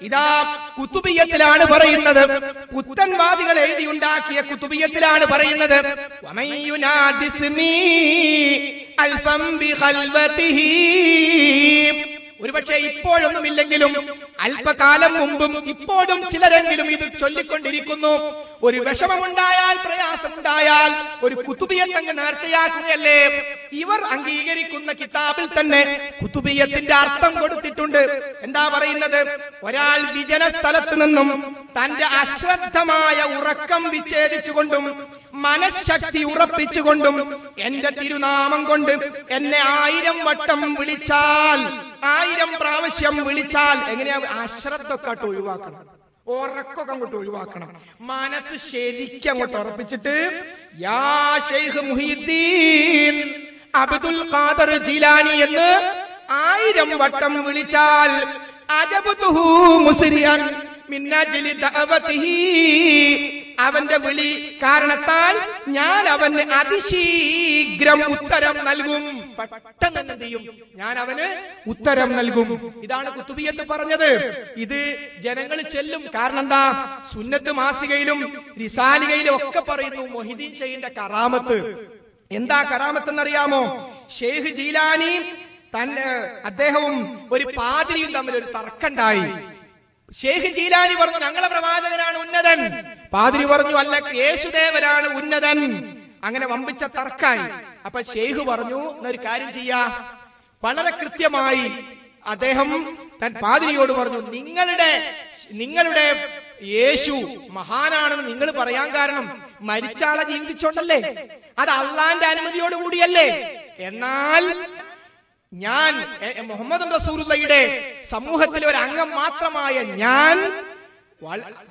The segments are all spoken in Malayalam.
ഇതാ കുത്തുബിയത്തിലാണ് പറയുന്നത് പുത്തൻവാദികൾ എഴുതിയുണ്ടാക്കിയ കുത്തുബിയത്തിലാണ് പറയുന്നത് അൽഫം ബി. ഒരുപക്ഷെ ഇപ്പോഴൊന്നുമില്ലെങ്കിലും അല്പകാലം മുമ്പും ഇപ്പോഴും ചിലരെങ്കിലും ഇത് ചൊല്ലിക്കൊണ്ടിരിക്കുന്നു. ഒരു വിഷമമുണ്ടായാൽ പ്രയാസമുണ്ടായാൽ ഒരു കുത്തുബിയത്തങ്ങ് നേർച്ചയാക്കുകയല്ലേ? ഇവർ അംഗീകരിക്കുന്ന കിതാബിൽ തന്നെ കുത്തുബിയത്തിന്റെ അർത്ഥം കൊടുത്തിട്ടുണ്ട്. എന്താ പറയുന്നത്? ഒരാൾ വിജന സ്ഥലത്ത് നിന്നും തന്റെ അശ്രദ്ധമായ ഉറക്കം വിച്ഛേദിച്ചുകൊണ്ടും മനഃശക്തി ഉറപ്പിച്ചുകൊണ്ടും എന്റെ തിരുനാമം കൊണ്ട് എന്നെ ആയിരം വട്ടം വിളിച്ചാൽ ആയിരം പ്രാവശ്യം വിളിച്ചാൽ എങ്ങനെയാ അശ്രദ്ധൊക്കെ ഒഴിവാക്കണം? ഉറക്കൊക്കെ അങ്ങോട്ട് ഒഴിവാക്കണം. മനസ്സ് ശരിക്കും അങ്ങോട്ട് ഉറപ്പിച്ചിട്ട് യാ ഷെയ്ഖ് മുഹീദ്ദീൻ അബ്ദുൽ ഖാദർ ജീലാനി എന്ന് ആയിരം വട്ടം വിളിച്ചാൽ അജബുതുഹു മുസ്രിയൻ മിൻ ദഅവതിഹി അവന്റെ വിളി കാരണത്താൽ ഞാൻ അവന് അതിശീഘ്രം ഉത്തരം നൽകും. പെട്ടെന്ന് എന്ത് ചെയ്യും? ഞാൻ അവന് ഉത്തരം നൽകും. ഇതാണ് കുത്തുബിയത്ത് പറഞ്ഞത്. ഇത് ജനങ്ങൾ ചെല്ലും. കാരണം എന്താ? സുന്നത്ത് മാസികയിലും റിസാലികയിലും ഒക്കെ പറയുന്നു മൊഹിദീൻ ഷെയ്ഖിന്റെ കറാമത്ത്. എന്താ കറാമത്ത് എന്നറിയാമോ ഷെയ്ഖ് ജീലാനി തന്നെ അദ്ദേഹവും ഒരു പാതിരിയും തമ്മിൽ ഒരു തർക്കണ്ടായി ഷേഖ് ജീലാനി പറഞ്ഞു ഞങ്ങളെ പ്രവാചകനാണ് ഉന്നതൻ. പാതിരി പറഞ്ഞു അല്ല യേശുദേവനാണ് ഉന്നതൻ. അങ്ങനെ വമ്പിച്ച തർക്കായി. അപ്പൊ ഷെയ്ഖ് പറഞ്ഞു എന്നൊരു കാര്യം ചെയ്യാ. വളരെ കൃത്യമായി അദ്ദേഹം തൻ പാതിരിയോട് പറഞ്ഞു നിങ്ങളുടെ നിങ്ങളുടെ യേശു മഹാനാണെന്ന് നിങ്ങൾ പറയാൻ കാരണം മരിച്ചാളെ ജീവിപ്പിച്ചോണ്ടല്ലേ? അത് അള്ളാന്റെ അനുമതിയോട് കൂടിയല്ലേ എന്നാൽ ഞാൻ മുഹമ്മദ് റസൂലുള്ളയുടെ സമൂഹത്തിലെ ഒരു അംഗം മാത്രമായ ഞാൻ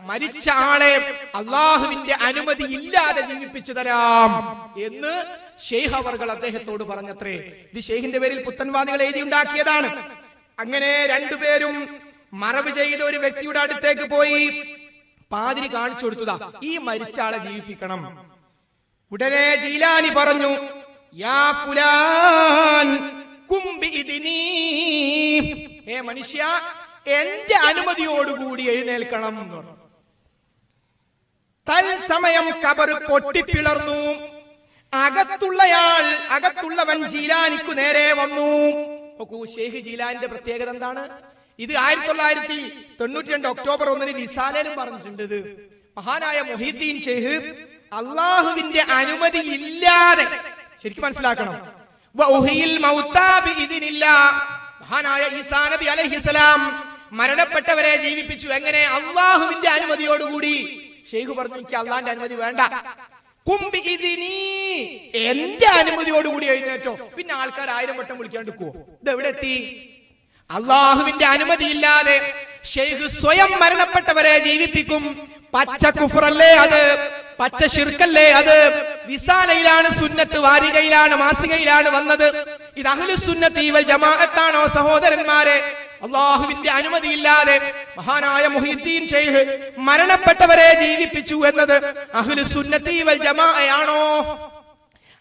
മരിച്ച ആളെ അള്ളാഹുവിന്റെ അനുമതി ഇല്ലാതെ ജീവിപ്പിച്ചു തരാം എന്ന് ഷെയ്ഖ് അവർകൾ അദ്ദേഹത്തോട് പറഞ്ഞത്രേ. ഇത് ഷെയ്ഖിന്റെ പേരിൽ പുത്തൻവാദികൾ എഴുതി ഉണ്ടാക്കിയതാണ് അങ്ങനെ രണ്ടുപേരും മറവ് ചെയ്ത ഒരു വ്യക്തിയുടെ അടുത്തേക്ക് പോയി പാതിരി കാണിച്ചു കൊടുത്തതാ. ഈ മരിച്ച ആളെ ജീവിപ്പിക്കണം. ഉടനെ ജീലാനി പറഞ്ഞു യാ ഫുലാൻ ഹേ മനുഷ്യ എന്റെ അനുമതിയോടുകൂടി എഴുന്നേൽക്കണം എന്ന് പറഞ്ഞു. തൽസമയം കബർ പൊട്ടിപ്പിളർന്നു. അകത്തുള്ളയാൾ അകത്തുള്ളവൻ ജീലാനിക്കു നേരെ വന്നു. നോക്കൂ ഷെയ്ഖ് ജീലാനിന്റെ പ്രത്യേകത എന്താണ്? ഇത് ആയിരത്തി തൊള്ളായിരത്തി തൊണ്ണൂറ്റി രണ്ട് ഒക്ടോബർ ഒന്നിന് റിസാലയിലും പറഞ്ഞിട്ടുണ്ട് ഇത്. മഹാനായ മൊഹീദ്ദീൻ ഷെയ്ഖ് അള്ളാഹുവിന്റെ അനുമതി ഇല്ലാതെ ശരിക്കും മനസ്സിലാക്കണം. മഹാനായ ഈസാ നബി അലൈഹിസലാം മരണപ്പെട്ടവരെ ജീവിപ്പിച്ചു. എങ്ങനെ? അള്ളാഹുവിന്റെ അനുമതിയോടുകൂടി. ഷെയ്ഖ് പറഞ്ഞു എനിക്ക് അള്ളാന്റെ അനുമതി വേണ്ട. എന്റെ അനുമതിയോടുകൂടി എഴുന്നേറ്റോ. പിന്നെ ആൾക്കാർ ആയിരം വട്ടം വിളിക്കാണ്ട് പോവോ. ഇത് എവിടെ എത്തി അള്ളാഹുവിന്റെ അനുമതിയില്ലാതെ ഷെയ്ഖ് സ്വയം മരണപ്പെട്ടവരെ ജീവിപ്പിക്കും. പച്ച കുഫറല്ലേ അത്? പച്ച ശിർക്കല്ലേ അത്? വിസാലയിലാണ് സുന്നത്ത് വാരികയിലാണ് മാസികയിലാണ് വന്നത്. ഇത് അഹ്ലു സുന്നത്ത് ഈവൽ ജമാഅത്താണോ സഹോദരന്മാരെ? അള്ളാഹുവിന്റെ അനുമതിയില്ലാതെ മഹാനായ മുഹിദ്ദീൻ ഷെയ്ഖ് മരണപ്പെട്ടവരെ ജീവിപ്പിച്ചു എന്നത് അഹ്ലു സുന്നത്ത് ഈവൽ ജമാഅയാണോ?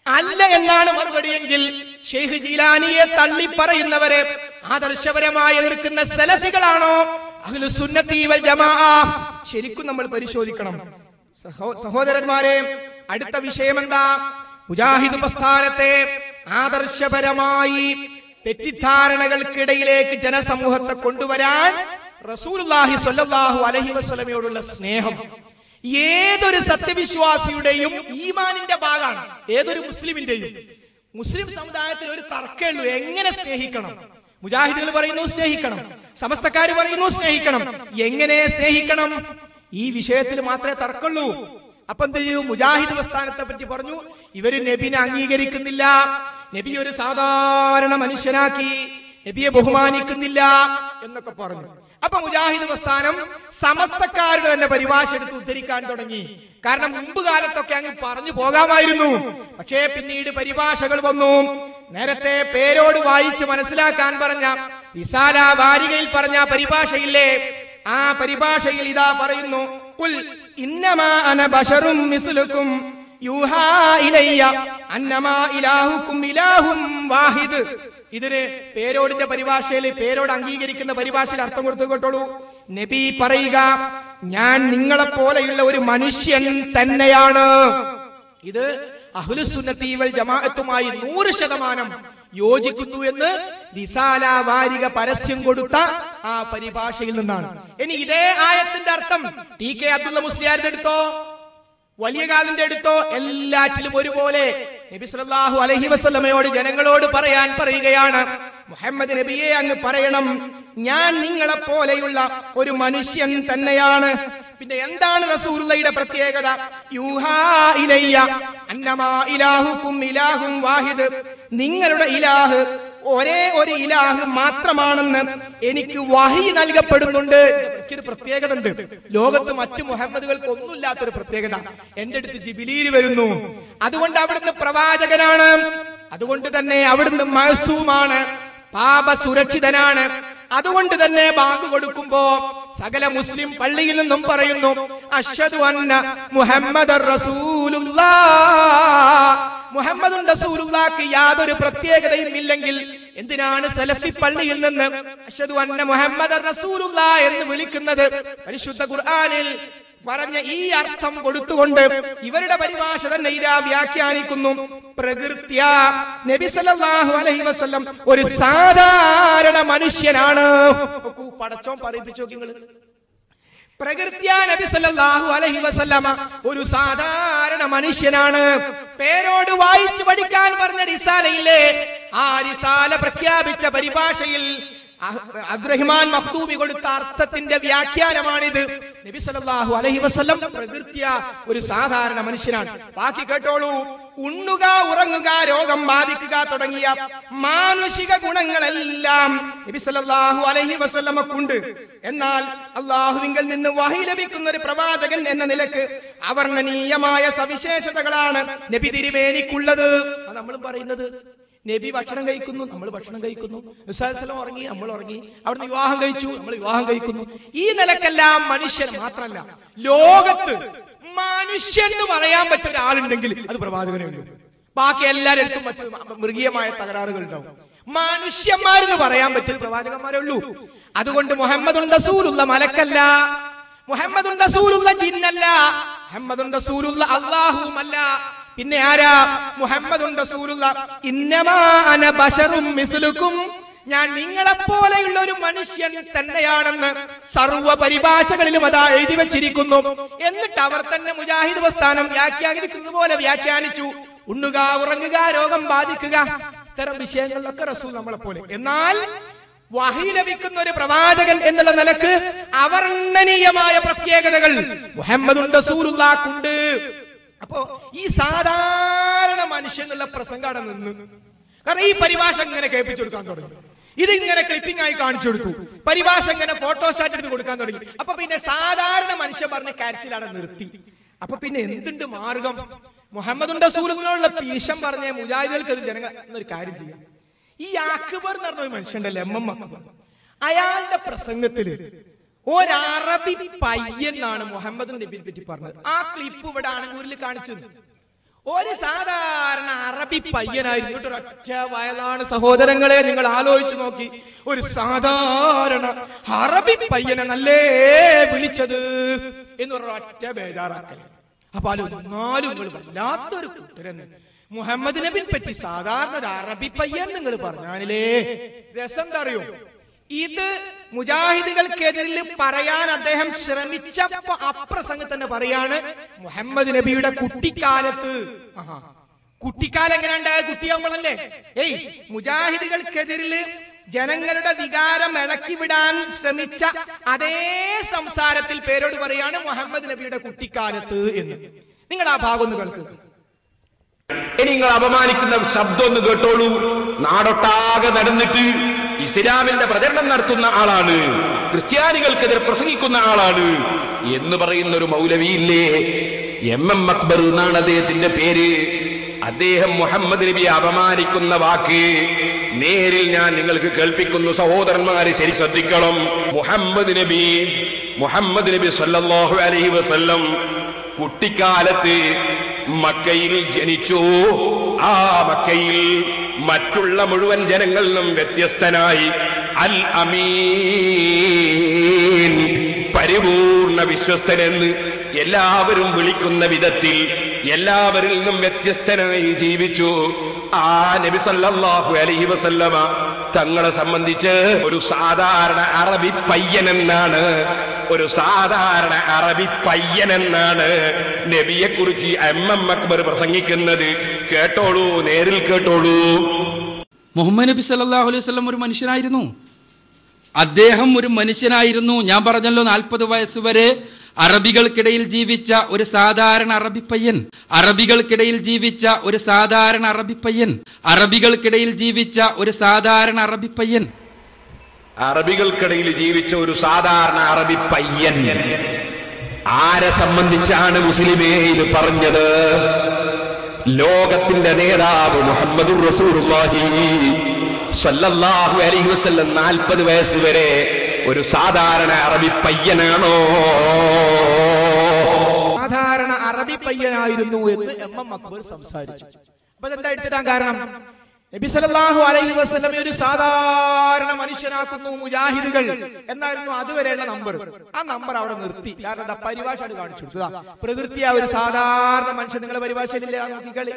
അല്ല എന്നാണ് മറുപടിയെങ്കിൽ ഷെയ്ഖ് ജീലാനിയെ തള്ളി പറയുന്നവരെ ആദർശപരമായി എതിർക്കുന്ന സലഫികളാണോ? ശരിക്കും നമ്മൾ പരിശോധിക്കണം. സഹോദരന്മാരെ അടുത്ത വിഷയം എന്താ മുജാഹിദ് പ്രസ്ഥാനത്തെ ആദർശപരമായി തെറ്റിദ്ധാരണകൾക്കിടയിലേക്ക് ജനസമൂഹത്തെ കൊണ്ടുവരാൻ റസൂലുള്ളാഹി സ്വല്ലല്ലാഹു അലൈഹി വസല്ലമയോടുള്ള സ്നേഹം. ഏതൊരു സത്യവിശ്വാസിയുടെയും ഈമാനിന്റെ ഭാഗമാണ് ഏതൊരു മുസ്ലിമിന്റെയും. മുസ്ലിം സമുദായത്തിൽ ഒരു തർക്കമുള്ളൂ എങ്ങനെ സ്നേഹിക്കണം? മുജാഹിദുകൾ പറയുന്നു സ്നേഹിക്കണം. സമസ്തക്കാർ പറയുന്നു സ്നേഹിക്കണം. എങ്ങനെ സ്നേഹിക്കണം? ഈ വിഷയത്തിൽ മാത്രമേ തർക്കമുള്ളൂ. അപ്പൊ എന്ത് ചെയ്തു? മുജാഹിദ് പ്രസ്ഥാനത്തെ പറ്റി പറഞ്ഞു. ഇവർ നബിനെ അംഗീകരിക്കുന്നില്ല. നബി ഒരു സാധാരണ മനുഷ്യനാക്കി. നബിയെ ബഹുമാനിക്കുന്നില്ല എന്നൊക്കെ പറഞ്ഞു. അപ്പൊ മുജാഹിദ് പ്രസ്ഥാനം സമസ്തക്കാരുടെ തന്നെ പരിഭാഷ എടുത്ത് ഉദ്ധരിക്കാൻ തുടങ്ങി. കാരണം മുമ്പ് കാലത്തൊക്കെ അങ്ങ് പറഞ്ഞു പോകാമായിരുന്നു. പക്ഷേ പിന്നീട് പരിഭാഷകൾ വന്നു. നേരത്തെ പേരോട് വായിച്ച് മനസ്സിലാക്കാൻ പറഞ്ഞ വിസാല വാരികയിൽ പറഞ്ഞ പരിഭാഷയില്ലേ? ആ പരിഭാഷയിൽ ഇതാ പറയുന്നു "ഖുൽ ഇന്നമാ അന ബഷറും വാഹിദ്. ഇതിന് പേരോടിന്റെ പരിഭാഷയിൽ പേരോട് അംഗീകരിക്കുന്ന പരിഭാഷയിൽ അർത്ഥം കൊടുത്തു കേട്ടോളൂ നബി പറയുക ഞാൻ നിങ്ങളെ പോലെയുള്ള ഒരു മനുഷ്യൻ തന്നെയാണ്. ഇത് അഹ്ലുസുന്നത്തി വൽ ജമാഅത്തുമായി നൂറ് ശതമാനം യോജിക്കുന്നു എന്ന് റിസാല വാരിക പരസ്യം കൊടുത്ത ആ പരിഭാഷയിൽ നിന്നാണ്. ഇനി ഇതേ ആയത്തിന്റെ അർത്ഥം ടി കെ അബ്ദുള്ള മുസ്ലിയാരുടെ എടുത്തോ വലിയ കാലിന്റെ അടുത്തോ എല്ലാറ്റിലും ഒരുപോലെ നബി സല്ലല്ലാഹു അലൈഹി വസല്ലമയോട് ജനങ്ങളോട് പറയാൻ പറയുകയാണ്. മുഹമ്മദ് നബിയെ അങ്ങ് പറയണം. ഞാൻ നിങ്ങളെ പോലെയുള്ള ഒരു മനുഷ്യൻ തന്നെയാണ്. പിന്നെ എന്താണ് റസൂലുള്ളയുടെ പ്രത്യേകത? യൂഹാ അന്നമാ ഇലാഹും വാഹിദ്. നിങ്ങളുടെ ഇലാഹ് ഒരേ ഒരു ഇലാഹ് മാത്രമാണെന്ന് എനിക്ക് വഹി നൽകപ്പെടുന്നുണ്ട്. എനിക്കൊരു പ്രത്യേകത ഉണ്ട് ലോകത്ത് മറ്റു മുഹമ്മദുകൾക്ക് ഒന്നുമില്ലാത്തൊരു പ്രത്യേകത. എന്റെ അടുത്ത് ജിബിലിയിൽ വരുന്നു. അതുകൊണ്ട് അവിടുന്ന് പ്രവാചകനാണ്. അതുകൊണ്ട് തന്നെ അവിടുന്ന് മഹസൂമാണ്. പാപ സുരക്ഷിതനാണ് അതുകൊണ്ട് തന്നെ ബാങ്ക് കൊടുക്കുമ്പോ സകല മുസ്ലിം പള്ളിയിൽ നിന്നും പറയുന്നു അഷ്ഹദു അന്ന മുഹമ്മദ് മുഹമ്മദ് റസൂലുള്ളാക്ക് യാതൊരു പ്രത്യേകതയും ഇല്ലെങ്കിൽ എന്തിനാണ് സലഫി പള്ളിയിൽ നിന്ന് അഷ്ഹദു അന്ന മുഹമ്മദ് റസൂലുള്ള എന്ന് വിളിക്കുന്നത്? പരിശുദ്ധ ഖുർആനിൽ പറഞ്ഞ ഈ അർത്ഥം കൊടുത്തുകൊണ്ട് ഇവരുടെ പരിഭാഷ തന്നെ ഇതാ വ്യാഖ്യാനിക്കുന്നു. പ്രകൃത്യ നബി സല്ലല്ലാഹു അലൈഹി വസല്ലം ഒരു സാധാരണ മനുഷ്യനാണ്. നോക്കൂ, പടച്ചോൻ പറയിപ്പിച്ചു നിങ്ങൾ പ്രകൃത്യാ നബി സല്ലല്ലാഹു അലൈഹി വസല്ലമ ഒരു സാധാരണ മനുഷ്യനാണ്. പേരോട് വായിച്ചു പഠിക്കാൻ പറഞ്ഞ റിസാലയില്ലേ? ആ റിസാല പ്രഖ്യാപിച്ച പരിഭാഷയിൽ അബ്ദുറഹിമാൻ മഖ്ദൂബി കൊടുത്ത അർത്ഥത്തിന്റെ വ്യാഖ്യാനമാണിത്. നബി സല്ലല്ലാഹു അലൈഹി വസല്ലം പ്രകൃത്യ ഒരു സാധാരണ മനുഷ്യനാണ്. ബാക്കി കേട്ടോളൂ. ഉണ്ണുക ഉറങ്ങുക രോഗം ബാധിക്കുക തുടങ്ങിയ മാനുഷിക ഗുണങ്ങളെല്ലാം നബി സല്ലല്ലാഹു അലൈഹി വസല്ലമക്കുണ്ട്. എന്നാൽ അള്ളാഹുവിങ്കിൽ നിന്ന് വഹി ലഭിക്കുന്ന ഒരു പ്രവാചകൻ എന്ന നിലയ്ക്ക് അവർണനീയമായ സവിശേഷതകളാണ് നബി തിരുവേനിക്കുള്ളത് അത് നമ്മൾ പറയുന്നത്. നബി ഭക്ഷണം കഴിക്കുന്നു നമ്മൾ ഭക്ഷണം കഴിക്കുന്നു. നിസ്സാരം ഉറങ്ങി നമ്മൾ ഉറങ്ങി. അവിടുന്ന് വിവാഹം കഴിച്ചു നമ്മൾ വിവാഹം കഴിക്കുന്നു. ഈ നിലക്കെല്ലാം മനുഷ്യൻ മാത്രമല്ല ലോകത്ത് മനുഷ്യൻ എന്ന് പറയാൻ പറ്റുന്ന ഒരാളുണ്ടെങ്കിൽ അത് പ്രവാചകനേ ഉള്ളൂ. ബാക്കി എല്ലാവരും മറ്റു മൃഗീയമായ തകരാറുകൾ ഉണ്ടാവും. മനുഷ്യന്മാരെന്ന് പറയാൻ പറ്റുന്ന പ്രവാചകന്മാരേ ഉള്ളൂ. അതുകൊണ്ട് മുഹമ്മദ് റസൂലുള്ള മലക്കല്ല മുഹമ്മദ് റസൂലുള്ള ജിന്നല്ല മുഹമ്മദ് റസൂലുള്ള അള്ളാഹുമല്ല പിന്നെ ആരാ? മുഹമ്മദ് ഞാൻ നിങ്ങളെ പോലെയുള്ള ഒരു മനുഷ്യൻ തന്നെയാണെന്ന് സർവ പരിഭാഷകളിലും അതാ എഴുതി വച്ചിരിക്കുന്നു. എന്നിട്ട് അവർ തന്നെ മുജാഹിദ് പ്രസ്ഥാനം വ്യാഖ്യാനിക്കുന്ന പോലെ വ്യാഖ്യാനിച്ചു. ഉണ്ണുക ഉറങ്ങുക രോഗം ബാധിക്കുക. ഇത്തരം വിഷയങ്ങളിലൊക്കെ റസൂൽ നമ്മളെ പോലെ എന്നാൽ വഹി ലഭിക്കുന്ന ഒരു പ്രവാചകൻ എന്നുള്ള നിലയ്ക്ക് അവർണനീയമായ പ്രത്യേകതകൾ മുഹമ്മദ് അപ്പോ ഈ സാധാരണ മനുഷ്യനുള്ള പ്രസംഗം അവിടെ നിന്ന്. കാരണം ഈ പരിഭാഷ ഇങ്ങനെ കേൾപ്പിച്ചു കൊടുക്കാൻ തുടങ്ങി. ഇത് ഇങ്ങനെ ക്ലിപ്പിംഗ് ആയി കാണിച്ചു കൊടുത്തു. പരിഭാഷ ഇങ്ങനെ ഫോട്ടോസ്റ്റാറ്റ് എടുത്ത് കൊടുക്കാൻ തുടങ്ങി. അപ്പൊ പിന്നെ സാധാരണ മനുഷ്യൻ പറഞ്ഞ കരച്ചിലാണ് നിർത്തി. അപ്പൊ പിന്നെ എന്തുണ്ട് മാർഗം? മുഹമ്മദ് റസൂലിനോടുള്ള പീശം പറഞ്ഞ മുജാഹിദുകൾക്ക് ഒരു ജനങ്ങൾ എന്നൊരു കാര്യം ചെയ്യാം. ഈ അക്ബർ എന്ന് പറഞ്ഞ ഒരു മനുഷ്യണ്ടല്ലോ എം എം അക്ബർ. അയാളുടെ പ്രസംഗത്തിൽ ഒരറബി പയ്യെന്നാണ് മുഹമ്മദ് നബിയെ പറ്റി പറഞ്ഞത്. ആ ക്ലിപ്പ് ഇവിടെ ആണങ്കൂരിൽ കാണിച്ചത് ഒരു സാധാരണ അറബി പയ്യനായിരുന്നു. ഒറ്റ വയലാണ്. സഹോദരങ്ങളെ നിങ്ങൾ ആലോചിച്ചു നോക്കി. ഒരു സാധാരണ അറബി പയ്യനെ നല്ലേ വിളിച്ചത് എന്ന് പറഞ്ഞ ഒറ്റ ബേജാറാക്കൽ അപ്പൊ അതൊന്നാലും വല്ലാത്തൊരു കൂട്ടരന് മുഹമ്മദ് നബിനെ പറ്റി സാധാരണ ഒരു അറബി പയ്യൻ നിങ്ങൾ പറഞ്ഞാണില്ലേ രസം എന്താ അറിയോ? ഇത് മുജാഹിദുകൾക്കെതിരിൽ പറയാൻ അദ്ദേഹം ശ്രമിച്ചപ്പോ അപ്രസംഗം തന്നെ പറയാണ് മുഹമ്മദ് നബിയുടെ കുട്ടിക്കാലത്ത്. കുട്ടിക്കാലം കുട്ടിക്കാലം എങ്ങനെയുണ്ടായ കുട്ടിയാകുമ്പോഴല്ലേ ഏയ് മുജാഹിദുകൾക്കെതിരിൽ ജനങ്ങളുടെ വികാരം ഇളക്കി വിടാൻ ശ്രമിച്ച അതേ സംസാരത്തിൽ പേരോട് പറയാണ് മുഹമ്മദ് നബിയുടെ കുട്ടിക്കാലത്ത് എന്ന്. നിങ്ങൾ ആ ഭാഗം ഒന്ന് കേൾക്കുക ഇനി നിങ്ങൾ അപമാനിക്കുന്ന ശബ്ദം ഒന്ന് കേട്ടോളൂ. നാടൊട്ടാകെ നടന്നിട്ട് ഇസ്ലാമിന്റെ പ്രചരണം നടത്തുന്ന ആളാണ്. ക്രിസ്ത്യാനികൾക്കെതിരെ പ്രസംഗിക്കുന്ന ആളാണ് എന്ന് പറയുന്ന ഒരു മൗലവിയില്ലേ? എം എം അക്ബർ എന്നാണ് അദ്ദേഹത്തിന്റെ പേര്. അദ്ദേഹം മുഹമ്മദ് നബിയെ അപമാനിക്കുന്ന വാക്ക് നേരിൽ ഞാൻ നിങ്ങൾക്ക് കേൾപ്പിക്കുന്നു. സഹോദരന്മാരെ ശരി ശ്രദ്ധിക്കണം. മുഹമ്മദ് നബി മുഹമ്മദ് നബി സല്ലാഹു അലഹി വസ്ല്ലം കുട്ടിക്കാലത്ത് മക്കയിൽ ജനിച്ചു. ആ മക്കയിൽ മറ്റുള്ള മുഴുവൻ ജനങ്ങളിൽ നിന്നും വ്യത്യസ്തനായി അൽ അമീൻ. പരിപൂർണ വിശ്വസ്തനെന്ന് എല്ലാവരും വിളിക്കുന്ന വിധത്തിൽ എല്ലാവരിൽ നിന്നും വ്യത്യസ്തനായി ജീവിച്ചു. ആ നബി സല്ലല്ലാഹു അലൈഹി വസല്ലമ തങ്ങളെ സംബന്ധിച്ച് ഒരു സാധാരണ അറബി പയ്യനെന്നാണ് ഒരു സാധാരണ അറബി പയ്യനെന്നാണ് നബിയെ കുറിച്ച് എം എം അക്ബർ പ്രസംഗിക്കുന്നത്. കേട്ടോളൂ നേരിൽ കേട്ടോളൂ. മുഹമ്മദ് നബി സല്ലാഹു അലൈഹി സ്വലം ഒരു മനുഷ്യനായിരുന്നു. അദ്ദേഹം ഒരു മനുഷ്യനായിരുന്നു. ഞാൻ പറഞ്ഞല്ലോ നാൽപ്പത് വയസ്സ് വരെ അറബികൾക്കിടയിൽ ജീവിച്ച ഒരു സാധാരണ അറബി പയ്യൻ. അറബികൾക്കിടയിൽ ജീവിച്ച ഒരു സാധാരണ അറബി പയ്യൻ. അറബികൾക്കിടയിൽ ജീവിച്ച ഒരു സാധാരണ അറബി പയ്യൻ. അറബികൾക്കിടയിൽ ജീവിച്ച ഒരു സാധാരണ അറബി പയ്യൻ. ആരെ സംബന്ധിച്ചാണ് മുസ്ലിമേ ഇത് പറഞ്ഞത്? ലോകത്തിന്റെ നേതാവ് മുഹമ്മദ് നാൽപ്പത് വയസ്സ് വരെ ഒരു സാധാരണ അറബി പയ്യനാണോ? സാധാരണ അറബി പയ്യനായിരുന്നു എന്ന് എം എം അക്ബർ സംസാരിച്ചു. അപ്പൊ എന്താ എടുത്തിടാൻ കാരണം? നബി സല്ലല്ലാഹു അലൈഹി വസ്ലമെ ഒരു സാധാരണ മനുഷ്യനാക്കുന്നു മുജാഹിദുകൾ എന്നായിരുന്നു അതുവരെയുള്ള നമ്പർ. ആ നമ്പർ അവിടെ നിർത്തി. കാരണം പരിഭാഷ കാണിച്ചു കൊടുക്കുക പ്രകൃതി പ്രകൃതിയാ ഒരു സാധാരണ മനുഷ്യൻ. നിങ്ങളെ പരിഭാഷയിലില്ല ആ നോക്കിക്കളി.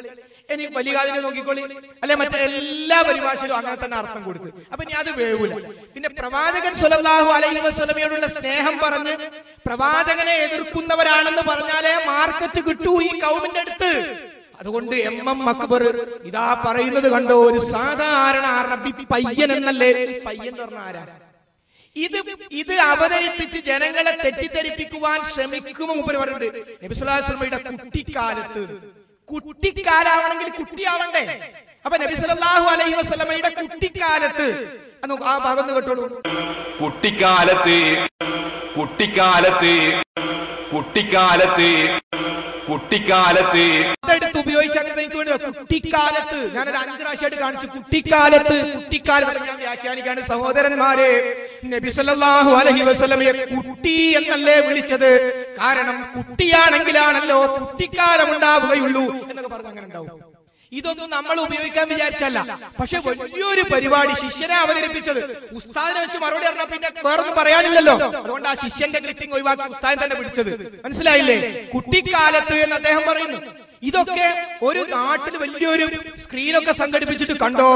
ഇനി വലിയ കാതിനെ നോക്കിക്കോളി. അല്ലെ മറ്റേ എല്ലാ പരിഭാഷയിലും അങ്ങനെ തന്നെ അർത്ഥം കൊടുത്ത്. അപ്പൊ ഇനി അത് വേവൂല. പിന്നെ പ്രവാചകൻ സല്ലല്ലാഹു അലൈഹി വസ്ലമയോടുള്ള സ്നേഹം പറഞ്ഞ് പ്രവാചകനെ എതിർക്കുന്നവരാണെന്ന് പറഞ്ഞാലേ മാർക്കറ്റ് കിട്ടൂ ഈ കൗമിന്റെ അടുത്ത്. അതുകൊണ്ട് എം എം അക്ബർ ഇതാ പറയുന്നത് കണ്ടോ ഒരു സാധാരണ അറബി പയ്യൻ എന്നല്ലേ പയ്യൻ പറഞ്ഞ ആരാ? ഇത് ഇത് അവതരിപ്പിച്ച് ജനങ്ങളെ തെറ്റിദ്ധരിപ്പിക്കുവാൻ ശ്രമിക്കുമോ മുമ്പ് പറഞ്ഞിട്ടുണ്ട് നബിസ്വലാസ്ലമയുടെ കുട്ടിക്കാലത്ത്. കുട്ടിക്കാലാവണമെങ്കിൽ കുട്ടിയാവണ്ടേ? അപ്പൊ നബി സല്ലല്ലാഹു അലൈഹി വസല്ലമയുടെ കുട്ടിക്കാലത്ത് ആ ഭാഗം കേട്ടോളൂ. കുട്ടിക്കാലത്ത് കുട്ടിക്കാലത്ത് കുട്ടിക്കാലത്ത് കുട്ടിക്കാലത്ത്. അതെടുത്ത് ഉപയോഗിച്ചാൽ എനിക്ക് വേണ്ടി കുട്ടിക്കാലത്ത് ഞാനൊരു അഞ്ച് പ്രാവശ്യമായിട്ട് കാണിച്ചു. കുട്ടിക്കാലത്ത് കുട്ടിക്കാലത്ത് ഞാൻ വ്യാഖ്യാനിക്കാണ് സഹോദരന്മാരെ നബി സല്ലല്ലാഹു അലൈഹി വസല്ലമയെ കുട്ടി എന്നല്ലേ വിളിച്ചത്? കാരണം കുട്ടിയാണെങ്കിലാണല്ലോ കുട്ടിക്കാലം ഉണ്ടാവുകയുള്ളൂ എന്നൊക്കെ പറഞ്ഞു അങ്ങനെ ഉണ്ടാവും. ഇതൊന്നും നമ്മൾ ഉപയോഗിക്കാൻ വിചാരിച്ചല്ല. പക്ഷെ വലിയൊരു പരിപാടി ശിഷ്യനെ അവതരിപ്പിച്ചത് ഉസ്താദിനെ വെച്ച് മറുപടി പറഞ്ഞാൽ പിന്നെ വേറൊന്നും പറയാനില്ലല്ലോ. അതുകൊണ്ട് ആ ശിഷ്യന്റെ ക്ലിപ്പിംഗ് ഒഴിവാക്കി ഉസ്താദൻ തന്നെ പിടിച്ചത്. മനസ്സിലായില്ലേ? കുട്ടിക്കാലത്ത് എന്ന് അദ്ദേഹം പറയുന്നു. ഇതൊക്കെ ഒരു നാട്ടിൽ വലിയൊരു സ്ക്രീനൊക്കെ സംഘടിപ്പിച്ചിട്ട് കണ്ടോ?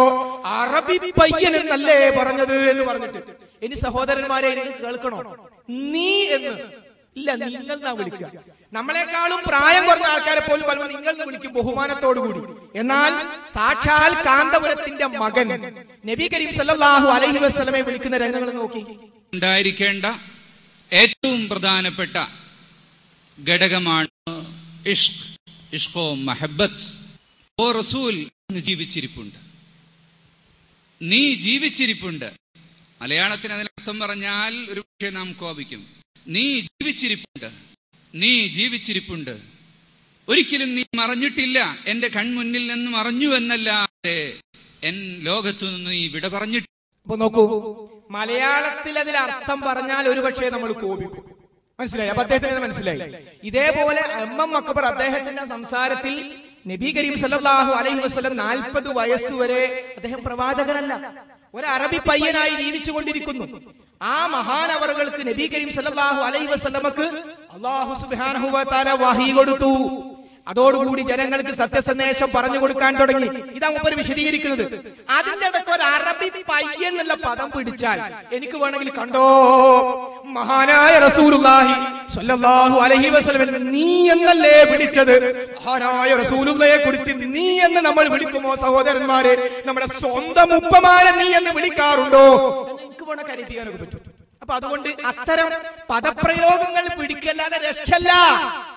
അറബി പയ്യൻ എന്നല്ലേ പറഞ്ഞത് എന്ന് പറഞ്ഞിട്ട്. ഇനി സഹോദരന്മാരെ എനിക്ക് കേൾക്കണോ? നീ എന്ന്. ഇല്ല നിങ്ങൾ വിളിക്കുക. നമ്മളെക്കാളും പ്രായം കുറഞ്ഞ ആൾക്കാരെ പോലും പലരും നിങ്ങൾ വിളിക്കും ബഹുമാനത്തോടു കൂടി. എന്നാൽ സാക്ഷാൽ കാന്തപുരത്തിന്റെ മകൻ നബി കരീം സല്ലല്ലാഹു അലൈഹി വസല്ലമയെ വിളിക്കുന്ന രംഗങ്ങൾ നോക്കി. ഉണ്ടായിരിക്കേണ്ട ഏറ്റവും പ്രധാനപ്പെട്ട ഘടകമാണ് ഇഷ്ക് ഇഷ്കോ മഹബത്ത് ഓ റസൂൽ ജീവിച്ചിരിപ്പുണ്ട്. നീ ജീവിച്ചിരിപ്പുണ്ട്. മലയാളത്തിന് അതിനർത്ഥം പറഞ്ഞാൽ ഒരു പക്ഷേ നാം കോപിക്കും. നീ ജീവിച്ചിരിപ്പുണ്ട്. നീ ജീവിച്ചിരിപ്പുണ്ട്. ഒരിക്കലും നീ മറഞ്ഞിട്ടില്ല. എന്റെ കൺമുന്നിൽ നിന്ന് മറഞ്ഞു എന്നല്ലാതെ എൻ ലോകത്തു നിന്ന് നീ വിട പറഞ്ഞിട്ട് നോക്കൂ മലയാളത്തിൽ അതിൽ അർത്ഥം പറഞ്ഞാൽ ഒരു പക്ഷേ നമ്മൾ കോപിക്കും. മനസ്സിലായി? അപ്പൊ അദ്ദേഹത്തിന് മനസ്സിലായി. ഇതേപോലെ എം എം അക്ബർ അദ്ദേഹത്തിന്റെ സംസാരത്തിൽ നബി കരീം സല്ലാഹു അലൈഹി വസ്ലം നാൽപ്പത് വയസ്സ് വരെ അദ്ദേഹം പ്രവാചകനല്ല. ഒരു അറബി പയ്യനായി ജീവിച്ചു കൊണ്ടിരിക്കുന്നു ആ മഹാനവറുകൾക്ക് നബി കരീം സല്ലല്ലാഹു അലൈഹി വസല്ലമക്ക് അള്ളാഹു സുബ്ഹാനഹു വ തആല വഹി കൊടുത്തു. അതോടുകൂടി ജനങ്ങൾക്ക് സത്യസന്ദേശം പറഞ്ഞു കൊടുക്കാൻ തുടങ്ങി. ഇതാ മുപ്പര് വിശദീകരിക്കുന്നത്. അതിന്റെ ഇടയ്ക്ക് ഒരു അറബി പയ്യ എന്നുള്ള പദം പിടിച്ചാൽ എനിക്ക് വേണമെങ്കിൽ കണ്ടോ? മഹാനായ റസൂലുള്ളാഹി സ്വല്ലല്ലാഹു അലൈഹി വസല്ലം നീ എന്നല്ലേ പിടിച്ചത്? മഹാനായ റസൂലുള്ളയെ കുറിച്ച് നീ എന്ന് നമ്മൾ വിളിക്കുമോ സഹോദരന്മാരെ? നമ്മുടെ സ്വന്തം ഉപ്പമാരെ നീ എന്ന് വിളിക്കാറുണ്ടോ? എനിക്ക് കരയിപ്പിക്കാനൊക്കെ പറ്റും. അപ്പൊ അതുകൊണ്ട് അത്തരം പദപ്രയോഗങ്ങൾ പിടിക്കല്ലാതെ രക്ഷല്ല.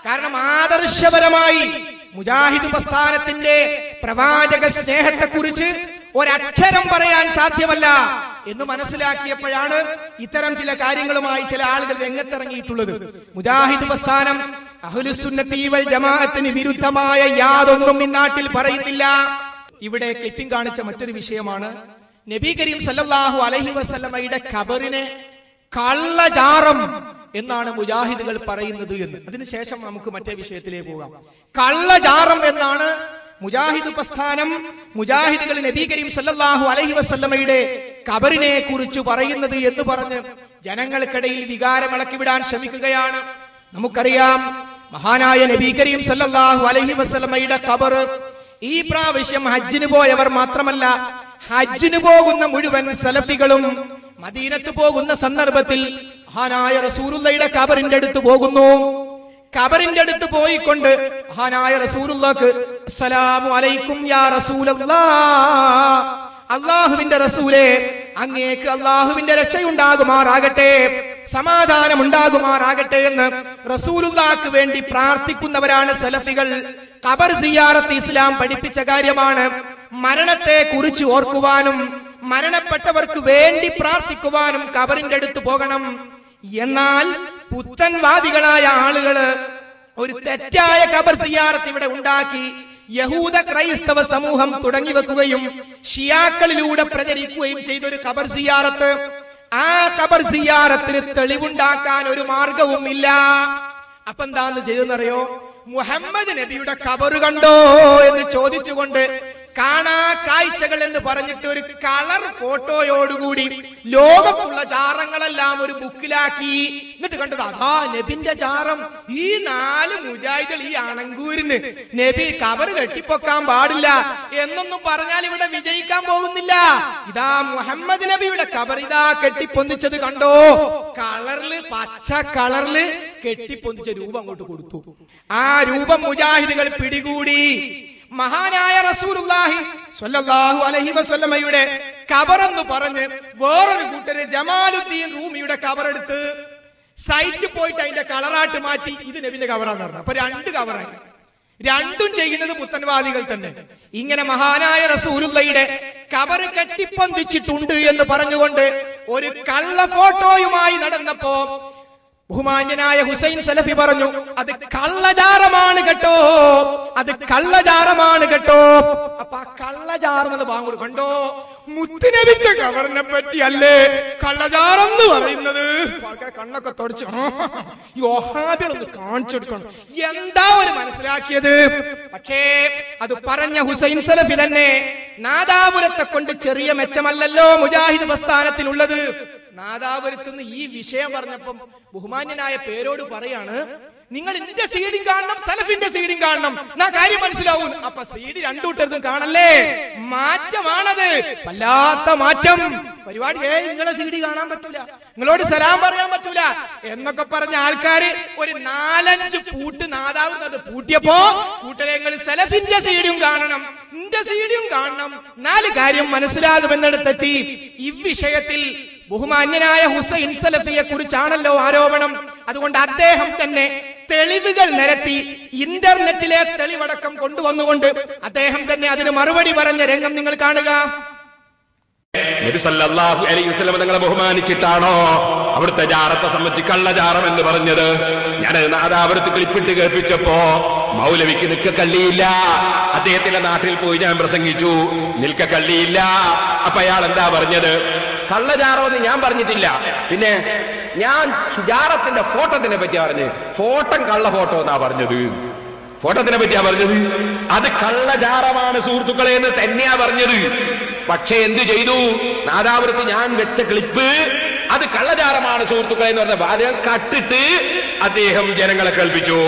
കാരണം ആദർശപരമായി മുജാഹിദ് പ്രസ്ഥാനത്തിന്റെ പ്രവാചക സ്നേഹത്തെ കുറിച്ച് ഒരക്ഷരം പറയാൻ സാധ്യമല്ല എന്ന് മനസ്സിലാക്കിയപ്പോഴാണ് ഇത്തരം ചില കാര്യങ്ങളുമായി ചില ആളുകൾ രംഗത്തിറങ്ങിയിട്ടുള്ളത്. മുജാഹിദ് പ്രസ്ഥാനം അഹ്ലുസുന്നത്തി വൽ ജമാഅത്തിന് വിരുദ്ധമായ യാതൊന്നും ഈ നാട്ടിൽ പറയുന്നില്ല. ഇവിടെ ക്ലിപ്പിംഗ് കാണിച്ച മറ്റൊരു വിഷയമാണ് നബി കരീം സല്ലല്ലാഹു അലൈഹി വസല്ലമയുടെ ഖബറിനെ കള്ളജാറം എന്നാണ് മുജാഹിദുകൾ പറയുന്നത് എന്ന്. അതിനുശേഷം നമുക്ക് മറ്റേ വിഷയത്തിലേക്ക് പോകാം. കള്ളജാറം എന്നാണ് മുജാഹിദ് പ്രസ്ഥാനം മുജാഹിദുകൾ നബി കരീം സല്ലാഹു അലഹി വസ്ലമയുടെ കബറിനെ കുറിച്ച് പറയുന്നത് എന്ന് പറഞ്ഞ് ജനങ്ങൾക്കിടയിൽ വികാരം ഇളക്കിവിടാൻ ശ്രമിക്കുകയാണ്. നമുക്കറിയാം മഹാനായ നബി കരീം സല്ലാഹു അലഹി വസ്ലമയുടെ കബർ ഈ പ്രാവശ്യം ഹജ്ജിന് പോയവർ മാത്രമല്ല ഹജ്ജിന് പോകുന്ന മുഴുവൻ സലഫികളും മദീനത്ത് പോകുന്ന സന്ദർഭത്തിൽ മഹാനായ റസൂറുള്ളയുടെ കബറിന്റെ അടുത്ത് പോകുന്നു. കബറിന്റെ അടുത്ത് പോയിക്കൊണ്ട് മഹാനായ റസൂറുള്ളക്ക് അസ്സലാമു അലൈക്കും യാ റസൂലല്ലാ. അള്ളാഹുവിന്റെ റസൂലെ അങ്ങേക്ക് അള്ളാഹുവിന്റെ രക്ഷയുണ്ടാകുമാറാകട്ടെ സമാധാനം ഉണ്ടാകുമാറാകട്ടെ എന്ന് റസൂലുള്ളാക്ക് വേണ്ടി പ്രാർത്ഥിക്കുന്നവരാണ് സലഫികൾ. ഖബർ സിയാറത്ത് ഇസ്ലാം പഠിപ്പിച്ച കാര്യമാണ്. മരണത്തെ കുറിച്ച് ഓർക്കുവാനും മരണപ്പെട്ടവർക്ക് വേണ്ടി പ്രാർത്ഥിക്കുവാനും കബറിന്റെ അടുത്ത് പോകണം. എന്നാൽ പുത്തൻവാദികളായ ആളുകൾ ഒരു തെറ്റായ കബർ സിയാറത്ത് ഇവിടെ ഉണ്ടാക്കി യഹൂദ ക്രൈസ്തവ സമൂഹം തുടങ്ങി വെക്കുകയും ഷിയാക്കളിലൂടെ പ്രചരിക്കുകയും ചെയ്ത ഒരു കബർ സിയാറത്ത്. ആ കബർ സിയാറത്തിന് തെളിവുണ്ടാക്കാൻ ഒരു മാർഗവും ഇല്ല. അപ്പൊ എന്താന്ന് ചെയ്തെന്നറിയോ? മുഹമ്മദ് നബിയുടെ കബറ് കണ്ടോ എന്ന് ചോദിച്ചുകൊണ്ട് കാണാ കാഴ്ചകൾ എന്ന് പറഞ്ഞിട്ട് ഒരു കളർ ഫോട്ടോയോടുകൂടി ലോകത്തുള്ള ജാറങ്ങളെല്ലാം ഒരു ബുക്കിലാക്കി. എന്നിട്ട് കണ്ടത് അതാ നബിന്റെ ജാറം. ഈ നാല് മുജാഹിദൾ ഈ അണങ്കൂരിന് നബി കവർ കെട്ടിപ്പൊക്കാൻ പാടില്ല. എന്നൊന്നും പറഞ്ഞാൽ ഇവിടെ വിജയിക്കാൻ പോകുന്നില്ല. ഇതാ മുഹമ്മദ് നബിയുടെ കവർ ഇതാ കെട്ടിപ്പൊന്നിച്ചത് കണ്ടോ? കളറിൽ പച്ച കളറിൽ കെട്ടിപ്പൊന്നിച്ച രൂപം അങ്ങോട്ട് കൊടുത്തു. ആ രൂപം മുജാഹിദുകൾ പിടികൂടി. മഹാനായ റസൂലുള്ളാഹി സ്വല്ലല്ലാഹു അലൈഹി വസല്ലമയുടെ കബറെന്ന് പറഞ്ഞ് വേറൊരു കൂട്ടര് ജമാലുദ്ദീൻ റൂമിയുടെ കബറെടുത്ത് സൈറ്റിൽ പോയിട്ട് അതിന്റെ കളറാട്ട് മാറ്റി ഇത് നബിന്റെ കവറാന്ന് പറഞ്ഞു. അപ്പൊ രണ്ട് കവറായി രണ്ടും ചെയ്യുന്നത് പുത്തൻവാദികൾ തന്നെ. ഇങ്ങനെ മഹാനായ റസൂലുള്ളയുടെ കബറ് കെട്ടിപ്പൊന്തിച്ചിട്ടുണ്ട് എന്ന് പറഞ്ഞുകൊണ്ട് ഒരു കള്ള ഫോട്ടോയുമായി നടന്നപ്പോ ബഹുമാന്യനായ ഹുസൈൻ സലഫി പറഞ്ഞു അത് കള്ളജാറമാണ് കേട്ടോ അത് കള്ളജാറമാണ് കേട്ടോ. അപ്പൊ ആ കള്ളജാറ് എന്നുള്ള ബാങ്ക് കണ്ടോ? മുത്തുനബിന്റെ കവറിനെ പറ്റി അല്ലേ കള്ളജാറെന്ന് പറയുന്നത്. കണ്ണൊക്കെ തുടച്ചു ഒന്ന് കാണിച്ചെടുക്കണം. എന്താ ഒരു മനസ്സിലാക്കിയത്? പക്ഷേ അത് പറഞ്ഞ ഹുസൈൻ സലഫി തന്നെ നാദാപുരത്തെ കൊണ്ട് ചെറിയ മെച്ചമല്ലല്ലോ മുജാഹിദ് പ്രസ്ഥാനത്തിലുള്ളത് നാദാപുരത്തുനിന്ന് ഈ വിഷയം പറഞ്ഞപ്പം ബഹുമാന്യനായ പേരോട് പറയാണ് നിങ്ങൾ ഇതിന്റെ സീഡിങ് കാണണം സലഫിന്റെ സീഡിങ് കാണണം. ഞാൻ കാര്യം മനസ്സിലാവും? അപ്പൊ സീഡ് രണ്ടു കൂട്ടർക്കും കാണല്ലേ? മാറ്റമാണത്. വല്ലാത്ത മാറ്റം. പരിപാടി ഏ നിങ്ങളെ സീഡി കാണാൻ പറ്റൂല. നിങ്ങളോട് സലാം പറയാൻ പറ്റൂല. എന്നൊക്കെ പറഞ്ഞ ആൾക്കാര് ഒരു നാലഞ്ച് പൂട്ട് നാദാവുന്നത് പൂട്ടിയപ്പോ കൂട്ടരെ സലഫിന്റെ സീഡിയും കാണണം. നിന്റെ സീഡിയും കാണണം. നാല് കാര്യം മനസ്സിലാകുമെന്നിടത്തെത്തി. ഇവിഷയത്തിൽ ബഹുമാന്യനായ ഹുസൈൻ സലഫിയെ കുറിച്ചാണല്ലോ ആരോപണം. അതുകൊണ്ട് അദ്ദേഹം തന്നെ തെളിവുകൾ നിരത്തി ഇന്റർനെറ്റിലെ തെളിവടക്കം കൊണ്ടുവന്നുകൊണ്ട് അദ്ദേഹം തന്നെ അതിന് മറുപടി പറഞ്ഞ രംഗം നിങ്ങൾ കാണുക. നബി സല്ലല്ലാഹു അലൈഹി നിങ്ങളെ ബഹുമാനിച്ചിട്ടാണോ അവിടുത്തെ ജാറത്തെ സംബന്ധിച്ച് കള്ളജാറം എന്ന് പറഞ്ഞത്? ഞാൻ നാദാപുരത്ത് ക്ലിപ്പിട്ട് കേൾപ്പിച്ചപ്പോ മൗലവിക്ക് നിൽക്ക കള്ളിയില്ല. അദ്ദേഹത്തിന്റെ നാട്ടിൽ പോയി ഞാൻ പ്രസംഗിച്ചു. നിൽക്ക കള്ളിയില്ല. അപ്പൊ അയാൾ എന്താ പറഞ്ഞത്? കള്ളജാറോ എന്ന് ഞാൻ പറഞ്ഞിട്ടില്ല. പിന്നെ ഞാൻ ജാറത്തിന്റെ ഫോട്ടോത്തിനെ പറ്റിയാ പറഞ്ഞത്. ഫോട്ടം കള്ള ഫോട്ടോ എന്നാ പറഞ്ഞത്. ഫോട്ടോത്തിനെ പറ്റിയാ പറഞ്ഞത്. അത് കള്ളജാറമാണ് സുഹൃത്തുക്കളെ എന്ന് തന്നെയാ പറഞ്ഞത്. പക്ഷെ എന്ത് ചെയ്തു? നാദാപുരത്ത് ഞാൻ വെച്ച ക്ലിപ്പ് അത് കള്ളചാരമാണ് സുഹൃത്തുക്കളെ എന്ന് പറഞ്ഞ വാചകം കട്ടിട്ട് അദ്ദേഹം ജനങ്ങളെ കേൾപ്പിച്ചു.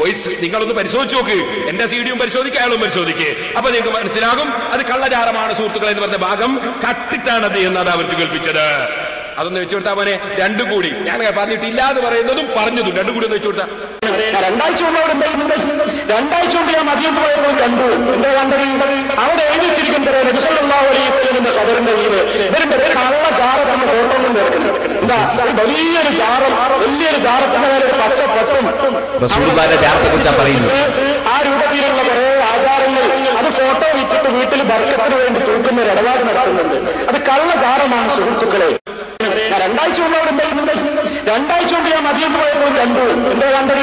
പോയി നിങ്ങളൊന്ന് പരിശോധിച്ച് നോക്ക്. എന്റെ സീഡിയും പരിശോധിക്കുക അയാളും പരിശോധിക്കുക അപ്പൊ നിങ്ങൾക്ക് മനസ്സിലാകും അത് കള്ളചാരമാണ് സുഹൃത്തുക്കളെ എന്ന് പറഞ്ഞ ഭാഗം കട്ടിട്ടാണ് അദ്ദേഹം അത് അവർക്ക് കേൾപ്പിച്ചത്. അതൊന്ന് വെച്ചു കൊടുത്താൽ മോനെ രണ്ടും കൂടി. ഞാൻ പറഞ്ഞിട്ടില്ല എന്ന് പറയുന്നതും പറഞ്ഞതും. രണ്ടും കൂടി ഒന്ന് വെച്ചു കൊടുത്താൽ രണ്ടാഴ്ച കൊണ്ട് അവിടെ രണ്ടാഴ്ച ഞാൻ മതിയും പോയപ്പോൾ കണ്ടു. എന്താ കണ്ടത്? അവിടെ എഴുതി വെച്ചിരിക്കും ചെറിയ നബിസല്ലാഹു അലൈഹി സ്വലമിന്റെ കബറിന്റെ വീട്. വരുമ്പോ ഒരു കള്ള ജാറ തന്നെ ഫോട്ടോ കിടക്കുന്നു എന്താ? വലിയൊരു ജാറം വലിയൊരു ജാറത്തിന്റെ മേലെ ഒരു പച്ച പച്ചവും ആ രൂപത്തിലുള്ള കുറെ ആചാരങ്ങൾ. അത് ഫോട്ടോ വിറ്റിട്ട് വീട്ടിൽ ബർക്കത്തിന് വേണ്ടി തൂക്കുന്ന ഒരു ഇടപാട് നടത്തുന്നുണ്ട് അത് കള്ള ജാറമാണ് സുഹൃത്തുക്കളെ. രണ്ടാഴ്ച കൊണ്ട് അവിടെ രണ്ടാഴ്ച കൊണ്ട് ഞാൻ മദ്യം പോയപ്പോൾ കണ്ടു. എന്താ കണ്ടത്?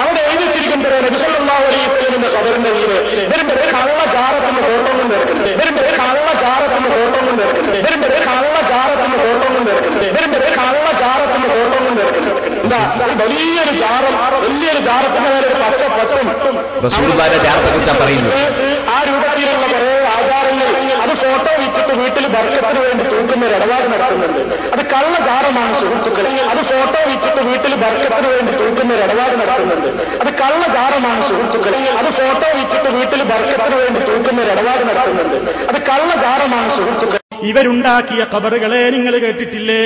അവിടെ എഴുതി വെച്ചിരിക്കും ചെറിയ നബിസല്ലാഹു അലൈഹി സ്വലമിന്റെ കബറിന്റെ വീട്. വരുമ്പോ ഒരു കള്ള ജാറ തമ്മിൽ ഫോട്ടോ കൊണ്ട് കിടക്കുന്നു വരുമ്പോ ഒരു കള്ള ജാറ തമ്മിൽ ഫോട്ടോ കൊണ്ട് കിടക്കുന്നു വരുമ്പോ കള്ള ജാറ തമ്മിൽ ഫോട്ടോ കൊണ്ട് കിടക്കുന്നു വരുമ്പോ കള്ള ഫോട്ടോ കൊണ്ട് എന്താ? വലിയൊരു ജാറം വലിയൊരു ജാറത്തിന്റെ പച്ച പച്ചും ജാറത്തെ. ആ രൂപത്തിലുള്ള കുറെ ആചാരങ്ങൾ അത് ഫോട്ടോ വിറ്റിട്ട് വീട്ടിൽ ബർക്കത്തിന് വേണ്ടി തൂക്കുന്ന ഒരു ഇടപാട് നടത്തുന്നുണ്ട്. അത് കള്ള ജാറമാണ് സുഹൃത്തുക്കളെ. അത് ഫോട്ടോ വിറ്റിട്ട് വീട്ടിൽ ബർക്കത്തിന് വേണ്ടി തൂക്കുന്ന ഒരു ഇടപാട് നടത്തുന്നുണ്ട്. അത് കള്ള ജാറമാണ് സുഹൃത്തുക്കളെ. അത് ഫോട്ടോ വിറ്റിട്ട് വീട്ടിൽ ബർക്കത്തിന് വേണ്ടി തൂക്കുന്ന ഒരു ഇടപാട് നടത്തുന്നുണ്ട്. അത് കള്ള സുഹൃത്തുക്കൾ ഇവരുണ്ടാക്കിയ കബറുകളെ നിങ്ങൾ കേട്ടിട്ടില്ലേ?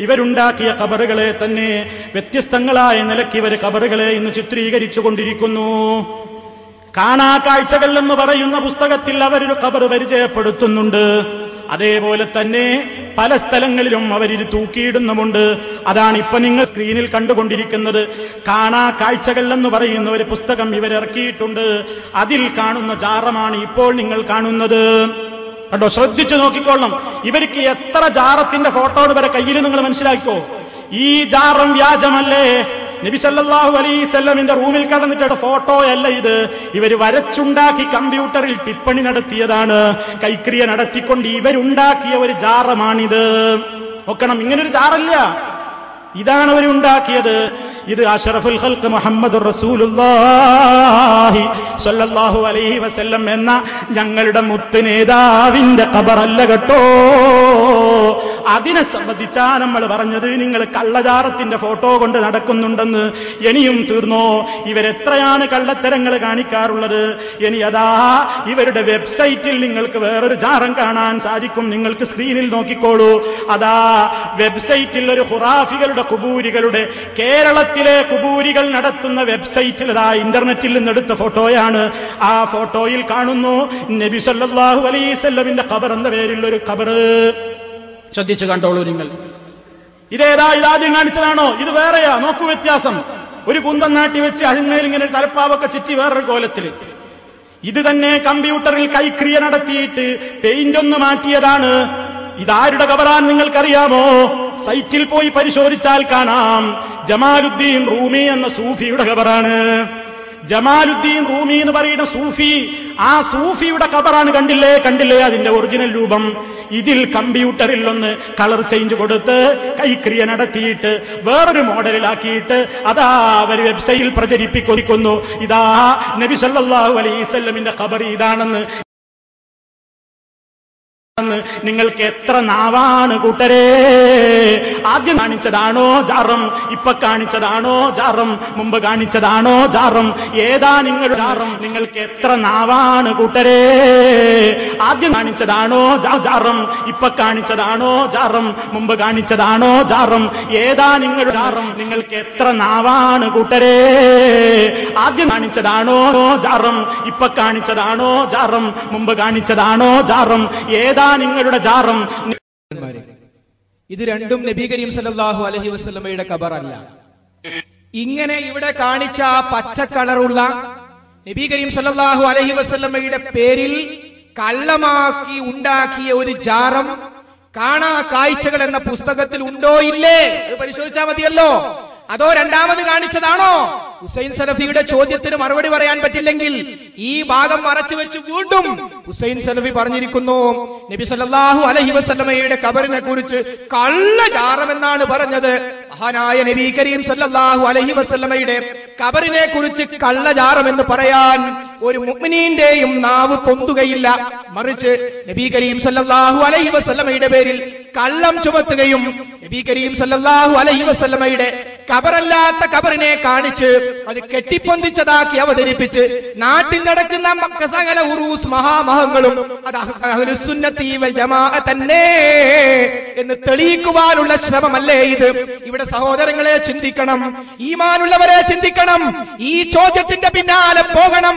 ഇവരുണ്ടാക്കിയ കബറുകളെ തന്നെ വ്യത്യസ്തങ്ങളായ നിലയ്ക്ക് ഇവർ കബറുകളെ ഇന്ന് ചിത്രീകരിച്ചു കൊണ്ടിരിക്കുന്നു. കാണാ കാഴ്ചകൾ എന്ന് പറയുന്ന പുസ്തകത്തിൽ അവരൊരു കബർ പരിചയപ്പെടുത്തുന്നുണ്ട്. അതേപോലെ തന്നെ പല സ്ഥലങ്ങളിലും അവരിത് തൂക്കിയിടുന്നുമുണ്ട്. അതാണ് ഇപ്പൊ നിങ്ങൾ സ്ക്രീനിൽ കണ്ടുകൊണ്ടിരിക്കുന്നത്. കാണാ കാഴ്ചകൾ എന്ന് പറയുന്ന ഒരു പുസ്തകം ഇവരിറക്കിയിട്ടുണ്ട് അതിൽ കാണുന്ന ജാറമാണ് ഇപ്പോൾ നിങ്ങൾ കാണുന്നത്. കണ്ടോ? ശ്രദ്ധിച്ചു നോക്കിക്കോളണം ഇവർക്ക് എത്ര ജാറത്തിന്റെ ഫോട്ടോ വരെ കയ്യിൽ നിങ്ങൾ മനസ്സിലാക്കിക്കോ? ഈ ജാറം വ്യാജമല്ലേ? നബി സല്ലല്ലാഹു അലൈസല്ലമിന്റെ റൂമിൽ കടന്നിട്ട് ഫോട്ടോ അല്ല ഇത്. ഇവർ വരച്ചുണ്ടാക്കി കമ്പ്യൂട്ടറിൽ ടിപ്പണി നടത്തിയതാണ്. കൈക്രിയ നടത്തിക്കൊണ്ട് ഇവരുണ്ടാക്കിയ ഒരു ജാറമാണിത്. നോക്കണം ഇങ്ങനൊരു ജാറല്ല. ഇതാണ് അവരുണ്ടാക്കിയത്. ഇത് അഷറഫുൽ ഹൽക്ക് മുഹമ്മദ് സ്വല്ലല്ലാഹു അലൈഹി വസല്ലം എന്ന ഞങ്ങളുടെ മുത്ത് നേതാവിന്റെ കബറല്ല കേട്ടോ. അതിനെ സംബന്ധിച്ചാ നമ്മൾ പറഞ്ഞത് നിങ്ങൾ കള്ളചാറത്തിന്റെ ഫോട്ടോ കൊണ്ട് നടക്കുന്നുണ്ടെന്ന് ഇനിയും തീർന്നോ? ഇവരെത്രയാണ് കള്ളത്തരങ്ങൾ കാണിക്കാറുള്ളത്? ഇനി അതാ ഇവരുടെ വെബ്സൈറ്റിൽ നിങ്ങൾക്ക് വേറൊരു ജാറം കാണാൻ സാധിക്കും. നിങ്ങൾക്ക് സ്ക്രീനിൽ നോക്കിക്കോളൂ. അതാ വെബ്സൈറ്റിൽ ഒരു ഹുറാഫികളുടെ കുബൂരികളുടെ കേരളത്തിലെ കുബൂരികൾ നടത്തുന്ന വെബ്സൈറ്റിൽ അതാ ഇന്റർനെറ്റിൽ നിന്നെടുത്ത ഫോട്ടോയാണ്. ആ ഫോട്ടോയിൽ കാണുന്നു നബി സല്ലാഹു അലൈഹി വസല്ലമിന്റെ ഖബർ എന്ന പേരിൽ ഒരു ഖബർ. ശ്രദ്ധിച്ചു കണ്ടോളൂ നിങ്ങൾ. ഇതേതാ ഇതാദ്യം കാണിച്ചതാണോ? ഇത് വേറെയാ നോക്കൂ വ്യത്യാസം. ഒരു കുന്തം നാട്ടി വെച്ച് അതിന്മേൽ ഇങ്ങനെ തലപ്പാവൊക്കെ ചുറ്റി വേറൊരു കോലത്തിൽ ഇത് തന്നെ കമ്പ്യൂട്ടറിൽ കൈക്രിയ നടത്തിയിട്ട് പെയിന്റ് ഒന്ന് മാറ്റിയതാണ്. ഇതാരുടെ കബറാൻ നിങ്ങൾക്കറിയാമോ? സൈറ്റിൽ പോയി പരിശോധിച്ചാൽ കാണാം. ജമാലുദ്ദീൻ റൂമി എന്ന സൂഫിയുടെ കബറാണ്. ജമാലുദ്ദീൻ റൂമി എന്ന് പറയുന്ന സൂഫി ആ സൂഫിയുടെ കബറാണ് കണ്ടില്ലേ? കണ്ടില്ലേ അതിന്റെ ഒറിജിനൽ രൂപം? ഇതിൽ കമ്പ്യൂട്ടറിൽ ഒന്ന് കളർ ചേഞ്ച് കൊടുത്ത് കൈക്രിയ നടത്തിയിട്ട് വേറൊരു മോഡലിലാക്കിയിട്ട് അതാ അവർ വെബ്സൈറ്റിൽ പ്രചരിപ്പിക്കൊരുക്കുന്നു. ഇതാ നബി സല്ലാഹു അലൈഹി വസല്ലമിന്റെ ഖബർ ഇതാണെന്ന് നിങ്ങൾക്ക് എത്ര നാവാണ് കൂട്ടരേ? ആദ്യം കാണിച്ചതാണോ ജാറം ഇപ്പൊ കാണിച്ചതാണോ ജാറം മുമ്പ് കാണിച്ചതാണോ ജാറം ഏതാ നിങ്ങൾ ജാറം നിങ്ങൾക്ക് എത്ര നാവാണ് കൂട്ടരേ? ആദ്യം കാണിച്ചതാണോ ജാറം ഇപ്പൊ കാണിച്ചതാണോ ജാറം മുമ്പ് കാണിച്ചതാണോ ജാറം ഏതാ നിങ്ങൾ ജാറം നിങ്ങൾക്ക് എത്ര നാവാണ് കൂട്ടരേ? ആദ്യം കാണിച്ചതാണോ ജാറം ഇപ്പൊ കാണിച്ചതാണോ ജാറം മുമ്പ് കാണിച്ചതാണോ ജാറം ഏതാ നിങ്ങളുടെ ജാറം. ഇത് രണ്ടും നബി കരീം സല്ലല്ലാഹു അലൈഹി വസല്ലമയുടെ കബറല്ല ഇങ്ങനെ ഇവിടെ കാണിച്ച ആ പച്ച കളറുള്ള നബി കരീം സല്ലല്ലാഹു അലൈഹി വസല്ലമയുടെ പേരിൽ കള്ളമാക്കി ഉണ്ടാക്കിയ ഒരു ജാറം കാണാ കാഴ്ചകൾ എന്ന പുസ്തകത്തിൽ ഉണ്ടോ ഇല്ലേ? അത് പരിശോധിച്ചാൽ മതിയല്ലോ. അതോ രണ്ടാമത് കാണിച്ചതാണോ? ഹുസൈൻ സലഫിയുടെ ചോദ്യത്തിന് മറുപടി പറയാൻ പറ്റില്ലെങ്കിൽ ഈ ഭാഗം മറച്ചു വെച്ച് വീണ്ടും ഹുസൈൻ സലഫി പറഞ്ഞിരിക്കുന്നു. നബി സല്ലല്ലാഹു അലൈഹി വസല്ലമയുടെ കബറിനെ കുറിച്ച് കള്ളജാറം എന്നാണ് പറഞ്ഞത്. മഹാനായ നബി കരീം സല്ലല്ലാഹു അലൈഹി വസല്ലമയുടെ കബറിനെ കുറിച്ച് കള്ളചാറമെന്ന് പറയാൻ ഒരു മുഅ്മിനീന്റെയും നാവ് പൊന്തുകയില്ല. മറിച്ച് നബി കരീം സല്ലല്ലാഹു അലൈഹി വസല്ലമയുടെ പേരിൽ കള്ളം ചുമത്തുകയും നബി കരീം സല്ലല്ലാഹു അലൈഹി വസല്ലമയുടെ കബറല്ലാത്ത കബറിനെ കാണിച്ച് അത് കെട്ടിപ്പൊന്തിച്ചതാക്കി അവതരിപ്പിച്ച് നാട്ടിൽ നടക്കുന്ന സകല ഉറൂസ് മഹാമഹങ്ങളും അത് തന്നെ എന്ന് തെളിയിക്കുവാനുള്ള ശ്രമമല്ലേ ഇത്? ഇവിടെ സഹോദരങ്ങളെ ചിന്തിക്കണം ഈമാനുള്ളവരെ ചിന്തിക്കണം ഈ ചോദ്യത്തിന്റെ പിന്നാലെ പോകണം.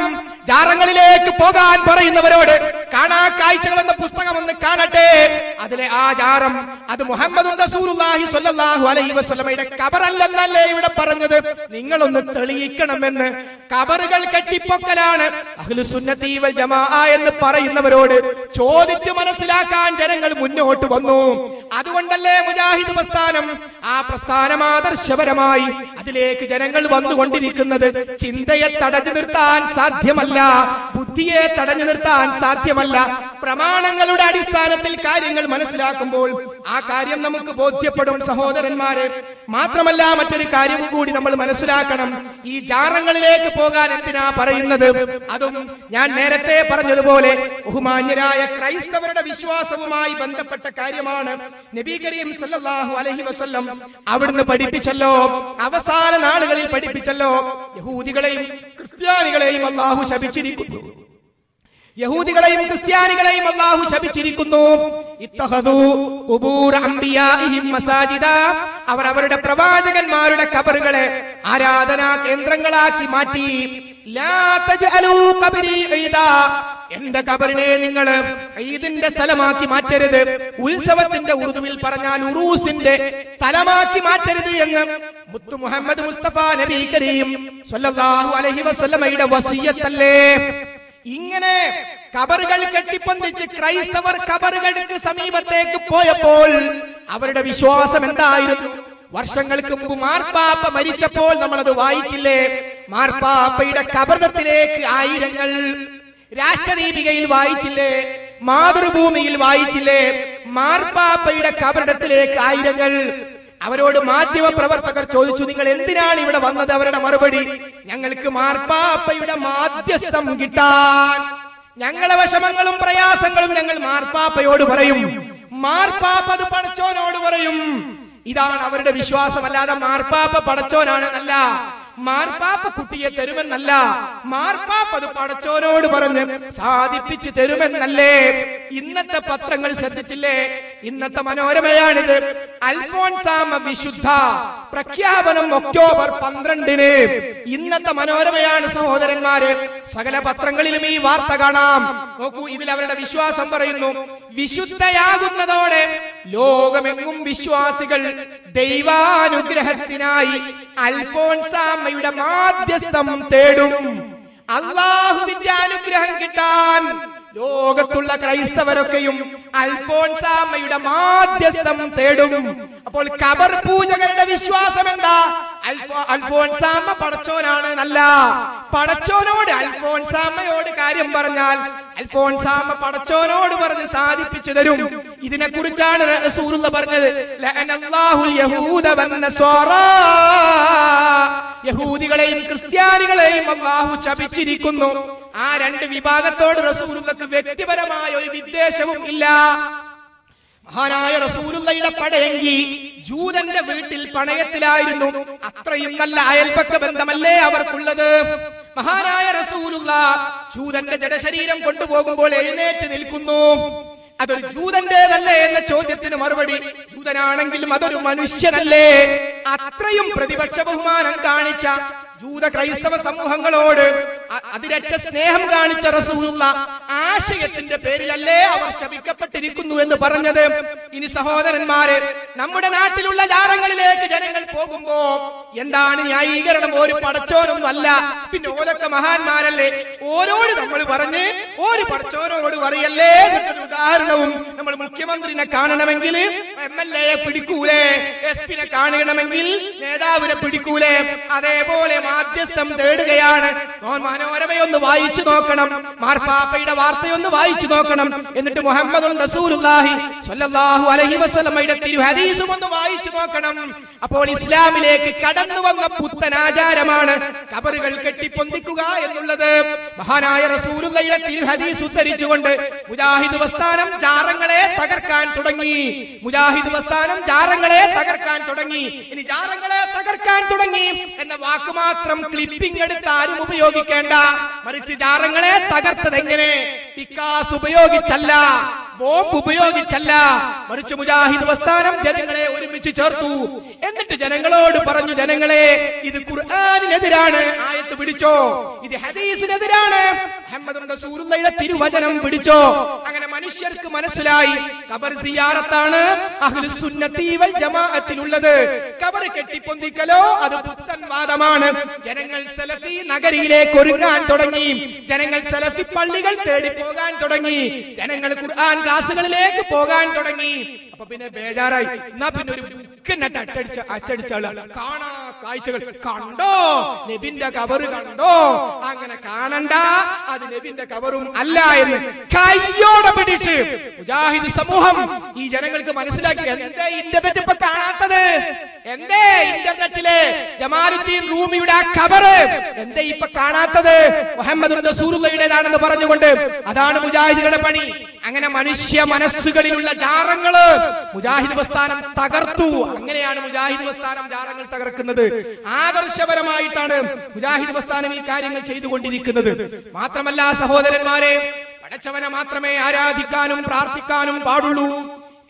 ജാറങ്ങളിലേക്ക് പോകാൻ പറയുന്നവരോട് കാണാ കാഴ്ചകൾ എന്ന പുസ്തകം ഒന്ന് കാണട്ടെ. അതിലെ ആ ജാറം അത് മുഹമ്മദ് അലൈഹി വസല്ലമയുടെ കബറല്ലെന്നല്ലേ ഇവിടെ പറഞ്ഞത്? നിങ്ങളൊന്ന് തെളിയിക്കണമെന്ന്. കബറുകൾ കെട്ടിപ്പൊക്കലാണ്. അഖിലുസുന്നീവൽ വൽ ജമാഅ എന്ന് പറയുന്നവരോട് ചോദിച്ച് മനസ്സിലാക്കാൻ ജനങ്ങൾ മുന്നോട്ട് വന്നു. അതുകൊണ്ടല്ലേ മുജാഹിദ് പ്രസ്ഥാനം? ആ പ്രസ്ഥാനം ആദർശപരമായി അതിലേക്ക് ജനങ്ങൾ വന്നുകൊണ്ടിരിക്കുന്നത് ചിന്തയെ തടഞ്ഞു നിർത്താൻ സാധ്യമല്ല. ബുദ്ധിയെ തടഞ്ഞു നിർത്താൻ സാധ്യമല്ല. പ്രമാണങ്ങളുടെ അടിസ്ഥാനത്തിൽ കാര്യങ്ങൾ മനസ്സിലാക്കുമ്പോൾ ആ കാര്യം നമുക്ക് ബോധ്യപ്പെടും സഹോദരന്മാരെ. മാത്രമല്ല മറ്റൊരു കാര്യം കൂടി നമ്മൾ മനസ്സിലാക്കണം. ഈ ജാറങ്ങളിലേക്ക് പോകാൻ എന്തിനാ പറയുന്നത്? അതും ഞാൻ നേരത്തെ പറഞ്ഞതുപോലെ ബഹുമാന്യരായ ക്രൈസ്തവരുടെ വിശ്വാസവുമായി ബന്ധപ്പെട്ട കാര്യമാണ്. നബി കരീം സല്ലല്ലാഹു അലൈഹി വസല്ലം അവിടുന്ന് പഠിപ്പിച്ചല്ലോ. അവസാന നാളുകളിൽ പഠിപ്പിച്ചല്ലോ. യഹൂദികളെയും ക്രിസ്ത്യാനികളെയും അള്ളാഹു ശപിച്ചിരിക്കുന്നു. യഹൂദികളെയും ക്രിസ്ത്യാനികളെയും അള്ളാഹു ശപിച്ചിരിക്കുന്നു. അവർ അവരുടെ പ്രവാചകന്മാരുടെ കബറുകളെ ആരാധനാ കേന്ദ്രങ്ങളാക്കി മാറ്റി. എന്റെ കബറിനെ നിങ്ങൾ ഈദിന്റെ സ്ഥലമാക്കി മാറ്റരുത്. ഉത്സവത്തിന്റെ ഉറുദുവിൽ പറഞ്ഞാൽ ഉറൂസിന്റെ സ്ഥലമാക്കി മാറ്റരുത് എന്ന് മുത്തു മുഹമ്മദ് മുസ്തഫ നബി കരീം സല്ലല്ലാഹു അലൈഹി വസല്ലമയുടെ വസിയത്തല്ലേ? ഇങ്ങനെ കബറുകൾ കെട്ടിപ്പന്തിച്ച് ക്രൈസ്തവർ കബറുകൾക്ക് സമീപത്തേക്ക് പോയപ്പോൾ അവരുടെ വിശ്വാസം എന്തായിരുന്നു? വർഷങ്ങൾക്ക് മുമ്പ് മാർപ്പാപ്പ മരിച്ചപ്പോൾ നമ്മൾ അത് വായിച്ചില്ലേ? മാർപ്പാപ്പയുടെ കബറത്തിലേക്ക് ആയിരങ്ങൾ രാഷ്ട്രദീപികയിൽ വായിച്ചില്ലേ? മാതൃഭൂമിയിൽ വായിച്ചില്ലേ? മാർപ്പാപ്പയുടെ കബറിടത്തിലേക്ക് ആയിരങ്ങൾ അവരോട് മാധ്യമ പ്രവർത്തകർ ചോദിച്ചു നിങ്ങൾ എന്തിനാണ് ഇവിടെ വന്നത് അവരുടെ മറുപടി? ഞങ്ങൾക്ക് മാർപ്പാപ്പയുടെ മാധ്യസ്ഥം കിട്ടാൻ. ഞങ്ങളെ വിഷമങ്ങളും പ്രയാസങ്ങളും ഞങ്ങൾ മാർപ്പാപ്പയോട് പറയും. മാർപ്പാപ്പ അത് പറയും. ഇതാണ് അവരുടെ വിശ്വാസം അല്ലാതെ മാർപ്പാപ്പ പടച്ചോനാണ് അല്ല മാർപ്പാപ്പ കുട്ടിയെ തരുമെന്നല്ല. മാർപ്പാപ്പ അത് പടച്ചോരോട് പറഞ്ഞ് സാധിപ്പിച്ചു തരുമെന്നല്ലേ? ഇന്നത്തെ പത്രങ്ങൾ ശ്രദ്ധിച്ചില്ലേ? ഇന്നത്തെ മനോരമയാണിത്. അൽഫോൻസാമ വിശുദ്ധ. പ്രഖ്യാപനം ഒക്ടോബർ പന്ത്രണ്ടിന്. ഇന്നത്തെ മനോരമയാണ് സഹോദരന്മാര്. സകല പത്രങ്ങളിലും ഈ വാർത്ത കാണാം. നോക്കൂ ഇതിൽ അവരുടെ വിശ്വാസം പറയുന്നു. വിശുദ്ധയാകുന്നതോടെ ലോകമെങ്ങും വിശ്വാസികൾ ദൈവാനുഗ്രഹത്തിനായി അൽഫോൻസാമ്മയുടെ മാധ്യസ്ഥം തേടും. അള്ളാഹുവിന്റെ അനുഗ്രഹം കിട്ടാൻ ലോകത്തുള്ള ക്രൈസ്തവരൊക്കെയും അൽഫോൻസാമ്മയുടെ മാധ്യസ്ഥം തേടും. അപ്പോൾ കബർ പൂജകരുടെ വിശ്വാസം എന്താ? അൽഫോ അൽഫോൻസാമ്മ പടച്ചോനാണ് നല്ല പടച്ചോനോട് അൽഫോൻസാമ്മയോട് കാര്യം പറഞ്ഞാൽ അൽഫോൻസാമ്മ പടച്ചോനോട് പറഞ്ഞ് സാധിപ്പിച്ചു തരും. ഇതിനെ കുറിച്ചാണ് റസൂലുള്ള പറഞ്ഞത്. യഹൂദ. യഹൂദികളെയും ക്രിസ്ത്യാനികളെയും അള്ളാഹു ശപിച്ചിരിക്കുന്നു. ആ രണ്ട് വിഭാഗത്തോട് റസൂലുള്ളക്ക് വ്യക്തിപരമായ ഒരു വിദ്വേഷവും ഇല്ല. മഹാനായ റസൂലുള്ളയുടെ പടയെങ്കി ജൂതന്റെ വീട്ടിൽ പണയത്തിലായിരുന്നു. അത്രയും നല്ല അയൽപക്ക ബന്ധമല്ലേ അവർക്കുള്ളത്? മഹാനായ റസൂലുള്ള ജൂതന്റെ ജഡശരീരം കൊണ്ടുപോകുമ്പോൾ എഴുന്നേറ്റ് നിൽക്കുന്നു. അതൊരു ജൂതന്റേതല്ലേ എന്ന ചോദ്യത്തിന് മറുപടി ജൂതനാണെങ്കിലും അതൊരു മനുഷ്യനല്ലേ? അത്രയും പ്രതിപക്ഷ ബഹുമാനം കാണിച്ച ജൂത ക്രൈസ്തവ സമൂഹങ്ങളോട് അതിരറ്റ സ്നേഹം കാണിച്ച റസൂലുള്ള ആശയത്തിന്റെ പേരിലല്ലേ അവർ ശപിക്കപ്പെട്ടിരിക്കുന്നു എന്ന് പറഞ്ഞത്? ഇനി സഹോദരന്മാരെ നമ്മുടെ നാട്ടിലുള്ള ജാരങ്ങളിലേക്ക് ജനങ്ങൾ പോകുമ്പോ എന്താണ് ന്യായീകരണം? ഒരു പടച്ചോനൊന്നും അല്ല. പിന്നെ ഓരൊക്കെ മഹാന്മാരല്ലേ? ഓരോട് നമ്മൾ പറഞ്ഞ് ഒരു പടച്ചോനോട് പറയല്ലേ? ഉദാഹരണവും നമ്മൾ മുഖ്യമന്ത്രിനെ കാണണമെങ്കിൽ എം എൽ എയെ പിടിക്കൂലേ? എസ് പിനെ കാണണമെങ്കിൽ നേതാവിനെ പിടിക്കൂലേ? അതേപോലെ മാധ്യസ്ഥം തേടുകയാണ്. മനോരമയൊന്ന് വായിച്ചു നോക്കണം. മാർപ്പാപ്പയുടെ വാർത്തയൊന്ന് വായിച്ചു നോക്കണം. എന്നിട്ട് മുഹമ്മദ് ഒന്ന് വായിച്ചു നോക്കണം. അപ്പോൾ ഇസ്ലാമിലേക്ക് കടന്നു വന്ന പുത്തൻ ആചാരമാണ് കബറുകൾ കെട്ടിപ്പൊന്തിക്കുക എന്നുള്ളത്. മഹാനായ റസൂലുള്ളയുടെ തിരുഹദീസ് ഉദ്ധരിച്ചുകൊണ്ട് മുജാഹിദ് പ്രസ്ഥാനം ജാറങ്ങളെ തകർക്കാൻ തുടങ്ങി. മുജാഹിദ് പ്രസ്ഥാനം ജാറങ്ങളെ തകർക്കാൻ തുടങ്ങി. ഇനി ജാറങ്ങളെ തകർക്കാൻ തുടങ്ങി എന്ന വാക്ക് മാത്രം ക്ലിപ്പിംഗ് എടുത്ത് ആരും ഉപയോഗിക്കേണ്ട മറിച്ച് ജാറങ്ങളെ തകർത്തത് എങ്ങനെ? പിക്കാസ് ഉപയോഗിച്ചല്ല ബോംബ് ഉപയോഗിച്ചല്ല. മറിച്ച് മുജാഹിദ് പ്രസ്ഥാനം ജനങ്ങളെ ഒരുമിച്ച് ചേർത്തു. എന്നിട്ട് ജനങ്ങളോട് പറഞ്ഞു ജനങ്ങളെ ഇത് ഖുർആാനിനെതിരാണ്. ആയത്ത് പിടിച്ചോ. ഇത് ഹദീസിനെതിരാണ്. തിരുവചനം പിടിച്ചോ. അങ്ങനെ മനുഷ്യർക്ക് മനസ്സിലായി കബർ സിയാറത്താണ് ജമാഅത്തിലുള്ളത്. കബർ കെട്ടിപ്പൊന്തിക്കലോ അത് പുത്തൻ വാദമാണ്. ജനങ്ങൾ സലഫി നഗരിയിലേക്ക് ഒരുങ്ങാൻ തുടങ്ങി. ജനങ്ങൾ സലഫി പള്ളികൾ തേടി പോകാൻ തുടങ്ങി. ജനങ്ങൾ ഖുർആൻ ക്ലാസുകളിലേക്ക് പോകാൻ തുടങ്ങി. അപ്പൊ പിന്നെ ബേജാറായി. എന്നാ പിന്നെ ഒരു ബുക്ക് നെറ്റ് അട്ടടിച്ച അച്ചടിച്ചാൾ കാണാ കാഴ്ചകൾ. കണ്ടോ? നബിന്റെ കവറ് കണ്ടോ? അങ്ങനെ കാണണ്ട. അത് നബിന്റെ കവറും അല്ല എന്ന് കയ്യോടെ പിടിച്ച് മുജാഹിദ് സമൂഹം ഈ ജനങ്ങൾക്ക് മനസ്സിലാക്കി. എന്തേ ഇന്റർനെറ്റ് ഇപ്പൊ കാണാത്തത്? എന്തേ ഇന്റർനെറ്റിലെ ജമാലുദ്ദീൻ റൂമിയുടെ ആ കവറ്? എന്തേ ഇപ്പൊ കാണാത്തത്? മുഹമ്മദ് റസൂലുള്ളയുടേതാണെന്ന് പറഞ്ഞുകൊണ്ട് അതാണ് മുജാഹിദുകളുടെ പണി. അങ്ങനെ മനുഷ്യ മനസ്സുകളിലുള്ള ജാറങ്ങൾ മുജാഹിദ് പ്രസ്ഥാനം തകർത്തു. അങ്ങനെയാണ് മുജാഹിദ് പ്രസ്ഥാനം ജാറങ്ങൾ തകർക്കുന്നത്. ആദർശപരമായിട്ടാണ് മുജാഹിദ് പ്രസ്ഥാനം ഈ കാര്യങ്ങൾ ചെയ്തുകൊണ്ടിരിക്കുന്നത്. മാത്രമല്ല സഹോദരന്മാരെ പടച്ചവനെ മാത്രമേ ആരാധിക്കാനും പ്രാർത്ഥിക്കാനും പാടുള്ളൂ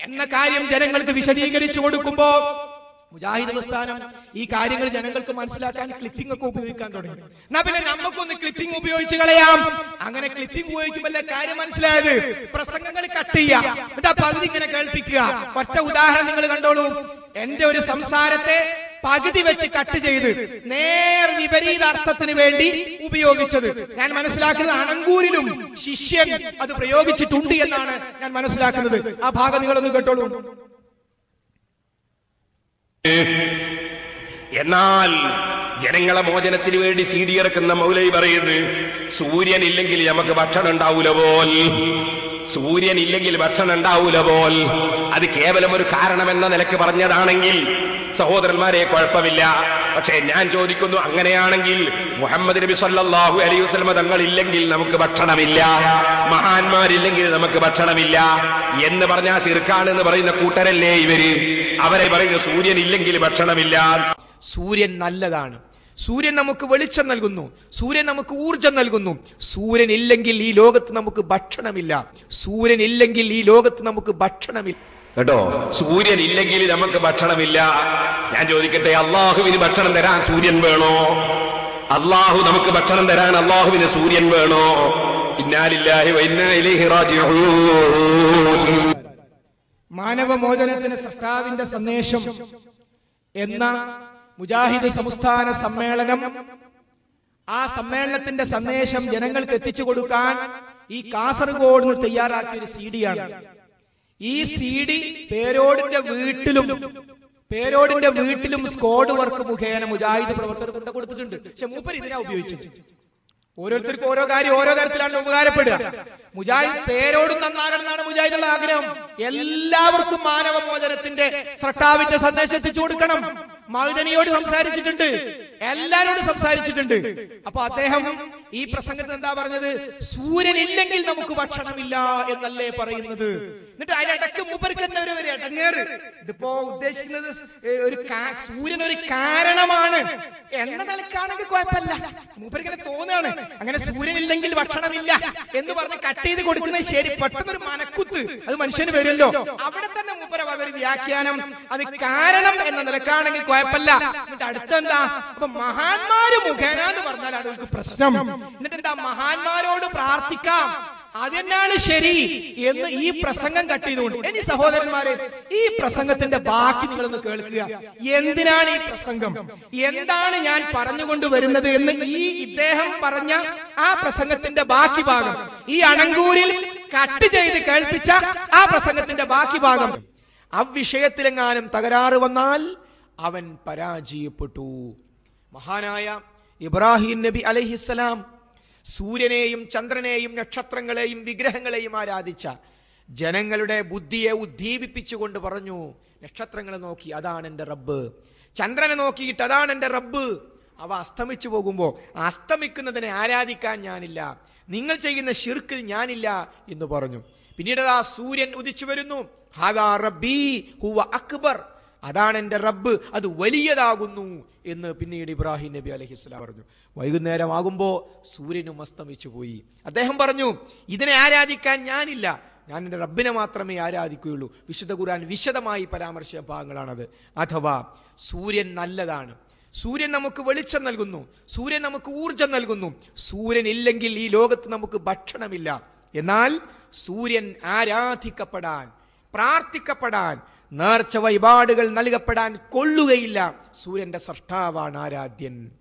എന്ന കാര്യം ജനങ്ങൾക്ക് വിശദീകരിച്ചു കൊടുക്കുമ്പോ മുജാഹിദ് പ്രസ്ഥാനം ഈ കാര്യങ്ങൾ ജനങ്ങൾക്ക് മനസ്സിലാക്കാൻ ക്ലിപ്പിംഗ് ഒക്കെ ഉപയോഗിക്കാൻ തുടങ്ങി. എന്നാ പിന്നെ നമുക്കൊന്ന് ക്ലിപ്പിംഗ് ഉപയോഗിച്ച് കളയാം. അങ്ങനെ ക്ലിപ്പിംഗ് ഉപയോഗിക്കുമ്പോൾ കാര്യം മനസ്സിലായത്? പ്രസംഗങ്ങൾ കട്ട് ചെയ്യാം എന്നിട്ട് പകുതി ഇങ്ങനെ കേൾപ്പിക്കുക. ഒറ്റ ഉദാഹരണം നിങ്ങൾ കണ്ടോളൂ. എന്റെ ഒരു സംസാരത്തെ പകുതി വെച്ച് കട്ട് ചെയ്ത് നേർ വിപരീത അർത്ഥത്തിന് വേണ്ടി ഉപയോഗിച്ചത്. ഞാൻ മനസ്സിലാക്കുന്നത് അണങ്കൂരിലും ശിഷ്യൻ അത് പ്രയോഗിച്ചിട്ടുണ്ട് എന്നാണ് ഞാൻ മനസ്സിലാക്കുന്നത്. ആ ഭാഗം നിങ്ങളൊന്ന് കേട്ടോളൂ. എന്നാൽ ജനങ്ങളെ മോചനത്തിന് വേണ്ടി സീതിയിറക്കുന്ന മൗലൈ പറയുന്നു സൂര്യൻ ഇല്ലെങ്കിൽ നമുക്ക് ഭക്ഷണം ഉണ്ടാവൂല പോൽ. സൂര്യൻ ഇല്ലെങ്കിൽ ഭക്ഷണം ഉണ്ടാവൂല പോൽ. അത് കേവലം ഒരു കാരണമെന്ന നിലയ്ക്ക് പറഞ്ഞതാണെങ്കിൽ സഹോദരന്മാരെ കുഴപ്പമില്ല. പക്ഷേ ഞാൻ ചോദിക്കുന്നു അങ്ങനെയാണെങ്കിൽ മുഹമ്മദ് നബി സല്ലാഹു അലൈഹി വസ്ലമ തങ്ങൾ ഇല്ലെങ്കിൽ നമുക്ക് ഭക്ഷണമില്ല. മഹാന്മാരില്ലെങ്കിൽ നമുക്ക് ഭക്ഷണമില്ല. എന്ന് പറഞ്ഞാൽ സിർക്കാണെന്ന് പറയുന്ന കൂട്ടരല്ലേ ഇവർ? അവരെ പറയുന്ന സൂര്യൻ ഇല്ലെങ്കിൽ ഭക്ഷണമില്ല. സൂര്യൻ നല്ലതാണ്. സൂര്യൻ നമുക്ക് വെളിച്ചം നൽകുന്നു. സൂര്യൻ നമുക്ക് ഊർജം നൽകുന്നു. സൂര്യൻ ഇല്ലെങ്കിൽ ഈ ലോകത്ത് നമുക്ക് ഭക്ഷണമില്ല. സൂര്യൻ ഇല്ലെങ്കിൽ ഈ ലോകത്ത് നമുക്ക് ഭക്ഷണമില്ല. കേട്ടോ? സൂര്യൻ ഇല്ലെങ്കിൽ നമുക്ക് ഭക്ഷണമില്ല. ഞാൻ ചോദിക്കട്ടെ അള്ളാഹുവിന് ഭക്ഷണം തരാൻ സൂര്യൻ വേണോ? അള്ളാഹു നമുക്ക് ഭക്ഷണം തരാൻ അള്ളാഹുവിന് സൂര്യൻ വേണോ? മാനവമോചനത്തിന് സൃഷ്ടാവിന്റെ സന്ദേശം എന്ന മുജാഹിദ് സംസ്ഥാന സമ്മേളനം ആ സമ്മേളനത്തിന്റെ സന്ദേശം ജനങ്ങൾക്ക് എത്തിച്ചു കൊടുക്കാൻ ഈ കാസർഗോഡ് നിന്ന് തയ്യാറാക്കിയ ഒരു സി ഡിയാണ് ഈ സി ഡി പേരോടിന്റെ വീട്ടിലും പേരോടിന്റെ വീട്ടിലും സ്കോഡ് വർക്ക് മുഖേന മുജാഹിദ് പ്രവർത്തകർ കൊണ്ട് കൊടുത്തിട്ടുണ്ട്. പക്ഷെ മൂപ്പർ ഇതിനാ ഉപയോഗിച്ചു ഓരോരുത്തർക്കും ഓരോ കാര്യം ഓരോ തരത്തിലാണ് ഉപകാരപ്പെടുക. മുജാഹിദ് പേരോടും നന്നാകണം എന്നാണ് മുജാഹിദുള്ള ആഗ്രഹം. എല്ലാവർക്കും മാനവമോചനത്തിന്റെ സ്രഷ്ടാവിന്റെ സന്ദേശം എത്തിച്ചു കൊടുക്കണം. മൗദനിയോട് സംസാരിച്ചിട്ടുണ്ട്. എല്ലാരോടും സംസാരിച്ചിട്ടുണ്ട്. അപ്പൊ അദ്ദേഹം ഈ പ്രസംഗത്തിൽ എന്താ പറഞ്ഞത്? സൂര്യൻ ഇല്ലെങ്കിൽ നമുക്ക് ഭക്ഷണമില്ല എന്നല്ലേ പറയുന്നത്. എന്നിട്ട് അതിനിടക്ക് മൂപ്പർക്ക് തന്നെ ഒരു ഇടങ്ങേറ്. ഇതിപ്പോ ഉദ്ദേശിക്കുന്നത് ഒരു സൂര്യൻ ഒരു കാരണമാണ്. എന്ന നിലക്കാണെങ്കിൽ കുഴപ്പമില്ല. മൂപ്പരിങ്ങനെ തോന്നുകയാണ്. അങ്ങനെ സൂര്യൻ ഇല്ലെങ്കിൽ ഭക്ഷണമില്ല എന്ന് പറഞ്ഞ് കട്ട് ചെയ്ത് കൊടുക്കുന്നത് ശരി പെട്ടെന്ന് ഒരു മനക്കുത്ത്. അത് മനുഷ്യന് വരുമല്ലോ. അവിടെ തന്നെ മൂപ്പര ഒരു വ്യാഖ്യാനം. അത് കാരണം എന്ന നിലക്കാണെങ്കിൽ കുഴപ്പമില്ല. എന്നിട്ട് അടുത്തെന്താ? അപ്പൊ മഹാന്മാര് മുഖേന എന്ന് പറഞ്ഞാലാണ് അവർക്ക് പ്രശ്നം. എന്നിട്ട് എന്താ മഹാന്മാരോട് പ്രാർത്ഥിക്കാം. അതെന്നാണ് ശരി എന്ന് ഈ പ്രസംഗം കട്ട് ചെയ്തുകൊണ്ട്. സഹോദരന്മാരെ ഈ പ്രസംഗത്തിന്റെ ബാക്കി നിങ്ങളൊന്ന് കേൾക്കുക. എന്തിനാണ് ഈ പ്രസംഗം? എന്താണ് ഞാൻ പറഞ്ഞുകൊണ്ട് വരുന്നത് എന്ന് ഈ ഇദ്ദേഹം പറഞ്ഞ ആ പ്രസംഗത്തിന്റെ ബാക്കി ഭാഗം. ഈ അണങ്കൂരിൽ കട്ട് ചെയ്ത് കേൾപ്പിച്ച ആ പ്രസംഗത്തിന്റെ ബാക്കി ഭാഗം. അവിഷയത്തിലെങ്ങാനും തകരാറ് വന്നാൽ അവൻ പരാജയപ്പെട്ടു. മഹാനായ ഇബ്രാഹിം നബി അലഹിസ്സലാം സൂര്യനെയും ചന്ദ്രനെയും നക്ഷത്രങ്ങളെയും വിഗ്രഹങ്ങളെയും ആരാധിച്ച ജനങ്ങളുടെ ബുദ്ധിയെ ഉദ്ദീപിപ്പിച്ചുകൊണ്ട് പറഞ്ഞു നക്ഷത്രങ്ങളെ നോക്കി അതാണ് എന്റെ റബ്ബ്. ചന്ദ്രനെ നോക്കിയിട്ട് അതാണ് എന്റെ റബ്ബ്. അവ അസ്തമിച്ചു പോകുമ്പോൾ അസ്തമിക്കുന്നതിനെ ആരാധിക്കാൻ ഞാനില്ല. നിങ്ങൾ ചെയ്യുന്ന ഷിർക്കിൽ ഞാനില്ല എന്ന് പറഞ്ഞു. പിന്നീട് ആ സൂര്യൻ ഉദിച്ചു വരുന്നു. ഹാദാ റബ്ബി ഹുവ അക്ബർ. അതാണ് എന്റെ റബ്ബ് അത് വലിയതാകുന്നു എന്ന് പിന്നീട് ഇബ്രാഹിം നബി അലഹി ഇസ്ലാം പറഞ്ഞു. വൈകുന്നേരം ആകുമ്പോൾ സൂര്യനും അസ്തമിച്ചു പോയി. അദ്ദേഹം പറഞ്ഞു ഇതിനെ ആരാധിക്കാൻ ഞാനില്ല. ഞാൻ എന്റെ റബ്ബിനെ മാത്രമേ ആരാധിക്കുകയുള്ളൂ. വിശുദ്ധ ഖുർആൻ വിശദമായി പരാമർശിച്ച ഭാഗങ്ങളാണത്. അഥവാ സൂര്യൻ നല്ലതാണ്. സൂര്യൻ നമുക്ക് വെളിച്ചം നൽകുന്നു. സൂര്യൻ നമുക്ക് ഊർജം നൽകുന്നു. സൂര്യൻ ഇല്ലെങ്കിൽ ഈ ലോകത്ത് നമുക്ക് ഭക്ഷണമില്ല. എന്നാൽ സൂര്യൻ ആരാധിക്കപ്പെടാൻ പ്രാർത്ഥിക്കപ്പെടാൻ നേർച്ച വഴിപാടുകൾ നൽകപ്പെടാൻ കൊള്ളുകയില്ല. സൂര്യന്റെ സൃഷ്ടാവാണ് ആരാധ്യൻ.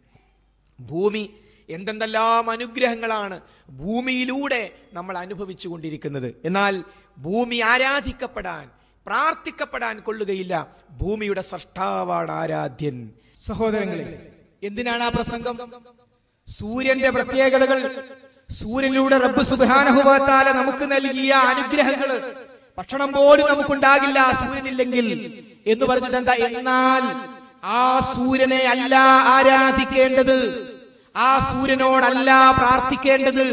ഭൂമി എന്തെന്തെല്ലാം അനുഗ്രഹങ്ങളാണ് ഭൂമിയിലൂടെ നമ്മൾ അനുഭവിച്ചു കൊണ്ടിരിക്കുന്നത് എന്നാൽ ഭൂമി ആരാധിക്കപ്പെടാൻ പ്രാർത്ഥിക്കപ്പെടാൻ കൊള്ളുകയില്ല. ഭൂമിയുടെ സൃഷ്ടാവാണ് ആരാധ്യൻ. സഹോദരങ്ങളെ എന്തിനാണ് ആ പ്രസംഗം? സൂര്യന്റെ പ്രത്യേകതകൾ സൂര്യനിലൂടെ റബ്ബ് സുബാനഹുബത്താല നമുക്ക് നൽകിയ അനുഗ്രഹങ്ങൾ ഭക്ഷണം പോലും നമുക്കുണ്ടാകില്ല സൂര്യനില്ലെങ്കിൽ. എന്ന് പറഞ്ഞിട്ട് എന്താ എന്നാൽ ആ സൂര്യനെ അല്ല ആരാധിക്കേണ്ടത്. ആ സൂര്യനോടല്ല പ്രാർത്ഥിക്കേണ്ടത്.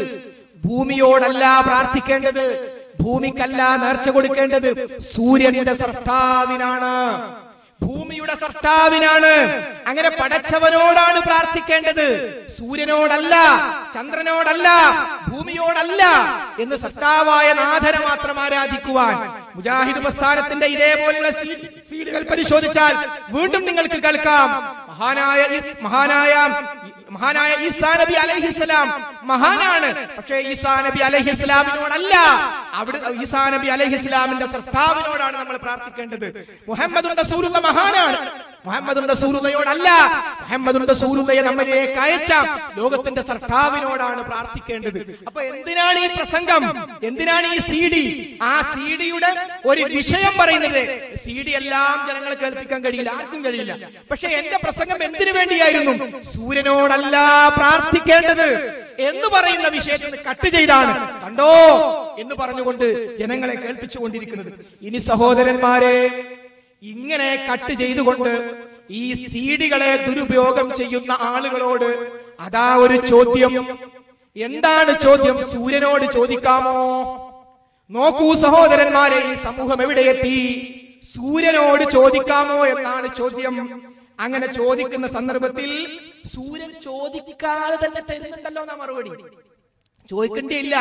ഭൂമിയോടല്ല പ്രാർത്ഥിക്കേണ്ടത്. ഭൂമിക്കല്ല നേർച്ച കൊടുക്കേണ്ടത്. സൂര്യന്റെ സൃഷ്ടാവിനാണ്. ഭൂമിയുടെ സർത്താവിനാണ് അങ്ങനെ പടച്ചവനോടാണ് പ്രാർത്ഥിക്കേണ്ടത്. സൂര്യനോടല്ല ചന്ദ്രനോടല്ല ഭൂമിയോടല്ല എന്ന് സർത്താവായ നാഥനെ മാത്രം ആരാധിക്കുവാൻ. മുജാഹിദ് പ്രസ്ഥാനത്തിന്റെ ഇതേപോലുള്ള സീഡുകൾ പരിശോധിച്ചാൽ വീണ്ടും നിങ്ങൾക്ക് കേൾക്കാം. മഹാനായ മഹാനായ മഹാനായ ഈസാ നബി അലഹിസ്ലാം മഹാനാണ്. പക്ഷേ ഈസാ നബി അലഹിസ്ലാമിനോടല്ല അവിടെ ഈസാ നബി അലഹിസ്ലാമിന്റെ സൃഷ്ടാവിനോടാണ് നമ്മൾ പ്രാർത്ഥിക്കേണ്ടത്. മുഹമ്മദ് റസൂലുള്ള മഹാനാണ്. മുഹമ്മദ് റസൂലുള്ളയോടല്ല. മുഹമ്മദ് റസൂലുള്ളയെ നമ്മളിലേക്ക് അയച്ച ലോകത്തിന്റെ സർത്താവിനോടാണ് പ്രാർത്ഥിക്കേണ്ടത്. അപ്പൊ എന്തിനാണ് ഈ പ്രസംഗം? എന്തിനാണ് ഈ സി ഡി? ആ സി ഡിയുടെ ഒരു വിഷയം പറയുന്നത്. സി ഡി എല്ലാം ജനങ്ങളെ കേൾപ്പിക്കാൻ കഴിയില്ല. ആർക്കും കഴിയില്ല. പക്ഷെ എന്റെ പ്രസംഗം എന്തിനു വേണ്ടിയായിരുന്നു? സൂര്യനോടല്ല പ്രാർത്ഥിക്കേണ്ടത് എന്ന് പറയുന്ന വിഷയത്തിൽ കട്ട് ചെയ്താണ്. കണ്ടോ? എന്ന് പറഞ്ഞുകൊണ്ട് ജനങ്ങളെ കേൾപ്പിച്ചുകൊണ്ടിരിക്കുന്നത്. ഇനി സഹോദരന്മാരെ ഇങ്ങനെ കട്ട് ചെയ്തുകൊണ്ട് ഈ സീഡികളെ ദുരുപയോഗം ചെയ്യുന്ന ആളുകളോട് അതാ ഒരു ചോദ്യം. എന്താണ് ചോദ്യം? സൂര്യനോട് ചോദിക്കാമോ? നോക്കൂ സഹോദരന്മാരെ ഈ സമൂഹം എവിടെയെത്തി സൂര്യനോട് ചോദിക്കാമോ എന്നാണ് ചോദ്യം. അങ്ങനെ ചോദിക്കുന്ന സന്ദർഭത്തിൽ സൂര്യൻ ചോദിക്കാതെ തന്നെ തരുന്നുണ്ടല്ലോ എന്നാ മറുപടി. ചോദിക്കേണ്ടിയില്ല.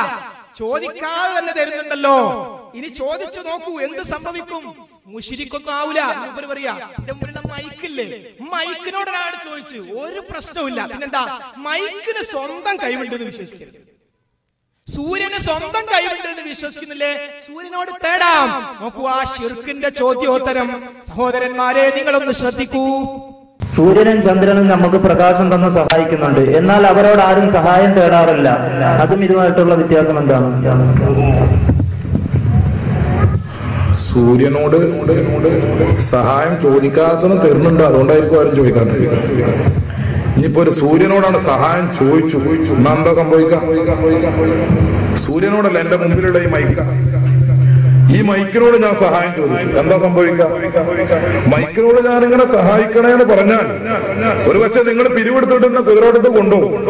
ചോദിക്കാതെ തന്നെ തരുന്നുണ്ടല്ലോ. ഇനി ചോദിച്ചു നോക്കൂ എന്ത് സംഭവിക്കും? മുഷിരിക്കൊന്നും ആവൂല. മൂപ്പര് പറയാ എന്റെ മുമ്പിലുള്ള മൈക്കില്ലേ? മൈക്കിനോടൊരാൾ ചോദിച്ചു. ഒരു പ്രശ്നവുമില്ല. പിന്നെന്താ? മൈക്കിന് സ്വന്തം കഴിവുണ്ടെന്ന് വിശ്വസിക്കരുത്. സൂര്യന് സ്വന്തം കഴിവുണ്ട് എന്ന് വിശ്വസിക്കുന്നില്ലേ? സൂര്യനോട് തേടാം. നോക്കൂ ആ ഷിർക്കിന്റെ ചോദ്യോത്തരം. സഹോദരന്മാരെ നിങ്ങളൊന്ന് ശ്രദ്ധിക്കൂ. സൂര്യനും ചന്ദ്രനും നമുക്ക് പ്രകാശം തന്ന് സഹായിക്കുന്നുണ്ട്. എന്നാൽ അവരോട് ആരും സഹായം തേടാറില്ല. അതും ഇതുമായിട്ടുള്ള വ്യത്യാസം എന്താണ്? സൂര്യനോട് സഹായം ചോദിക്കാത്തതും തരുന്നുണ്ട് അതുകൊണ്ടായിരിക്കും ആരും ചോദിക്കാത്തത്. ഇനിയിപ്പോ ഒരു സൂര്യനോടാണ് സഹായം ചോദിച്ചു. എന്നാ എന്താ സംഭവിക്കാം സൂര്യനോടല്ല എന്റെ മുമ്പിലുള്ള ഈ ഈ മൈക്കിനോട് ഞാൻ സഹായം ചോദിച്ചു. എന്താ സംഭവിക്കാം മൈക്കിനോട് ഞാൻ ഇങ്ങനെ സഹായിക്കണേ എന്ന് പറഞ്ഞാൽ ഒരു പക്ഷെ നിങ്ങൾ പിരിവെടുത്തിട്ട് കുതിരോടത്ത് കൊണ്ടുപോകും.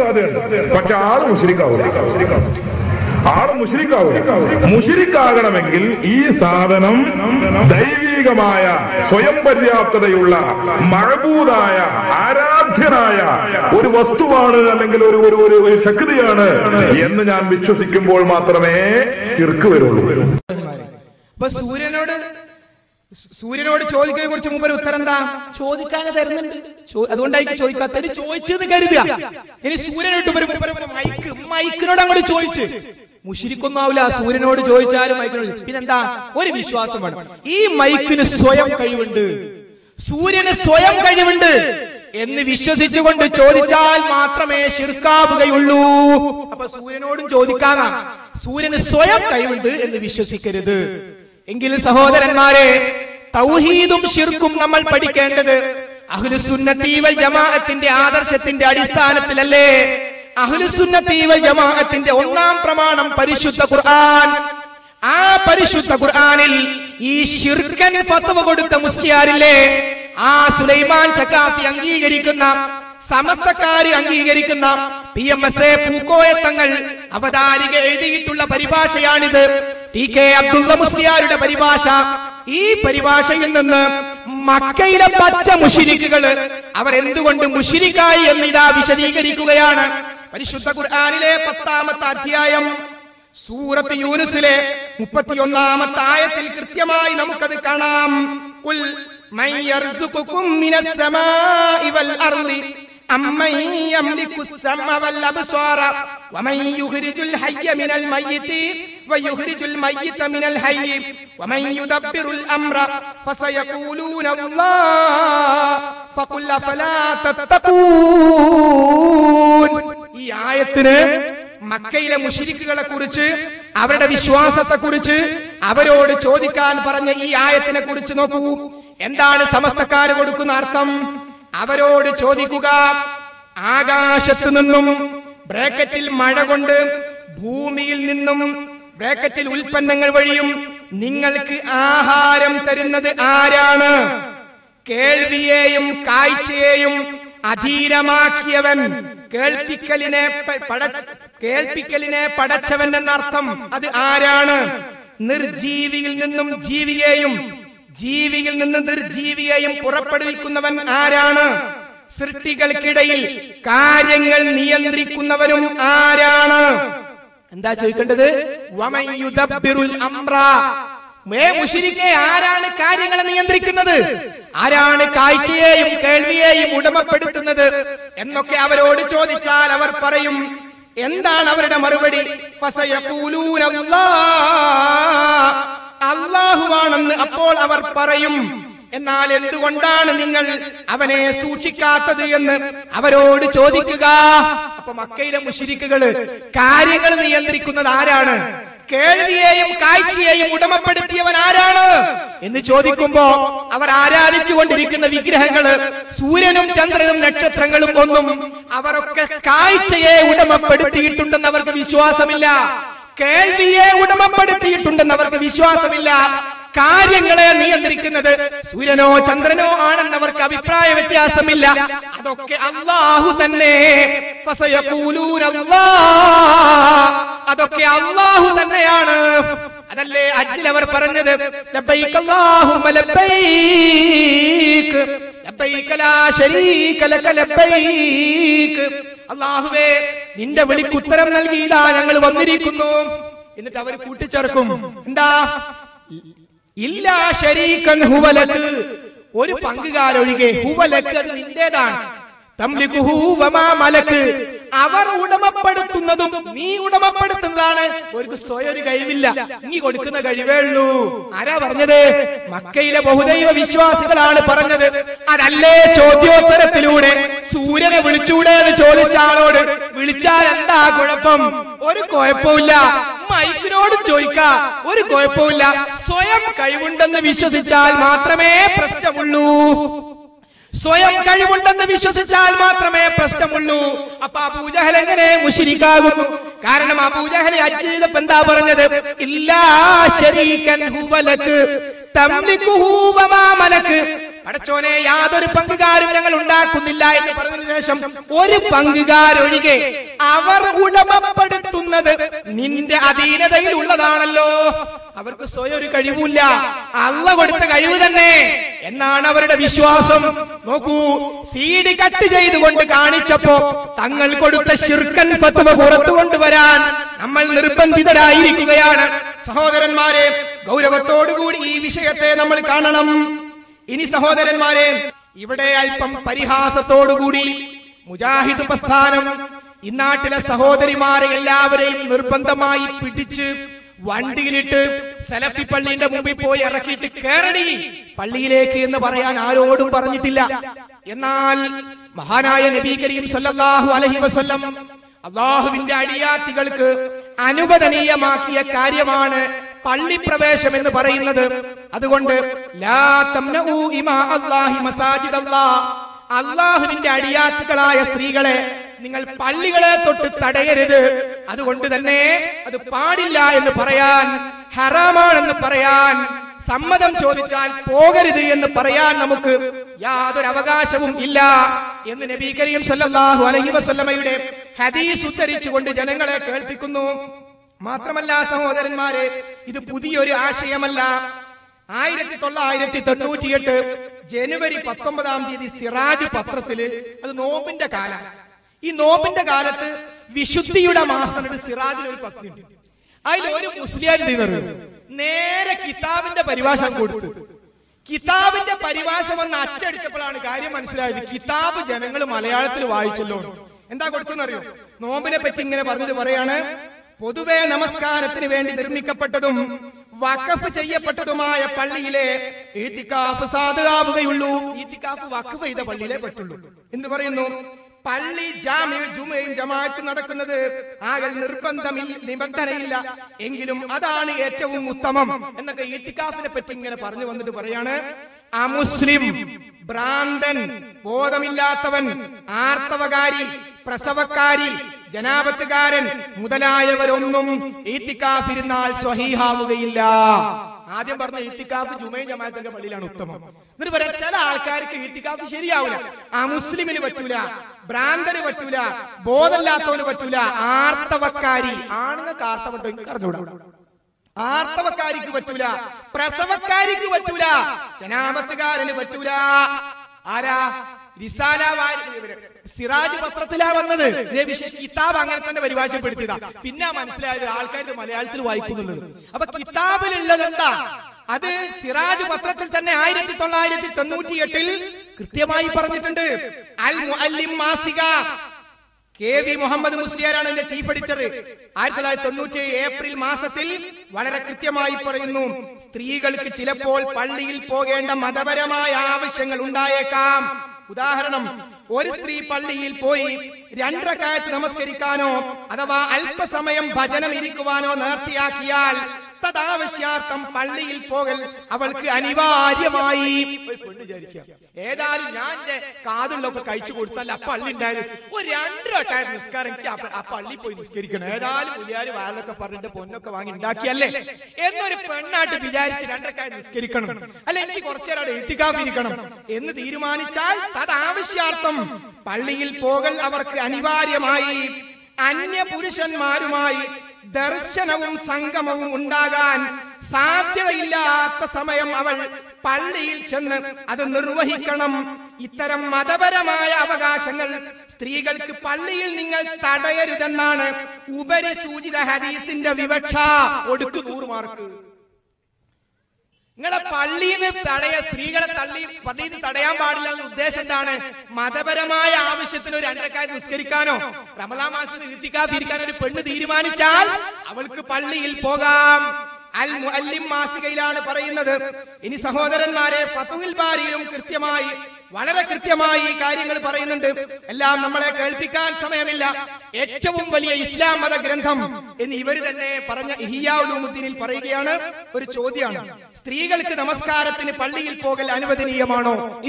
സാധ്യതയുണ്ട്. പക്ഷെ ആൾ മുസ്ലിക്കാവില്ല ആൾ മുഷിരിക്കാവും മുഷിരിക്കാകണമെങ്കിൽ ഈ സാധനം ദൈവീകമായ സ്വയം പര്യാപ്തതയുള്ള മഴബൂതായ ആരാധ്യനായ ഒരു വസ്തുവാണ് അല്ലെങ്കിൽ ഒരു ഒരു ഒരു ശക്തിയാണ് എന്ന് ഞാൻ വിശ്വസിക്കുമ്പോൾ മാത്രമേ ശിർക്ക് വരുള്ളൂ. സൂര്യനോട് സൂര്യനോട് ചോദിക്കുന്ന കുറിച്ച് മുമ്പ് ഉത്തരം എന്താ ചോദിക്കാനെ തരുന്നുണ്ട്. അതുകൊണ്ടായിരിക്കും ചോദിക്കാത്തത്. ചോദിച്ചത് കരുതുക. ഇനി സൂര്യനോട്ട് മൈക്ക് മൈക്കിനോട് അങ്ങോട്ട് ചോദിച്ച്. മുഷിരിക്കൊന്നും ആവില്ല സൂര്യനോട് ചോദിച്ചാലും മൈക്കിനോട് പിന്നെന്താ? ഒരു വിശ്വാസം വേണം. ഈ മൈക്കിന് സ്വയം കഴിവുണ്ട്. സൂര്യന് സ്വയം കഴിവുണ്ട് എന്ന് വിശ്വസിച്ചുകൊണ്ട് ചോദിച്ചാൽ മാത്രമേ ശിർക്കാവുകയുള്ളൂ. അപ്പൊ സൂര്യനോടും ചോദിക്കാനാണ് സൂര്യന് സ്വയം കഴിവുണ്ട് എന്ന് വിശ്വസിക്കരുത്. എങ്കിൽ സഹോദരന്മാരെ തൗഹീദും ഷിർക്കും നമ്മൾ പഠിക്കേണ്ടത് അഹ്ലുസുന്നത്തി വൽ ജമാഅത്തിന്റെ ആദർശത്തിന്റെ അടിസ്ഥാനത്തിലല്ലേ? ജമാഅത്തിന്റെ ഒന്നാം പ്രമാണം പരിശുദ്ധ ഖുർആൻ. ആ പരിശുദ്ധ ഖുർആനിൽ ഈ ഷിർക്കൻ ഫത്വ കൊടുത്ത മുസ്ലിയാരില്ലേ? ആ സുലൈമാൻ സഖാഫി അംഗീകരിക്കുന്ന സമസ്തക്കാര് അംഗീകരിക്കുന്ന പി എം എസ് എ പൂക്കോയത്തങ്ങൾ അവതാരിക എഴുതിയിട്ടുള്ള പരിഭാഷയാണിത്. ടി കെ അബ്ദുള്ള മുസ്ലിയാരുടെ പരിഭാഷ. ഈ പരിഭാഷയിൽ നിന്ന് മക്കയിലെ പച്ച മുഷിരിക്കുകൾ അവരെന്തുകൊണ്ട് മുഷിരിക്കായി എന്ന് ഇതാ വിശദീകരിക്കുകയാണ്. പരിശുദ്ധ ഖുർആാനിലെ പത്താമത്തെ അധ്യായം സൂറത്ത് യൂനുസിലെ മുപ്പത്തിയൊന്നാമത്തെ ആയത്തിൽ കൃത്യമായി നമുക്കത് കാണാം. കുൽ മൻ യർസുഖുക്കും മിനസ് സമാഇ വൽ അർളി أمن يملك السمع والأبصار ومن يخرج الحي من الميت ويخرج الميت من الحي ومن يدبر الأمر فسيقولون الله فقل أفلا تتقون ഈ ആയത്തിന് മക്കയിലെ മുഷിരിക്കുകളെ കുറിച്ച് അവരുടെ വിശ്വാസത്തെ കുറിച്ച് അവരോട് ചോദിക്കാൻ പറഞ്ഞ ഈ ആയത്തിനെ കുറിച്ച് നോക്കൂ എന്താണ് സമസ്തക്കാര് കൊടുക്കുന്ന അർത്ഥം അവരോട് ചോദിക്കുക ആകാശത്ത് നിന്നും ബ്രാക്കറ്റിൽ മഴ കൊണ്ട് ഭൂമിയിൽ നിന്നും ബ്രാക്കറ്റിൽ ഉൽപ്പന്നങ്ങൾ വഴിയും നിങ്ങൾക്ക് ആഹാരം തരുന്നത് ആരാണ്? കേൾവിയെയും കാഴ്ചയെയും അധീരമാക്കിയവൻ കേൾപ്പിക്കലിനെ കേൾപ്പിക്കലിനെ പടച്ചവൻ എന്നർത്ഥം അത് ആരാണ്? നിർജീവിയിൽ നിന്നും ജീവിയെയും ജീവിയിൽ നിന്ന് നിർജീവിയെയും പുറപ്പെടുവിക്കുന്നവൻ ആരാണ്? സൃഷ്ടികൾക്കിടയിൽ കാര്യങ്ങൾ നിയന്ത്രിക്കുന്നവരും ആരാണ്? എന്താ ചോദിക്കേണ്ടത്? ആരാണ് കാര്യങ്ങളെ നിയന്ത്രിക്കുന്നത്? ആരാണ് കാഴ്ചയെയും കേൾവിയെയും ഉടമപ്പെടുത്തുന്നത്? എന്നൊക്കെ അവരോട് ചോദിച്ചാൽ അവർ പറയും എന്താണ് അവരുടെ മറുപടി? അല്ലാഹുവാണെന്ന് അപ്പോൾ അവർ പറയും. എന്നാൽ എന്തുകൊണ്ടാണ് നിങ്ങൾ അവനെ സൂക്ഷിക്കാത്തത് എന്ന് അവരോട് ചോദിക്കുക. അപ്പൊ മക്കയിലെ മുഷിരിക്കുകൾ കാര്യങ്ങൾ നിയന്ത്രിക്കുന്നത് ആരാണ്? കേൾവിയെയും കാഴ്ചയെയും ഉടമപ്പെടുത്തിയവൻ ആരാണ്? എന്ന് ചോദിക്കുമ്പോ അവർ ആരാധിച്ചു കൊണ്ടിരിക്കുന്ന വിഗ്രഹങ്ങൾ സൂര്യനും ചന്ദ്രനും നക്ഷത്രങ്ങളും ഒന്നും അവരൊക്കെ കാഴ്ചയെ ഉടമപ്പെടുത്തിയിട്ടുണ്ടെന്ന് അവർക്ക് വിശ്വാസമില്ല. കേൾവിയെ ഉടമപ്പെടുത്തിയിട്ടുണ്ടെന്ന് അവർക്ക് വിശ്വാസമില്ല. കാര്യങ്ങളെ നിയന്ത്രിക്കുന്നത് സൂര്യനോ ചന്ദ്രനോ ആണെന്ന് അവർക്ക് അഭിപ്രായ വ്യത്യാസമില്ല. അതൊക്കെ അള്ളാഹു തന്നെ. അതൊക്കെ അള്ളാഹു തന്നെയാണ്. അതല്ലേ അജിൽ അവർ പറഞ്ഞത്? അള്ളാഹുവേ നിന്റെ വിളിക്ക് ഉത്തരം നൽകിയതാ ഞങ്ങൾ വന്നിരിക്കുന്നു. എന്നിട്ട് അവർ കൂട്ടിച്ചേർക്കും. എന്താ? ഇല്ല ഒരു പങ്കുകാരൊഴികെ ഹുവലക്ക് അത് നിന്റേതാണ്. അവർ ഉടമപ്പെടുത്തുന്നതും നീ ഉടമപ്പെടുത്തുന്നതാണ്. ഒരു സ്വയം ഒരു കഴിവില്ല. നീ കൊടുക്കുന്ന കഴിവേ ഉള്ളൂ. ആരാ പറഞ്ഞത്? മക്കയിലെ ബഹുദൈവ വിശ്വാസികളാണ് പറഞ്ഞത്. അതല്ലേ ചോദ്യോത്തരത്തിലൂടെ? സൂര്യനെ വിളിച്ചൂടെ എന്ന് ചോദിച്ച ആളോട് വിളിച്ചാൽ എന്താ കുഴപ്പം? ഒരു കുഴപ്പമില്ല മൈക്കിനോട് ചോദിക്ക. ഒരു കുഴപ്പമില്ല സ്വയം കഴിവുണ്ടെന്ന് വിശ്വസിച്ചാൽ മാത്രമേ പ്രശ്നമുള്ളൂ. സ്വയം കഴിവുണ്ടെന്ന് വിശ്വസിച്ചാൽ മാത്രമേ പ്രശ്നമുള്ളൂ. അപ്പൊ അബൂജഹൽ എങ്ങനെ മുഷിരിക്കാകുന്നു കാരണം ആ ഹജ്ജ് ചെയ്തപ്പോ എന്താ പറഞ്ഞത്? ഇല്ലാ ശരീകൻ ഹുവലക്ക് തംലിക്കുഹു വമാ മലക്ക് പടച്ചോനെ യാതൊരു പങ്കുകാരും ഞങ്ങൾ ഉണ്ടാക്കുന്നില്ല എന്ന് പറഞ്ഞതിനു ശേഷം ഒരു പങ്കുകാരൊഴികെ അവർ ഉടമപ്പെടുത്തുന്നത് നിന്റെ അധീനതയിൽ ഉള്ളതാണല്ലോ. അവർക്ക് സ്വയം ഒരു കഴിവില്ല അള്ള കൊടുത്ത കഴിവ് തന്നെ. എന്നാണ് അവരുടെ വിശ്വാസം. നോക്കൂ സീഡ് കട്ട് ചെയ്തുകൊണ്ട് കാണിച്ചപ്പോ തങ്ങൾ കൊടുത്ത ശിർക്കൻ ഫത്വ പുറത്തു കൊണ്ടുവരാൻ നമ്മൾ നിർബന്ധിതരായിരിക്കുകയാണ്. സഹോദരന്മാരെ ഗൗരവത്തോടുകൂടി ഈ വിഷയത്തെ നമ്മൾ കാണണം. ഇനി സഹോദരന്മാരെ ഇവിടെ അല്പം പരിഹാസത്തോടുകൂടി മുജാഹിദ് പ്രസ്ഥാനം ഇന്നാട്ടിലെ സഹോദരിമാരെ എല്ലാവരെയും നിർബന്ധമായി പിടിച്ച് വണ്ടിയിലിട്ട് സലഫി പള്ളിന്റെ മുമ്പിൽ പോയി ഇറക്കിയിട്ട് കേറടി പള്ളിയിലേക്ക് എന്ന് പറയാൻ ആരോടും പറഞ്ഞിട്ടില്ല. എന്നാൽ മഹാനായ നബി കരീം സല്ലല്ലാഹു അലൈഹി വസല്ലം അള്ളാഹുവിന്റെ അടിയാത്തികൾക്ക് അനുവദനീയമാക്കിയ കാര്യമാണ് പള്ളിപ്രവേശം എന്ന് പറയുന്നത് അതുകൊണ്ട് അള്ളാഹുവിന്റെ അടിയാത്തുകളായ സ്ത്രീകളെ നിങ്ങൾ പള്ളികളെ തൊട്ട് തടയരുത്. അതുകൊണ്ട് തന്നെ അത് പാടില്ല എന്ന് പറയാൻ ഹറാമാണെന്ന് പറയാൻ സമ്മതം ചോദിച്ചാൽ പോകരുത് എന്ന് പറയാൻ നമുക്ക് യാതൊരു അവകാശവും ഇല്ല എന്ന് നബി കരീം സല്ലല്ലാഹു അലൈഹി വസല്ലമയുടെ ഹദീസ് ഉദ്ധരിച്ചുകൊണ്ട് ജനങ്ങളെ കേൾപ്പിക്കുന്നു. മാത്രമല്ല സഹോദരന്മാരെ ഇത് പുതിയൊരു ആശയമല്ല. ആയിരത്തി തൊള്ളായിരത്തി തൊണ്ണൂറ്റിയെട്ട് ജനുവരി പത്തൊമ്പതാം തീയതി സിറാജ് പത്രത്തിൽ അത് നോമ്പിന്റെ കാലം. ഈ നോമ്പിന്റെ കാലത്ത് വിശുദ്ധിയുടെ മാസം സിറാജിൽ ഒരു പത്തി അതിൽ ഒരു മുസ്ലിം നേരെ കിതാബിന്റെ പരിഭാഷ കൊടുത്തു. കിതാബിന്റെ പരിഭാഷ വന്ന് അച്ചടിച്ചപ്പോഴാണ് കാര്യം മനസ്സിലായത്. കിതാബ് ജനങ്ങൾ മലയാളത്തിൽ വായിച്ചല്ലോ. എന്താ കൊടുത്തെന്നറിയോ നോമ്പിനെ പറ്റി ഇങ്ങനെ പറഞ്ഞിട്ട് പറയാണ് പൊതുവെ നമസ്കാരത്തിന് വേണ്ടി നിർമ്മിക്കപ്പെട്ടതും വഖഫ് ചെയ്യപ്പെട്ടതുമായ പള്ളിയിലെ ഈത്തിക്കാഫ് സാധുകാവുകയുള്ളൂ ഈത്തിക്കാഫ് വഖഫ് ചെയ്ത പള്ളിയിലെ പറ്റുള്ളൂ. എന്ന് പറയുന്നു? പള്ളി ജാമ്യ ജുമയും ജമാഅത്ത് നടക്കുന്നത് ആകൽ നിർബന്ധമില്ല നിബന്ധനയില്ല. എങ്കിലും അതാണ് ഏറ്റവും ഉത്തമം എന്നൊക്കെ ഈത്തിക്കാഫിനെ പറ്റി ഇങ്ങനെ പറഞ്ഞു വന്നിട്ട് പറയാണ്. അമുസ്ലിം ഭ്രാന്തൻ ബോധമില്ലാത്തവൻ ആർത്തവകാരി പ്രസവക്കാരി ജനാപത്തുകാരൻ മുതലായവരൊന്നും ഈത്തിക്കാഫിരുന്നാൽ സ്വഹീഹാവുകയില്ല. ആദ്യം പറഞ്ഞ ഈത്തിക്കാഫ് ജുമൈ ജമാഅത്തിന്റെ പള്ളിയിലാണ് ഉത്തമം. എന്നിട്ട് പറയാം ചില ആൾക്കാർക്ക് ഈത്തിക്കാഫ് ശരിയാവില്ല ആ മുസ്ലിമിന് പറ്റൂല ഭ്രാന്തന് പറ്റൂല ബോധമില്ലാത്തവന് പറ്റൂല. ആർത്തവക്കാരി ആണുങ്ങൾക്ക് ആർത്തവട്ടോ എനിക്ക് ആർത്തവക്കാരിക്ക് പറ്റൂല പ്രസവക്കാരിക്ക് പറ്റൂല ജനാപത്തുകാരന് പറ്റൂല. ആരാ? സിറാജ് പത്രത്തിലാ വന്നത്. ഇതേ വിശേഷ കിതാബ് അങ്ങനെ തന്നെ പരിഭാഷപ്പെടുത്തിയതാ. പിന്നെ മനസ്സിലായത് ആൾക്കാർ മലയാളത്തിൽ വായിക്കുന്നുള്ളത്. അപ്പൊ കിതാബിലുള്ളത് എന്താ? അത് സിറാജ് പത്രത്തിൽ തന്നെ ആയിരത്തി തൊള്ളായിരത്തി തൊണ്ണൂറ്റി എട്ടിൽ കൃത്യമായി പറഞ്ഞിട്ടുണ്ട്. അൽ മുഅല്ലിം മാസിക. കെ വി മുഹമ്മദ് മുസ്ലിയാരാണ് എന്റെ ചീഫ് എഡിറ്റർ ആയിരത്തി തൊള്ളായിരത്തി തൊണ്ണൂറ്റി ഏപ്രിൽ മാസത്തിൽ വളരെ കൃത്യമായി പറയുന്നു. സ്ത്രീകൾക്ക് ചിലപ്പോൾ പള്ളിയിൽ പോകേണ്ട മതപരമായ ആവശ്യങ്ങൾ ഉണ്ടായേക്കാം. ഉദാഹരണം ഒരു സ്ത്രീ പള്ളിയിൽ പോയി രണ്ടരക്കാലത്ത് നമസ്കരിക്കാനോ അഥവാ അല്പസമയം ഭജനം ഇരിക്കുവാനോ നേർച്ചയാക്കിയാൽ തദാവശ്യാർത്ഥം പള്ളിയിൽ പോകൽ അവൾക്ക് അനിവാര്യമായി. പെണ്ണ് വിചാരിക്കുക ഏതായാലും ഞാൻ എന്റെ കാതുള്ളൊക്കെ കഴിച്ചു കൊടുത്താൽ ആ പള്ളി ഉണ്ടായിരുന്നു ഒരു രണ്ടരക്കായ നിസ്കാരം എനിക്ക് ആ പള്ളി പോയി നിസ്കരിക്കണം. ഏതായാലും പുലിയാര് വയലൊക്കെ പറഞ്ഞിട്ട് പൊന്നൊക്കെ വാങ്ങി ഉണ്ടാക്കിയല്ലേ? എന്നൊരു പെണ്ണായിട്ട് വിചാരിച്ച് രണ്ടരക്കായ നിസ്കരിക്കണം. അല്ല എനിക്ക് കുറച്ചേരാട് എത്തിക്കാതിരിക്കണം എന്ന് തീരുമാനിച്ചാൽ തദാവശ്യാർത്ഥം പള്ളിയിൽ പോകൽ അവർക്ക് അനിവാര്യമായി. അന്യ പുരുഷന്മാരുമായി ദർശനവും സംഗമവും ഉണ്ടാകാൻ സാധ്യതയില്ലാത്ത സമയം അവൾ പള്ളിയിൽ ചെന്ന് അത് നിർവഹിക്കണം. ഇത്തരം മതപരമായ അവകാശങ്ങൾ സ്ത്രീകൾക്ക് പള്ളിയിൽ നിങ്ങൾ തടയരുതെന്നാണ് ഉപരിസൂചിത ഹദീസിന്റെ വിവക്ഷ. ഒടുക്കു നൂറ് മാർക്ക് നിങ്ങളെ പള്ളിയിൽ നിന്ന് തടയ സ്ത്രീകളെ തള്ളി പള്ളിയിൽ നിന്ന് തടയാൻ പാടില്ല എന്ന ഉദ്ദേശം എന്താണ്? മതപരമായ ആവശ്യത്തിന് ഒരു രണ്ടരക്കായി നിസ്കരിക്കാനോ? റമലാ മാസത്തിൽ നിർത്തിക്കാതിരിക്കാൻ ഒരു പെണ്ണ് തീരുമാനിച്ചാൽ അവൾക്ക് പള്ളിയിൽ പോകാം. അൽ മുഅല്ലിം മാസികയിലാണ് പറയുന്നത്. ഇനി സഹോദരന്മാരെ പത്തുവിൽ ബാരിയിലും കൃത്യമായി വളരെ കൃത്യമായി ഈ കാര്യങ്ങൾ പറയുന്നുണ്ട്. എല്ലാം നമ്മളെ കേൾപ്പിക്കാൻ സമയമില്ല. ഏറ്റവും വലിയ ഇസ്ലാം മത ഗ്രന്ഥം എന്ന് ഇവർ തന്നെ പറഞ്ഞ ഇഹിയാഉലൂമുദ്ദീനിൽ പറയുകയാണ്. ഒരു ചോദ്യമാണ്. സ്ത്രീകൾക്ക് നമസ്കാരത്തിന് പള്ളിയിൽ പോകൽ അനുവദനീയമാണോ?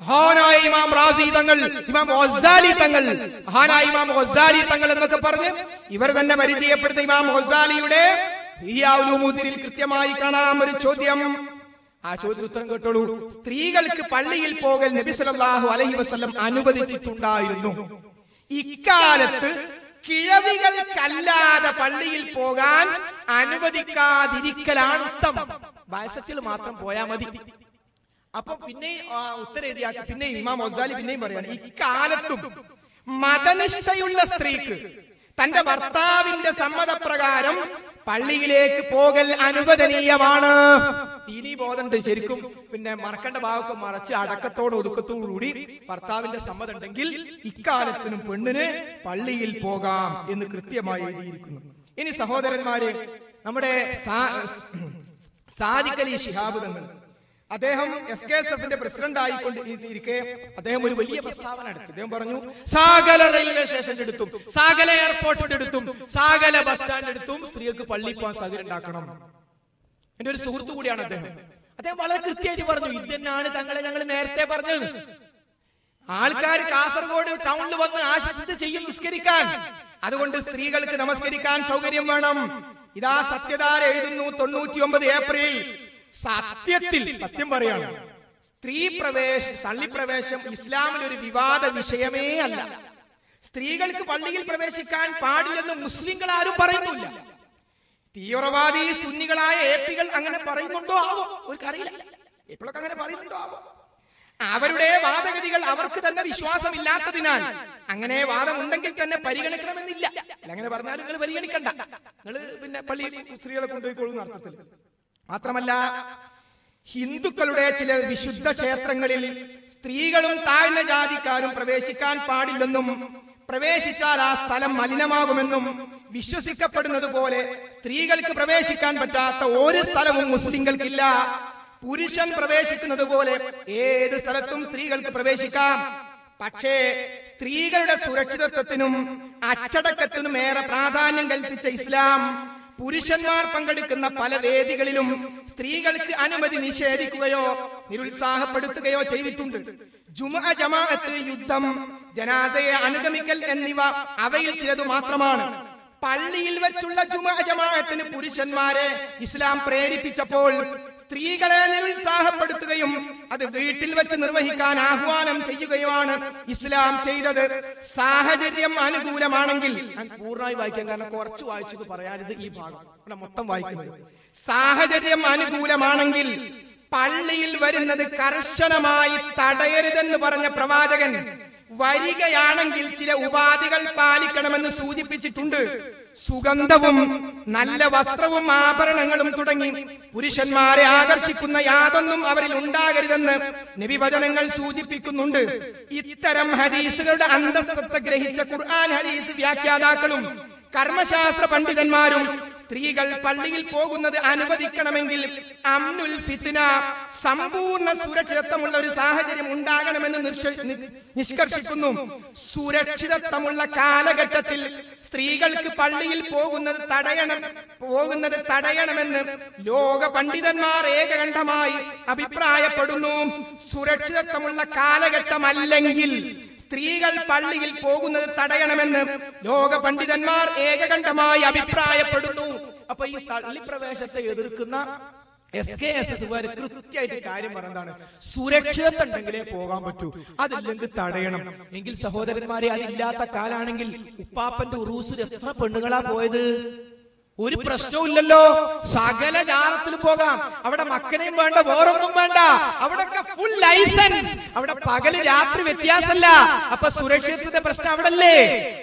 മഹാനായ ഇമാം റാസി തങ്ങൾ ഇമാം തങ്ങൾ ഇമാം തങ്ങൾ എന്നൊക്കെ പറഞ്ഞ് ഇവർ തന്നെ പരിചയപ്പെടുന്ന ഇമാം ഗസാലിയുടെ ഇഹിയാഉലൂമുദ്ദീനിൽ കൃത്യമായി കാണാം ഒരു ചോദ്യം. ആ ചോദ്യത്തിന് ഉത്തരം കേട്ടോളൂ. സ്ത്രീകൾക്ക് പള്ളിയിൽ പോകൽ നബി സല്ലല്ലാഹു അലൈഹി വസല്ലം അനുവദിച്ചിട്ടുണ്ടായിരുന്നു. ഇക്കാലത്ത് കിഴവികൾക്കല്ലാതെ പള്ളിയിൽ പോകാൻ അനുവദിക്കാതിരിക്കലാണ് ഉത്തമം. വയസ്സത്തിൽ മാത്രം പോയാ മതി. അപ്പൊ പിന്നെ ഉത്തരേതിയാക്കി പിന്നെ ഇമാം ഒസാലി പിന്നെയും പറയാണ് ഇക്കാലത്തും മതനിഷ്ഠയുള്ള സ്ത്രീക്ക് തന്റെ ഭർത്താവിന്റെ സമ്മതപ്രകാരം പള്ളിയിലേക്ക് പോകൽ അനുവദനീയമാണ്. ഇനി ബോധമുണ്ട് ശരിക്കും. പിന്നെ മറക്കേണ്ട ഭാഗമൊക്കെ മറച്ച് അടക്കത്തോട് ഒതുക്കത്തോടുകൂടി ഭർത്താവിന്റെ സമ്മതം ഉണ്ടെങ്കിൽ ഇക്കാലത്തിനും പെണ്ണിന് പള്ളിയിൽ പോകാം എന്ന് കൃത്യമായി എഴുതിയിരിക്കുന്നു. ഇനി സഹോദരന്മാരെ നമ്മുടെ സാദിഖലി ശിഹാബ് തങ്ങൾ അദ്ദേഹം എസ് കെ എസ് എഫിന്റെ പ്രസിഡന്റ് ആയിക്കൊണ്ട് ഇരിക്കെ അദ്ദേഹം ഒരു വലിയ പ്രസ്താവന എടുത്തു. അദ്ദേഹം പറഞ്ഞു സാഗല റെയിൽവേ സ്റ്റേഷന്റെ അടുത്തും സാഗല എയർപോർട്ടിന്റെ അടുത്തും സാഗല ബസ് സ്റ്റാൻഡ് അടുത്തും സ്ത്രീകൾക്ക് പള്ളി പോകാൻ സൗകര്യം ഉണ്ടാക്കണം. എന്റെ ഒരു സുഹൃത്തു കൂടിയാണ് അദ്ദേഹം. അദ്ദേഹം വളരെ കൃത്യമായിട്ട് പറഞ്ഞു ഇത് തന്നെയാണ് തങ്ങളെ ഞങ്ങൾ നേരത്തെ പറഞ്ഞത്. ആൾക്കാർ കാസർഗോഡ് ടൗണിൽ വന്ന് ആശുപത്രി ചെയ്യും നിസ്കരിക്കാൻ. അതുകൊണ്ട് സ്ത്രീകൾക്ക് നമസ്കരിക്കാൻ സൗകര്യം വേണം. ഇതാ സത്യധാര എഴുതുന്നു തൊണ്ണൂറ്റി ഒമ്പത് ഏപ്രിൽ. സത്യത്തിൽ സത്യം പറയാണ്. സ്ത്രീ പ്രവേശ സള്ളിപ്രവേശം ഇസ്ലാമിൽ ഒരു വിവാദ വിഷയമേ അല്ല. സ്ത്രീകൾക്ക് പള്ളിയിൽ പ്രവേശിക്കാൻ പാടില്ലെന്ന് മുസ്ലിങ്ങൾ ആരും പറയുന്നില്ല. തീവ്രവാദി സുന്നികളായ എ പികൾ അങ്ങനെ പറയുന്നുണ്ടോ ആവോ? അവർക്കറിയില്ല എപ്പോഴൊക്കെ അങ്ങനെ പറയുന്നുണ്ടോ ആവോ? അവരുടെ വാദഗതികൾ അവർക്ക് തന്നെ വിശ്വാസമില്ലാത്തതിനാൽ അങ്ങനെ വാദം ഉണ്ടെങ്കിൽ തന്നെ പരിഗണിക്കണമെന്നില്ല. അങ്ങനെ പറഞ്ഞാൽ നിങ്ങൾ പരിഗണിക്കണ്ട. നിങ്ങൾ പിന്നെ പള്ളി സ്ത്രീകളെ കൊണ്ടുപോയിക്കോളുന്ന അർത്ഥത്തിൽ. മാത്രമല്ല ഹിന്ദുക്കളുടെ ചില വിശുദ്ധ ക്ഷേത്രങ്ങളിൽ സ്ത്രീകളും താഴ്ന്ന ജാതിക്കാരും പ്രവേശിക്കാൻ പാടില്ലെന്നും പ്രവേശിച്ചാൽ ആ സ്ഥലം മലിനമാകുമെന്നും വിശ്വസിക്കപ്പെടുന്നത് പോലെ സ്ത്രീകൾക്ക് പ്രവേശിക്കാൻ പറ്റാത്ത ഒരു സ്ഥലവും മുസ്ലിങ്ങൾക്കില്ല. പുരുഷൻ പ്രവേശിക്കുന്നത് പോലെ ഏത് സ്ഥലത്തും സ്ത്രീകൾക്ക് പ്രവേശിക്കാം. പക്ഷേ സ്ത്രീകളുടെ സുരക്ഷിതത്വത്തിനും അച്ചടക്കത്തിനും ഏറെ പ്രാധാന്യം കൽപ്പിച്ച ഇസ്ലാം പുരുഷന്മാർ പങ്കെടുക്കുന്ന പല വേദികളിലും സ്ത്രീകൾക്ക് അനുമതി നിഷേധിക്കുകയോ നിരുത്സാഹപ്പെടുത്തുകയോ ചെയ്തിട്ടുണ്ട്. ജുമ ജമാഅത്ത് യുദ്ധം ജനാസയെ അനുഗമിക്കൽ എന്നിവ അവയിൽ ചിലതു മാത്രമാണ്. പള്ളിയിൽ വെച്ചുള്ള ജുമ ജമാഅത്തിന് പുരുഷന്മാരെ ഇസ്ലാം പ്രേരിപ്പിച്ചപ്പോൾ സ്ത്രീകളെ നിരുത്സാഹപ്പെടുത്തുകയും അത് വീട്ടിൽ വെച്ച് നിർവഹിക്കാൻ ആഹ്വാനം ചെയ്യുകയുമാണ് ഇസ്ലാം ചെയ്തത്. സാഹചര്യം അനുകൂലമാണെങ്കിൽ ഞാൻ പൂർണമായി വായിക്കാൻ കാരണം കുറച്ച് വായിച്ചത് പറയാനിത് ഈ ഭാഗം. ഇവിടെ മൊത്തം വായിക്കുന്നത്. സാഹചര്യം അനുകൂലമാണെങ്കിൽ പള്ളിയിൽ വരുന്നത് കർശനമായി തടയരുതെന്ന് പറഞ്ഞ പ്രവാചകൻ വരികയാണെങ്കിൽ ചില ഉപാധികൾ പാലിക്കണമെന്ന് സൂചിപ്പിച്ചിട്ടുണ്ട്. സുഗന്ധവും നല്ല വസ്ത്രവും ആഭരണങ്ങളും തുടങ്ങി പുരുഷന്മാരെ ആകർഷിക്കുന്ന യാതൊന്നും അവരിൽ ഉണ്ടാകരുതെന്ന് നബിവചനങ്ങൾ സൂചിപ്പിക്കുന്നുണ്ട്. ഇത്തരം ഹദീസുകളുടെ അന്തസ്സത്തെ ഗ്രഹിച്ച ഖുർആൻ ഹദീസ് വ്യാഖ്യാതാക്കളും കർമ്മശാസ്ത്ര പണ്ഡിതന്മാരും സ്ത്രീകൾ പള്ളിയിൽ പോകുന്നത് അനുവദിക്കണമെങ്കിൽ അമ്നുൽ ഫിത്ന സമ്പൂർണ സുരക്ഷിതത്വമുള്ള ഒരു സാഹചര്യം ഉണ്ടാകണമെന്ന് നിഷ്കർഷിക്കുന്നു. സുരക്ഷിതത്വമുള്ള കാലഘട്ടത്തിൽ സ്ത്രീകൾക്ക് പള്ളിയിൽ പോകുന്നത് തടയണം പോകുന്നത് തടയണമെന്ന് ലോക പണ്ഡിതന്മാർ ഏകകണ്ഠമായി അഭിപ്രായപ്പെടുന്നു. സുരക്ഷിതത്വമുള്ള കാലഘട്ടമല്ലെങ്കിൽ സ്ത്രീകൾ പള്ളിയിൽ പോകുന്നത് തടയണമെന്ന് ലോക പണ്ഡിതന്മാർ ഏകകണ്ഠമായി അഭിപ്രായപ്പെടുന്നു. അപ്പൊ ഈ പള്ളിപ്രവേശത്തെ എതിർക്കുന്ന എസ് കെ എസ് എസ് കൃത്യമായിട്ട് കാര്യം പറഞ്ഞതാണ്. സുരക്ഷിതത്തുണ്ടെങ്കിലേ പോകാൻ പറ്റൂ. അതില്ലെങ്കിൽ തടയണം. എങ്കിൽ സഹോദരന്മാരെ അതില്ലാത്ത കാലാണെങ്കിൽ ഉപ്പാപ്പന്റെ ഉറൂസിൽ എത്ര പെണ്ണുങ്ങളാ പോയത്? ഒരു പ്രശ്നവും ഇല്ലല്ലോ. സകല ജാനത്തിൽ പോകാം. അവിടെ മക്കനെയും വേണ്ട വേറൊന്നും വേണ്ട. അവിടൊക്കെ ഫുൾ ലൈസൻസ് അവിടെ പകൽ രാത്രി വ്യത്യാസമല്ല. അപ്പൊ സുരക്ഷിതത്തിന്റെ പ്രശ്നം അവിടെ അല്ലേ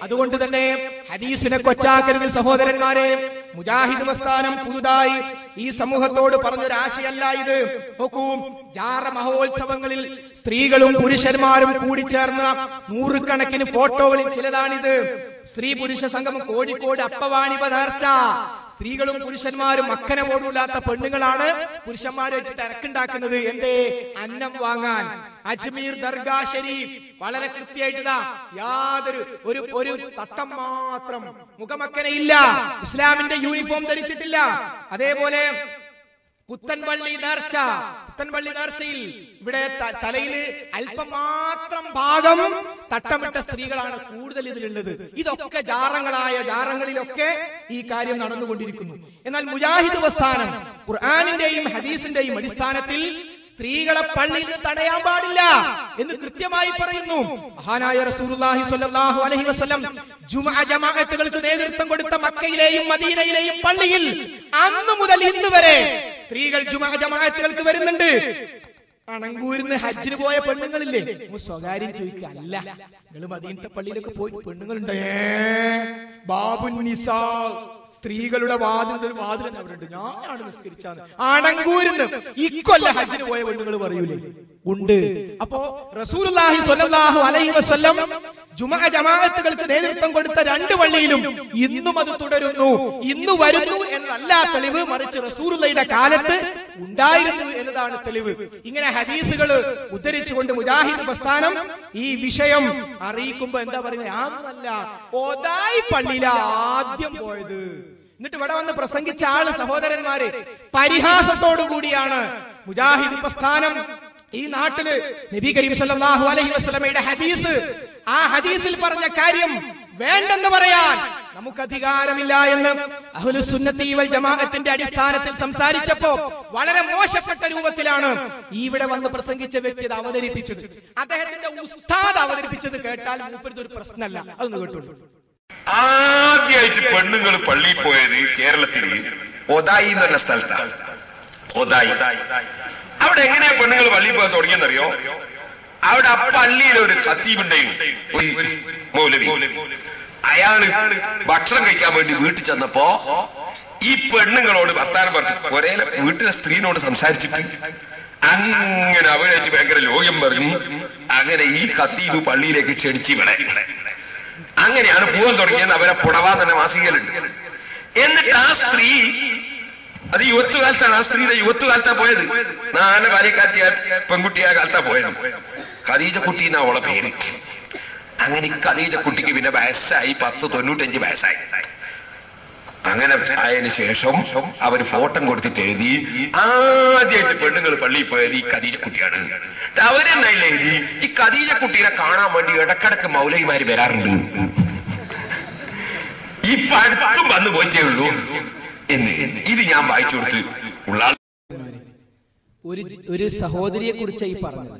അതുകൊണ്ട് തന്നെ ഹദീസിനെ കൊച്ചാക്കരുത് സഹോദരന്മാരെ. മുജാഹിദ് പ്രസ്ഥാനം പുതുതായി ഈ സമൂഹത്തോട് പറഞ്ഞൊരാശയല്ല ഇത്. നോക്കൂ ജാറ മഹോത്സവങ്ങളിൽ സ്ത്രീകളും പുരുഷന്മാരും കൂടി ചേർന്ന നൂറുകണക്കിന് ഫോട്ടോകളിൽ ചിലതാണിത്. സ്ത്രീ പുരുഷ സംഗമം കോഴിക്കോട് അപ്പവാണി നേർച്ച സ്ത്രീകളും പുരുഷന്മാരും അക്കനെ പോടില്ലാത്ത പെണ്ണുങ്ങളാണ് പുരുഷന്മാരായിട്ട് തിരക്കുണ്ടാക്കുന്നത്. എന്തേ? അന്നം വാങ്ങാൻ. അജ്മീർ ദർഗാ ശരീഫ് വളരെ കൃത്യമായിട്ട് യാതൊരു ഒരു ഒരു തട്ടം മാത്രം മുഖമക്കനെ ഇല്ല ഇസ്ലാമിന്റെ യൂണിഫോം ധരിച്ചിട്ടില്ല. അതേപോലെ പുത്തൻപള്ളി നേർച്ച. പുത്തൻപള്ളി നേർച്ചയിൽ ഇവിടെ തലയിൽ അല്പം മാത്രം ഭാഗം തട്ടമിട്ട സ്ത്രീകളാണ് കൂടുതൽ ഇതിലുള്ളത്. ഇതൊക്കെ ജാറങ്ങളായ ജാറങ്ങളിലൊക്കെ ഈ കാര്യം നടന്നുകൊണ്ടിരിക്കുന്നു. എന്നാൽ മുജാഹിദ് പ്രസ്ഥാനം ഖുർആാനിന്റെയും ഹദീസിന്റെയും അടിസ്ഥാനത്തിൽ സ്ത്രീകളെ പള്ളിയിൽ തടയാൻ പാടില്ല എന്ന് കൃത്യമായി പറയുന്നു. മഹാനായ റസൂലുള്ളാഹി സ്വല്ലല്ലാഹു അലൈഹി വസല്ലം ജുമാ ജമാഅത്തുകൾക്ക് നേതൃത്വം കൊടുത്ത മക്കയിലെയും മദീനയിലെയും പള്ളിയിൽ അന്ന് മുതൽ ഇന്ന് വരെ സ്ത്രീകൾ ജുമഅ ജമാഅത്തുകൾക്ക് വരുന്നുണ്ട്. അണങ്കൂരിന്ന് ഹജ്ജിന് പോയ പെണ്ണുങ്ങളില്ലേ? സ്വകാര്യം ചോദിക്കുക അല്ല നിങ്ങൾ മദീനത്തെ പള്ളിയിലൊക്കെ പോയി പെണ്ണുങ്ങളുണ്ട്? ബാബു നിസാ. സ്ത്രീകളുടെ വാതിൽ വാതിൽ തന്നെ അവിടെ ഞാനാണ് നിസ്കരിച്ചാണ് ഈ ഇക്കൊല്ല ഹജ്ജിന് പോയ പെണ്ണുങ്ങൾ പറയൂലേ? ഉണ്ട്. അപ്പോ റസൂലുള്ളാഹി സ്വല്ലല്ലാഹു അലൈഹി വസല്ലം ജുമഅ ജമാഅത്തുകൾക്ക് നേതൃത്വം കൊടുത്ത രണ്ട് പള്ളിയിലും ഇന്നും അത് തുടരുന്നു. ഇന്ന് വരുന്നു എന്നല്ല തെളിവ്. മറിച്ച് റസൂലുള്ളയുടെ കാലത്ത് ഉണ്ടായിരുന്നു എന്നതാണ് തെളിവ്. ഇങ്ങനെ ഹദീസുകൾ ഉദ്ധരിച്ചുകൊണ്ട് മുജാഹിദ് പ്രസ്ഥാനം ഈ വിഷയം അറിയിക്കുമ്പോ എന്താ പറയുന്നത് ഒതായി പള്ളിയിലാ ആദ്യം പോയത്. എന്നിട്ട് ഇവിടെ വന്ന് പ്രസംഗിച്ച ആൾ സഹോദരന്മാര് പരിഹാസത്തോടു കൂടിയാണ് മുജാഹിദ് പ്രസ്ഥാനം ഈ നാട്ടിൽ നബി കരീം സല്ലല്ലാഹു അലൈഹി വസല്ലമയുടെ ഹദീസ്. ആ ഹദീസിൽ പറഞ്ഞ കാര്യം വേണ്ടെന്ന് പറയാൻ നമുക്ക് അധികാരമില്ല എന്ന് അഹ്ലുസുന്നത്തി വൽ ജമാഅത്തിന്റെ അടിസ്ഥാനത്തിൽ സംസാരിച്ചപ്പോ വളരെ മോശപ്പെട്ട രൂപത്തിലാണ് ഈ ഇവിടെ വന്ന് പ്രസംഗിച്ച വ്യക്തി അത് അവതരിപ്പിച്ചത്. അദ്ദേഹത്തിന്റെ ഉസ്താദ് അവതരിപ്പിച്ചത് കേട്ടാൽ മൂപ്പരുത് ഒരു പ്രശ്നമല്ല. അതൊന്ന് കേട്ടുള്ളൂ ആദ്യമായിട്ട് പെണ്ണുങ്ങൾ പള്ളിയിൽ പോയത് കേരളത്തിൽ ഒതായി എന്ന് പറഞ്ഞ സ്ഥലത്താണ് ഒതായി. അവിടെ എങ്ങനെയാ പെണ്ണുങ്ങൾ പള്ളിയിൽ പോകാൻ തുടങ്ങിയെന്നറിയോ? അവിടെ ആ പള്ളിയിൽ ഒരു ഖത്തീബുണ്ടെയും ഒരു മൗലവി. അയാൾ ഭക്ഷണം കഴിക്കാൻ വേണ്ടി വീട്ടിൽ ചെന്നപ്പോ ഈ പെണ്ണുങ്ങളോട് വർത്താനം പറഞ്ഞു. ഒരേ വീട്ടിലെ സ്ത്രീനോട് സംസാരിച്ചിട്ട് അങ്ങനെ അവരായിട്ട് ഭയങ്കര ലോകം പറഞ്ഞു. അങ്ങനെ ഈ ഖത്തീബ് പള്ളിയിലേക്ക് ക്ഷണിച്ചു ഇവിടെ അങ്ങനെയാണ് പൂവൻ തുടങ്ങിയെന്ന് അവരെ പുടവാൻ തന്നെ മാസികയിലുണ്ട്. എന്നിട്ട് ആ സ്ത്രീ അത് യുവത്വകാലത്താണ് ആ സ്ത്രീയുടെ യുവത്വകാലത്താ പോയത്. നാല് ബാല്യക്കാരത്തിയ പെൺകുട്ടിയായ കാലത്താ പോയത്. ഖദീജ കുട്ടി എന്നാ അവളെ പേര്. അങ്ങനെ ഈ ഖദീജ കുട്ടിക്ക് പിന്നെ വയസ്സായി പത്ത് തൊണ്ണൂറ്റഞ്ച് വയസ്സായി. അങ്ങനെ ആയതിന് ശേഷം അവർ ഫോട്ടം കൊടുത്തിട്ട് എഴുതി ആദ്യമായിട്ട് പെണ്ണുങ്ങൾ പള്ളിയിൽ പോയത് ഈ കദീജക്കുട്ടിയാണ് കുട്ടിയാണ് അവരെന്നല്ല എഴുതി? ഈ കദീജക്കുട്ടീനെ കുട്ടീനെ കാണാൻ വേണ്ടി ഇടക്കിടക്ക് മൗലൈമാര് വരാറുണ്ട്. ഇപ്പൊ അടുത്തും വന്നു പോയിട്ടേ ഉള്ളൂ. എന്ന് ഇത് ഞാൻ വായിച്ചു കൊടുത്ത് ഉള്ള ഒരു ഒരു സഹോദരിയെ കുറിച്ച് പറഞ്ഞു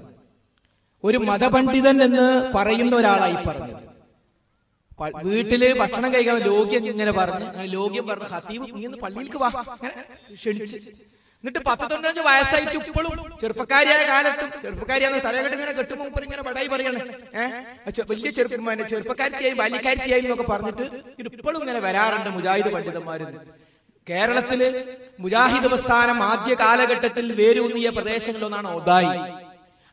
ഒരു മതപണ്ഡിതൻ എന്ന് പറയുന്ന ഒരാളായി പറഞ്ഞത്. പ- വീട്ടിൽ ഭക്ഷണം കഴിക്കാൻ ലോഗ്യം ഇങ്ങനെ പറഞ്ഞു ലോഗ്യം പറഞ്ഞു ഹത്തീബ് ഇങ്ങനെ പള്ളിയിലേക്ക് വാ. അങ്ങനെ ക്ഷണിച്ച്. എന്നിട്ട് പത്ത് തൊണ്ണൂറ്റഞ്ച് വയസ്സായിട്ട് ഇപ്പോഴും ചെറുപ്പക്കാരിയായ കാലത്തും ചെറുപ്പക്കാരിയാന്ന് തലകെട്ട് ഇങ്ങനെ കെട്ടുമ്പോൾ ഇങ്ങനെ പടായി പറയാണ്. ഏഹ് വലിയ ചെറുപ്പം ചെറുപ്പക്കാരിയായി ചെറുപ്പക്കാരത്തിയായി ബാല്യക്കാരത്തിയായി എന്നൊക്കെ പറഞ്ഞിട്ട് ഇപ്പോഴും ഇങ്ങനെ വരാറുണ്ട് മുജാഹിദ് പണ്ഡിതന്മാര് കേരളത്തിൽ മുജാഹിദ് പ്രസ്ഥാനം ആദ്യ കാലഘട്ടത്തിൽ വേരൂന്നിയ പ്രദേശങ്ങളിലൊന്നാണ് ഒതായി.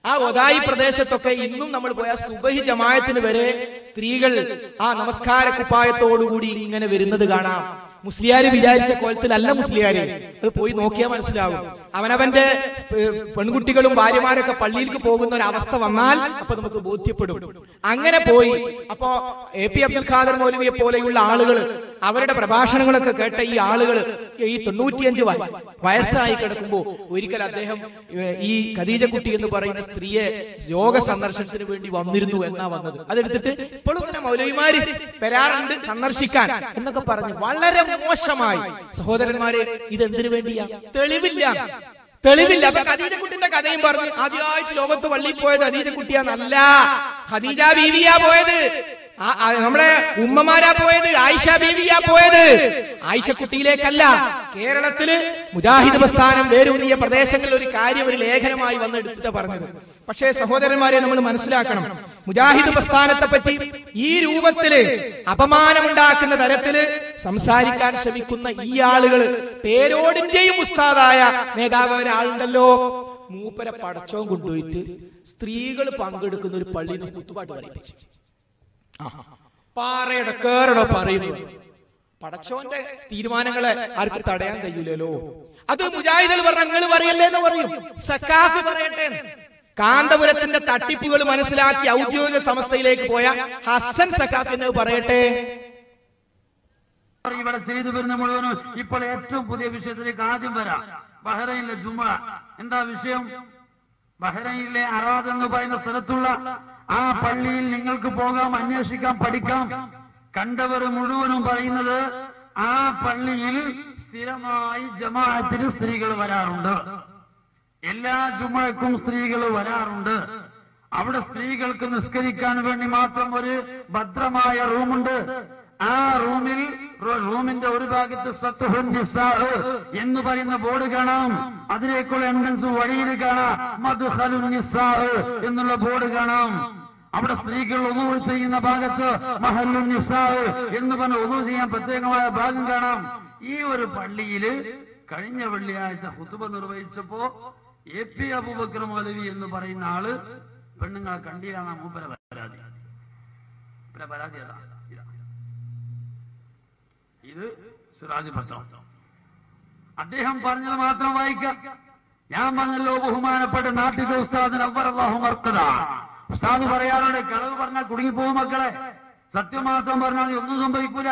ആ ഒതായി പ്രദേശത്തൊക്കെ ഇന്നും നമ്മൾ പോയ സുബഹി ജമായത്തിന് വരെ സ്ത്രീകൾ ആ നമസ്കാര കുപ്പായത്തോടുകൂടി ഇങ്ങനെ വരുന്നത് കാണാം. മുസ്ലിയാര് വിചാരിച്ച കോലത്തിലല്ല മുസ്ലിയാര്. അത് പോയി നോക്കിയാൽ മനസ്സിലാവും. അവനവന്റെ പെൺകുട്ടികളും ഭാര്യമാരൊക്കെ പള്ളിയിലേക്ക് പോകുന്ന ഒരു അവസ്ഥ വന്നാൽ അപ്പൊ നമുക്ക് ബോധ്യപ്പെടും. അങ്ങനെ പോയി. അപ്പോ എ പി അബ്ദുൽ ഖാദർ മൗലവിയെ പോലെയുള്ള ആളുകൾ അവരുടെ പ്രഭാഷണങ്ങളൊക്കെ കേട്ട ഈ ആളുകൾ ഈ തൊണ്ണൂറ്റിയഞ്ച് വയ- വയസ്സായി കിടക്കുമ്പോൾ ഒരിക്കൽ അദ്ദേഹം ഈ ഖദീജ കുട്ടി എന്ന് പറയുന്ന സ്ത്രീയെ യോഗ സന്ദർശനത്തിന് വേണ്ടി വന്നിരുന്നു എന്നാ വന്നത്. അതെടുത്തിട്ട് ഇപ്പോഴും ഇങ്ങനെ മൗലവിമാര് വരാറുണ്ട് സന്ദർശിക്കാൻ എന്നൊക്കെ പറഞ്ഞു. വളരെ മോശമായി. സഹോദരന്മാരെ ഇത് എന്തിനു വേണ്ടിയാ? തെളിവില്ല. തെളിവില്ല. അപ്പൊ ഖദീജ കുട്ടിന്റെ കഥയും പറഞ്ഞു. ആദ്യമായിട്ട് ലോകത്ത് വള്ളിയിൽ പോയത് ഖദീജ കുട്ടിയാന്നല്ല ഖദീജ ബീവിയാ പോയത്. നമ്മുടെ ഉമ്മമാരാ പോയത് ആയിഷ ബീവിയാ പോയത്. ആയിഷ കുട്ടിയിലേക്കല്ല കേരളത്തിൽ മുജാഹിദ് പ്രസ്ഥാനം വേരൂന്നിയ പ്രദേശങ്ങളിൽ ഒരു കാര്യം ഒരു ലേഖനമായി വന്ന് എടുത്തിട്ട് പറഞ്ഞത്. പക്ഷേ സഹോദരന്മാരെ നമ്മൾ മനസ്സിലാക്കണം. മുജാഹിദ് പ്രസ്ഥാനത്തെ പറ്റി ഈ രൂപത്തിൽ അപമാനമുണ്ടാക്കുന്ന തരത്തിൽ സംസാരിക്കാൻ ശ്രമിക്കുന്ന ഈ ആളുകൾ പേരോടിന്റെയും ഉസ്താദായ നേതാവ് ഒരാളുണ്ടല്ലോ മൂപ്പരെ പടച്ചവും കൊണ്ടുപോയിട്ട് സ്ത്രീകൾ പങ്കെടുക്കുന്ന ഒരു പള്ളിയിൽ നിന്ന് കുത്തുപാട്ട് പറയിപ്പിച്ചു. പാറയുടെ കേറടോ പറയുന്നു. പടച്ചോന്റെ തീരുമാനങ്ങളെ ആർക്ക് തടയാൻ കഴിയില്ലല്ലോ. അത് മുജാഹിദുകൾ പറഞ്ഞ പറയല്ലേ എന്ന് പറയും. സക്കാഫ് പറയട്ടെ. കാന്തപുരത്തിന്റെ തട്ടിപ്പുകൾ മനസ്സിലാക്കി ഔദ്യോഗിക സംസ്ഥയിലേക്ക് പോയ ഹസൻ സക്കാഫ് എന്ന് പറയട്ടെ. ഇവിടെ ചെയ്തു വരുന്ന മുഴുവനും ഇപ്പോൾ ഏറ്റവും പുതിയ വിഷയത്തിലേക്ക് ആദ്യം വരാം. ബഹ്റൈനിലെ ജുമ. എന്താ വിഷയം? ബഹ്റൈനിലെ അറാദ് എന്ന് പറയുന്ന സ്ഥലത്തുള്ള ആ പള്ളിയിൽ നിങ്ങൾക്ക് പോകാം അന്വേഷിക്കാം പഠിക്കാം. കണ്ടവർ മുഴുവനും പറയുന്നത് ആ പള്ളിയിൽ സ്ഥിരമായി ജമാഅത്തിന് സ്ത്രീകൾ വരാറുണ്ട്. എല്ലാ ജുമഴക്കും സ്ത്രീകൾ വരാറുണ്ട്. അവിടെ സ്ത്രീകൾക്ക് നിസ്കരിക്കാൻ വേണ്ടി മാത്രം ഒരു ഭദ്രമായ റൂമുണ്ട്. ആ റൂമിൽ റൂമിന്റെ ഒരു ഭാഗത്ത് എന്ന് പറയുന്ന ബോർഡ് കാണാം. അതിലേക്കുള്ള എൻട്രൻസ് വഴിയിൽ കാണാം. എന്നുള്ള ബോർഡ് കാണാം. അവിടെ സ്ത്രീകൾ ഒന്നു ചെയ്യുന്ന ഭാഗത്ത് മഹല്ലു നിസാ എന്ന് പറഞ്ഞ ഒന്നു ചെയ്യാൻ പ്രത്യേകമായ ഭാഗം കാണാം. ഈ ഒരു പള്ളിയിൽ കഴിഞ്ഞ വെള്ളിയാഴ്ച ഹുത്തുബ നിർവഹിച്ചപ്പോ എ പി അബൂബക്കർ എന്ന് പറയുന്ന ആൾ പെണ്ണുങ്ങളെ കണ്ടില്ലാന്ന മൂപ്പര പരാതി. പരാതി അതാ ഇതാ. സിറാജ് പത്രം അദ്ദേഹം പറഞ്ഞത് മാത്രം വായിക്കാം. ഞാൻ പറഞ്ഞല്ലോ ബഹുമാനപ്പെട്ട നാട്ടിലെ ഉസ്താദിന് അവറല്ലാഹു മർക്കത ഉസ്താദ് പറയാറുണ്ട് കളവ് പറഞ്ഞാൽ കുടുങ്ങിപ്പോകും മക്കളെ. സത്യം മാത്രം പറഞ്ഞാൽ ഒന്നും സംഭവിക്കൂല.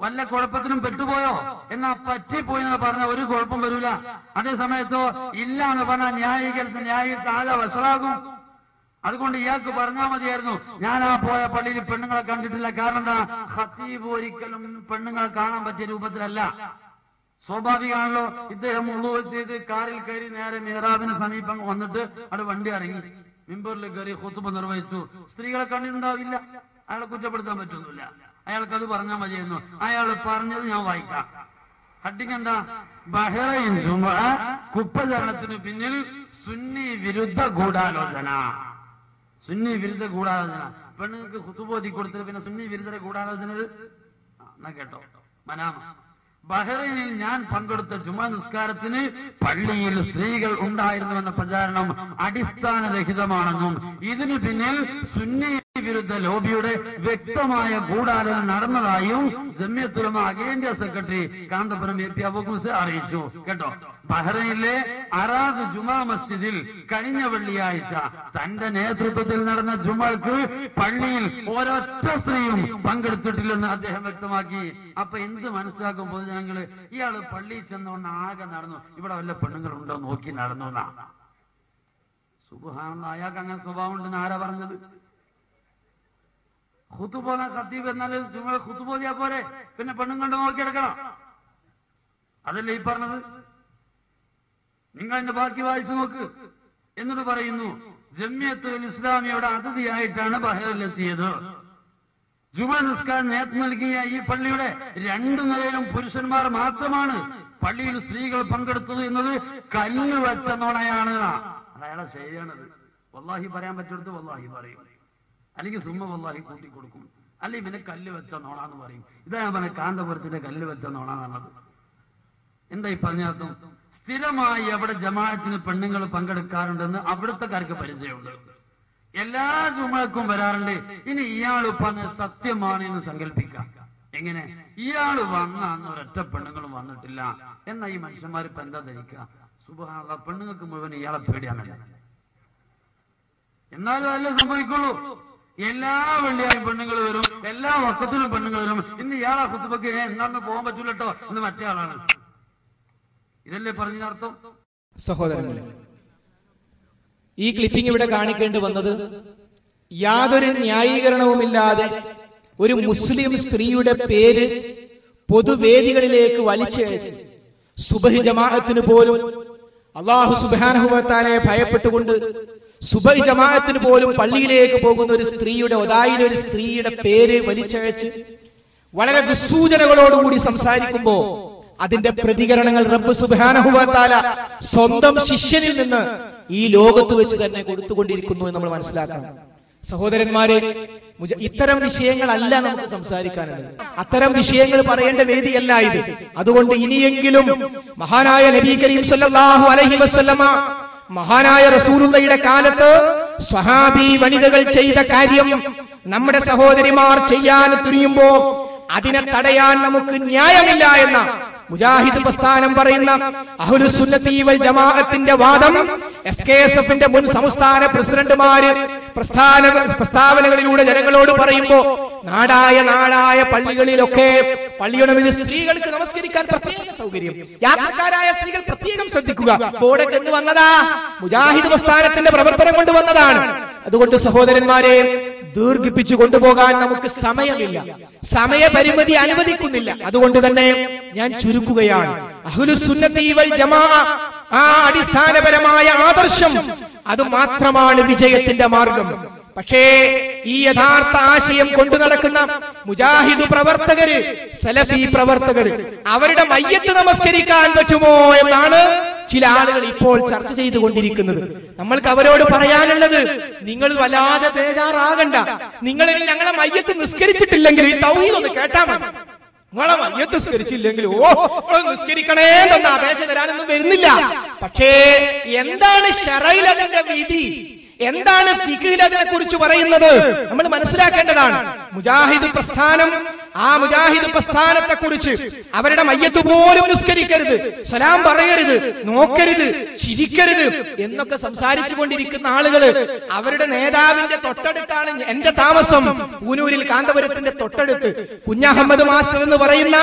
വല്ല കുഴപ്പത്തിനും പെട്ടുപോയോ? എന്നാ പറ്റിപ്പോയി എന്ന് പറഞ്ഞാൽ ഒരു കുഴപ്പം വരൂല. അതേ സമയത്തോ ഇല്ല എന്ന് പറഞ്ഞാൽ ന്യായീകരിച്ച് ന്യായീകരിച്ച് ആകെ വഷളാകും. അതുകൊണ്ട് ഇയാൾക്ക് പറഞ്ഞാൽ മതിയായിരുന്നു. ഞാൻ ആ പോയ പള്ളിയിൽ പെണ്ണുങ്ങളെ കണ്ടിട്ടില്ല. കാരണം എന്താ? ഹത്തീബ് ഒരിക്കലും പെണ്ണുങ്ങളെ കാണാൻ പറ്റിയ രൂപത്തിലല്ല. സ്വാഭാവികമാണല്ലോ ഇദ്ദേഹം ഉള്ളു ചെയ്ത് കാറിൽ കയറി നേരെ മിഹ്റാബിന് സമീപം വന്നിട്ട് അവിടെ വണ്ടി ഇറങ്ങി. മിമ്പറിൽ കയറി ഹുത്തുബ നിർവഹിച്ചു. സ്ത്രീകളെ കണ്ടിട്ടുണ്ടാവില്ല. അയാളെ കുറ്റപ്പെടുത്താൻ പറ്റുന്നില്ല അയാൾക്ക് അത് പറഞ്ഞാൽ മതിയായിരുന്നു. അയാൾ പറഞ്ഞത് ഞാൻ വായിക്കാം. ഹഡിങ് എന്താ? ബഹ്റൈൻ കുപ്പചരണത്തിന് പിന്നിൽ സുന്നി വിരുദ്ധ ഗൂഢാലോചന. സുന്നി വിരുദ്ധ ഗൂഢാലോചന. പെണ്ണുങ്ങൾക്ക് കുത്തുബോധി കൊടുത്തിട്ട് പിന്നെ സുന്നി വിരുദ്ധ ഗൂഢാലോചന എന്നാ കേട്ടോ. മനാമ. ബഹ്റൈനിൽ ഞാൻ പങ്കെടുത്ത ജുമാ നിസ്കാരത്തിന് പള്ളിയിൽ സ്ത്രീകൾ ഉണ്ടായിരുന്നുവെന്ന പ്രചാരണം അടിസ്ഥാനരഹിതമാണെന്നും ഇതിനു പിന്നിൽ സുന്നി വിരുദ്ധ ലോബിയുടെ വ്യക്തമായ ഗൂഢാലോചന നടന്നതായും ജമ്യത്തുലമ അഖിലേന്ത്യാ സെക്രട്ടറി കാന്തപുരം എ പി അബൂസ് അറിയിച്ചു. കേട്ടോ? ബഹ്റൈനിലെ അറാദ് ജുമാ മസ്ജിദിൽ കഴിഞ്ഞ വെള്ളിയാഴ്ച തന്റെ നേതൃത്വത്തിൽ നടന്ന ജുമക്ക് പള്ളിയിൽ ഒരൊറ്റ സ്ത്രീയും പങ്കെടുത്തിട്ടില്ലെന്ന് അദ്ദേഹം വ്യക്തമാക്കി. അപ്പൊ എന്ത് മനസ്സിലാക്കും പൊതുജനങ്ങൾ ഇയാൾ പള്ളിയിൽ ചെന്നോണ്ട് ആകെ നടന്നു. ഇവിടെ വല്ല പെണ്ണുങ്ങളുണ്ടോ നോക്കി നടന്നു സുബഹാന അയാൾക്ക് അങ്ങനെ സ്വഭാവം ഉണ്ടെന്ന് ആരാ പറഞ്ഞത്? ഖുത്തുബോധ ഖത്തീബ് എന്നാൽ നിങ്ങൾ ഖുത്തുബോധിയാ പോരെ. പിന്നെ പെണ്ണും പെണ്ണുങ്ങളുടെ നോക്കിയെടുക്കണം അതല്ലേ ഈ പറഞ്ഞത്? നിങ്ങൾ എന്റെ ബാക്കി വായിച്ചു നോക്ക്. എന്നിട്ട് പറയുന്നു ജമ്യത്തുൽ ഇസ്ലാമിയുടെ അതിഥിയായിട്ടാണ് ബഹറിലെത്തിയത് ജുമ നിസ്കാരം നേതൃത്വം നൽകിയ ഈ പള്ളിയുടെ രണ്ടു നിലയിലും പുരുഷന്മാർ മാത്രമാണ് പള്ളിയിൽ സ്ത്രീകൾ പങ്കെടുത്തത് എന്നത് കല്ല് വെച്ച നുണയാണ്. അയാളെ ശരിയാണത്. വല്ലാഹി പറയാൻ പറ്റുന്നത് വല്ലാഹി പറയും. അല്ലെങ്കിൽ സുമ്മ വല്ലാഹി കൂട്ടി കൊടുക്കും. അല്ലെങ്കിൽ പിന്നെ കല്ല് വെച്ച നോണാന്ന് പറയും. ഇതാണ് പറഞ്ഞ കാന്തപുരത്തിന്റെ കല്ല് വെച്ച നോണാന്നുള്ളത് എന്താ ഈ പറഞ്ഞർത്ഥം സ്ഥിരമായി അവിടെ ജമാഅത്തിന് പെണ്ണുങ്ങൾ പങ്കെടുക്കാറുണ്ടെന്ന് അവിടുത്തെക്കാർക്ക് പരിചയമുണ്ട്. എല്ലാ ജുമാക്കും വരാറുണ്ട്. ഇനി ഇയാൾ പറഞ്ഞ സത്യമാണ് എന്ന് സങ്കല്പിക്കാം. എങ്ങനെ? ഇയാൾ വന്ന അന്ന് ഒരൊറ്റ പെണ്ണുങ്ങളും വന്നിട്ടില്ല. എന്നാ ഈ മനുഷ്യന്മാർ ഇപ്പൊ എന്താ ധരിക്കുക? സുബഹാന പെണ്ണുങ്ങൾക്ക് മുഴുവൻ ഇയാളെ പേടിയാണല്ലോ എന്നാലും അല്ലേ സംഭവിക്കുള്ളൂ. എല്ലാ വെള്ളിയായും പെണ്ണുങ്ങൾ വരും എല്ലാ വക്കത്തിലും പെണ്ണുങ്ങൾ വരും. ഇന്ന് ഇയാളെ കുത്തുബക്ക് എന്നാന്ന് പോകാൻ പറ്റൂല കേട്ടോ എന്ന് മറ്റേ ആളാണ്. ഇതല്ലേ പറഞ്ഞതിനർത്ഥം സഹോദരങ്ങളെ ഈ ക്ലിപ്പിംഗ് ഇവിടെ കാണിക്കേണ്ടി വന്നത് യാതൊരു ന്യായീകരണവുമില്ലാതെ ഒരു മുസ്ലിം സ്ത്രീയുടെ പേര് പൊതുവേദികളിലേക്ക് വലിച്ചയച്ച് സുബഹി ജമാഅത്തിന് പോലും അള്ളാഹു സുബാനഹുവത്താനെ ഭയപ്പെട്ടുകൊണ്ട് സുബഹി ജമാഅത്തിന് പോലും പള്ളിയിലേക്ക് പോകുന്ന ഒരു സ്ത്രീയുടെ ഒതായിലെ ഒരു സ്ത്രീയുടെ പേര് വലിച്ചഴച്ച് വളരെ ദുസ്സൂചനകളോടുകൂടി സംസാരിക്കുമ്പോ അതിന്റെ പ്രതികരണങ്ങൾ റബ്ബ് സുബാനഹുബത്താല സ്വന്തം ശിഷ്യനിൽ നിന്ന് ഈ ലോകത്ത് വെച്ച് തന്നെ കൊടുത്തുകൊണ്ടിരിക്കുന്നു എന്ന് നമ്മൾ മനസ്സിലാക്കണം. സഹോദരന്മാരെ ഇത്തരം വിഷയങ്ങളല്ല നമുക്ക് സംസാരിക്കാനുള്ളത്. അത്തരം വിഷയങ്ങൾ പറയേണ്ട വേദിയല്ല ഇത്. അതുകൊണ്ട് ഇനിയെങ്കിലും മഹാനായ നബി കരീം സല്ലല്ലാഹു അലൈഹി വസല്ലമ മഹാനായ റസൂലുള്ളയുടെ കാലത്ത് സ്വഹാബി വനിതകൾ ചെയ്ത കാര്യം നമ്മുടെ സഹോദരിമാർ ചെയ്യാൻ തുനിയുമ്പോ അതിനെ തടയാൻ നമുക്ക് ന്യായമില്ല എന്ന മുജാഹിദ് പ്രസ്ഥാനം പറയുന്ന അഹുലുസുന്നത്തി വൽ ജമാഅത്തിന്റെ വാദം എസ് കെ എസ് എഫിന്റെ മുൻ സംസ്ഥാന പ്രസിഡന്റുമാര് പ്രസ്ഥാന പ്രസ്താവനകളിലൂടെ ജനങ്ങളോട് പറയുമ്പോ നാടായ നാടായ പള്ളികളിലൊക്കെ പള്ളിയുടെ മുന്നിൽ സ്ത്രീകൾക്ക് നമസ്കരിക്കാൻ പ്രത്യേക സൗകര്യം. യാത്രക്കാരായ സ്ത്രീകൾ പ്രത്യേകം ശ്രദ്ധിക്കുക. ബോർഡൊക്കെ എന്ന് വന്നതാ. മുജാഹിദ് പ്രസ്ഥാനത്തിന്റെ പ്രവർത്തനം കൊണ്ട് വന്നതാണ്. അതുകൊണ്ട് സഹോദരന്മാരെ ദീർഘിപ്പിച്ചു കൊണ്ടുപോകാൻ നമുക്ക് സമയമില്ല. സമയപരിമിതി അനുവദിക്കുന്നില്ല. അതുകൊണ്ട് തന്നെ ഞാൻ ചുരുക്കുകയാണ്. അഹ്ലുസുന്നത്തി വൽ ജമാ ആ അടിസ്ഥാനപരമായ ആദർശം. അത് മാത്രമാണ് വിജയത്തിന്റെ മാർഗം. പക്ഷേ ഈ യഥാർത്ഥ ആശയം കൊണ്ടു നടക്കുന്ന മുജാഹിദ് പ്രവർത്തകര് സലഫി പ്രവർത്തകര് അവരുടെ മയ്യത്ത് നമസ്കരിക്കാൻ പറ്റുമോ എന്നാണ് ചില ആളുകൾ ഇപ്പോൾ ചർച്ച ചെയ്തുകൊണ്ടിരിക്കുന്നത്. നമ്മൾക്ക് അവരോട് പറയാനുള്ളത് നിങ്ങൾ വല്ലാതെ ബേജാറാകണ്ട. നിങ്ങൾ ഞങ്ങളെ മയ്യത്ത് നിസ്കരിച്ചിട്ടില്ലെങ്കിൽ ഈ തൗഹീദ് ഒന്ന് കേട്ടാ മതി. നിങ്ങളെ മയ്യത്ത് നിസ്കരിച്ചില്ലെങ്കിൽ ഓ നിസ്കരിക്കണേ എന്ന അപേക്ഷ തരാനൊന്നും വരുന്നില്ല. പക്ഷേ എന്താണ് ഷറയിൽ അതിന്റെ വിധി? എന്താണ് ഫിഖിൽ അതിനെ കുറിച്ച് പറയുന്നത്? നമ്മൾ മനസ്സിലാക്കേണ്ടതാണ്. മുജാഹിദ് പ്രസ്ഥാനം ആ മുജാഹിദ് പ്രസ്ഥാനത്തെ കുറിച്ച് അവരുടെ മയ്യത്ത് പോലും നിസ്കരിക്കരുത് സലാം പറയരുത് നോക്കരുത് ചിരിക്കരുത് എന്നൊക്കെ സംസാരിച്ചു കൊണ്ടിരിക്കുന്ന ആളുകൾ അവരുടെ നേതാവിന്റെ തൊട്ടടുത്താണ് എന്റെ താമസം. പൂനൂരിൽ കാന്തപുരത്തിന്റെ തൊട്ടടുത്ത്. കുഞ്ഞഹമ്മദ് മാസ്റ്റർ എന്ന് പറയുന്ന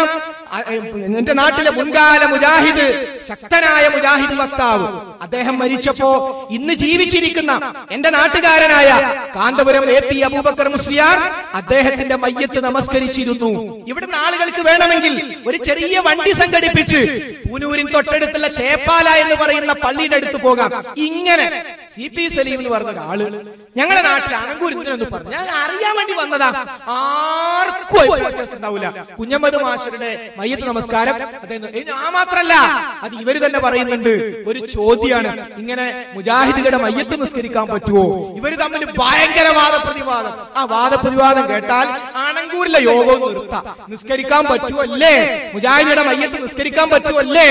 എന്റെ നാട്ടിലെ മുൻകാല മുജാഹിദ് ശക്തനായ മുജാഹിദ് വക്താവ്. അദ്ദേഹം മരിച്ചപ്പോ ഇന്ന് ജീവിച്ചിരിക്കുന്ന എന്റെ നാട്ടുകാരനായ കാന്തപുരം എ പി അബൂബക്കർ മുസ്ലിയാർ അദ്ദേഹത്തിന്റെ മയ്യത്ത് നമസ്കരിച്ചിരുന്നു. ഇവിടുന്ന് ആളുകൾക്ക് വേണമെങ്കിൽ ഒരു ചെറിയ വണ്ടി സംഘടിപ്പിച്ച് പൂനൂരിൻ തൊട്ടടുത്തുള്ള ചേപ്പാല എന്ന് പറയുന്ന പള്ളിയുടെ അടുത്ത് പോകാം. ഇങ്ങനെ സി പി സലീം എന്ന് പറഞ്ഞ ഒരാൾ ഞങ്ങളുടെ നാട്ടിൽ അണങ്കൂർ എന്തിനൊന്ന് പറഞ്ഞു. ഞാൻ അറിയാൻ വേണ്ടി വന്നതാ. ആർക്കും കുഞ്ഞമ്മദ് മാഷരുടെ മയ്യത്ത് നമസ്കാരം. അദ്ദേഹം ആ മാത്രല്ല. അത് ഇവർ തന്നെ പറയുന്നുണ്ട്. ഒരു ചോദ്യമാണ് ഇങ്ങനെ മുജാഹിദുകളുടെ മയ്യത്ത് നിസ്കരിക്കാൻ പറ്റുമോ ഇവർ തമ്മിൽ ഭയങ്കര വാദപ്രതിവാദം. ആ വാദപ്രതിവാദം കേട്ടാൽ ആണങ്കൂരിലെ യോഗം നിർത്താം. നിസ്കരിക്കാൻ പറ്റുമല്ലേ മുജാഹിദിയുടെ മയ്യത്ത് നിസ്കരിക്കാൻ പറ്റുമല്ലേ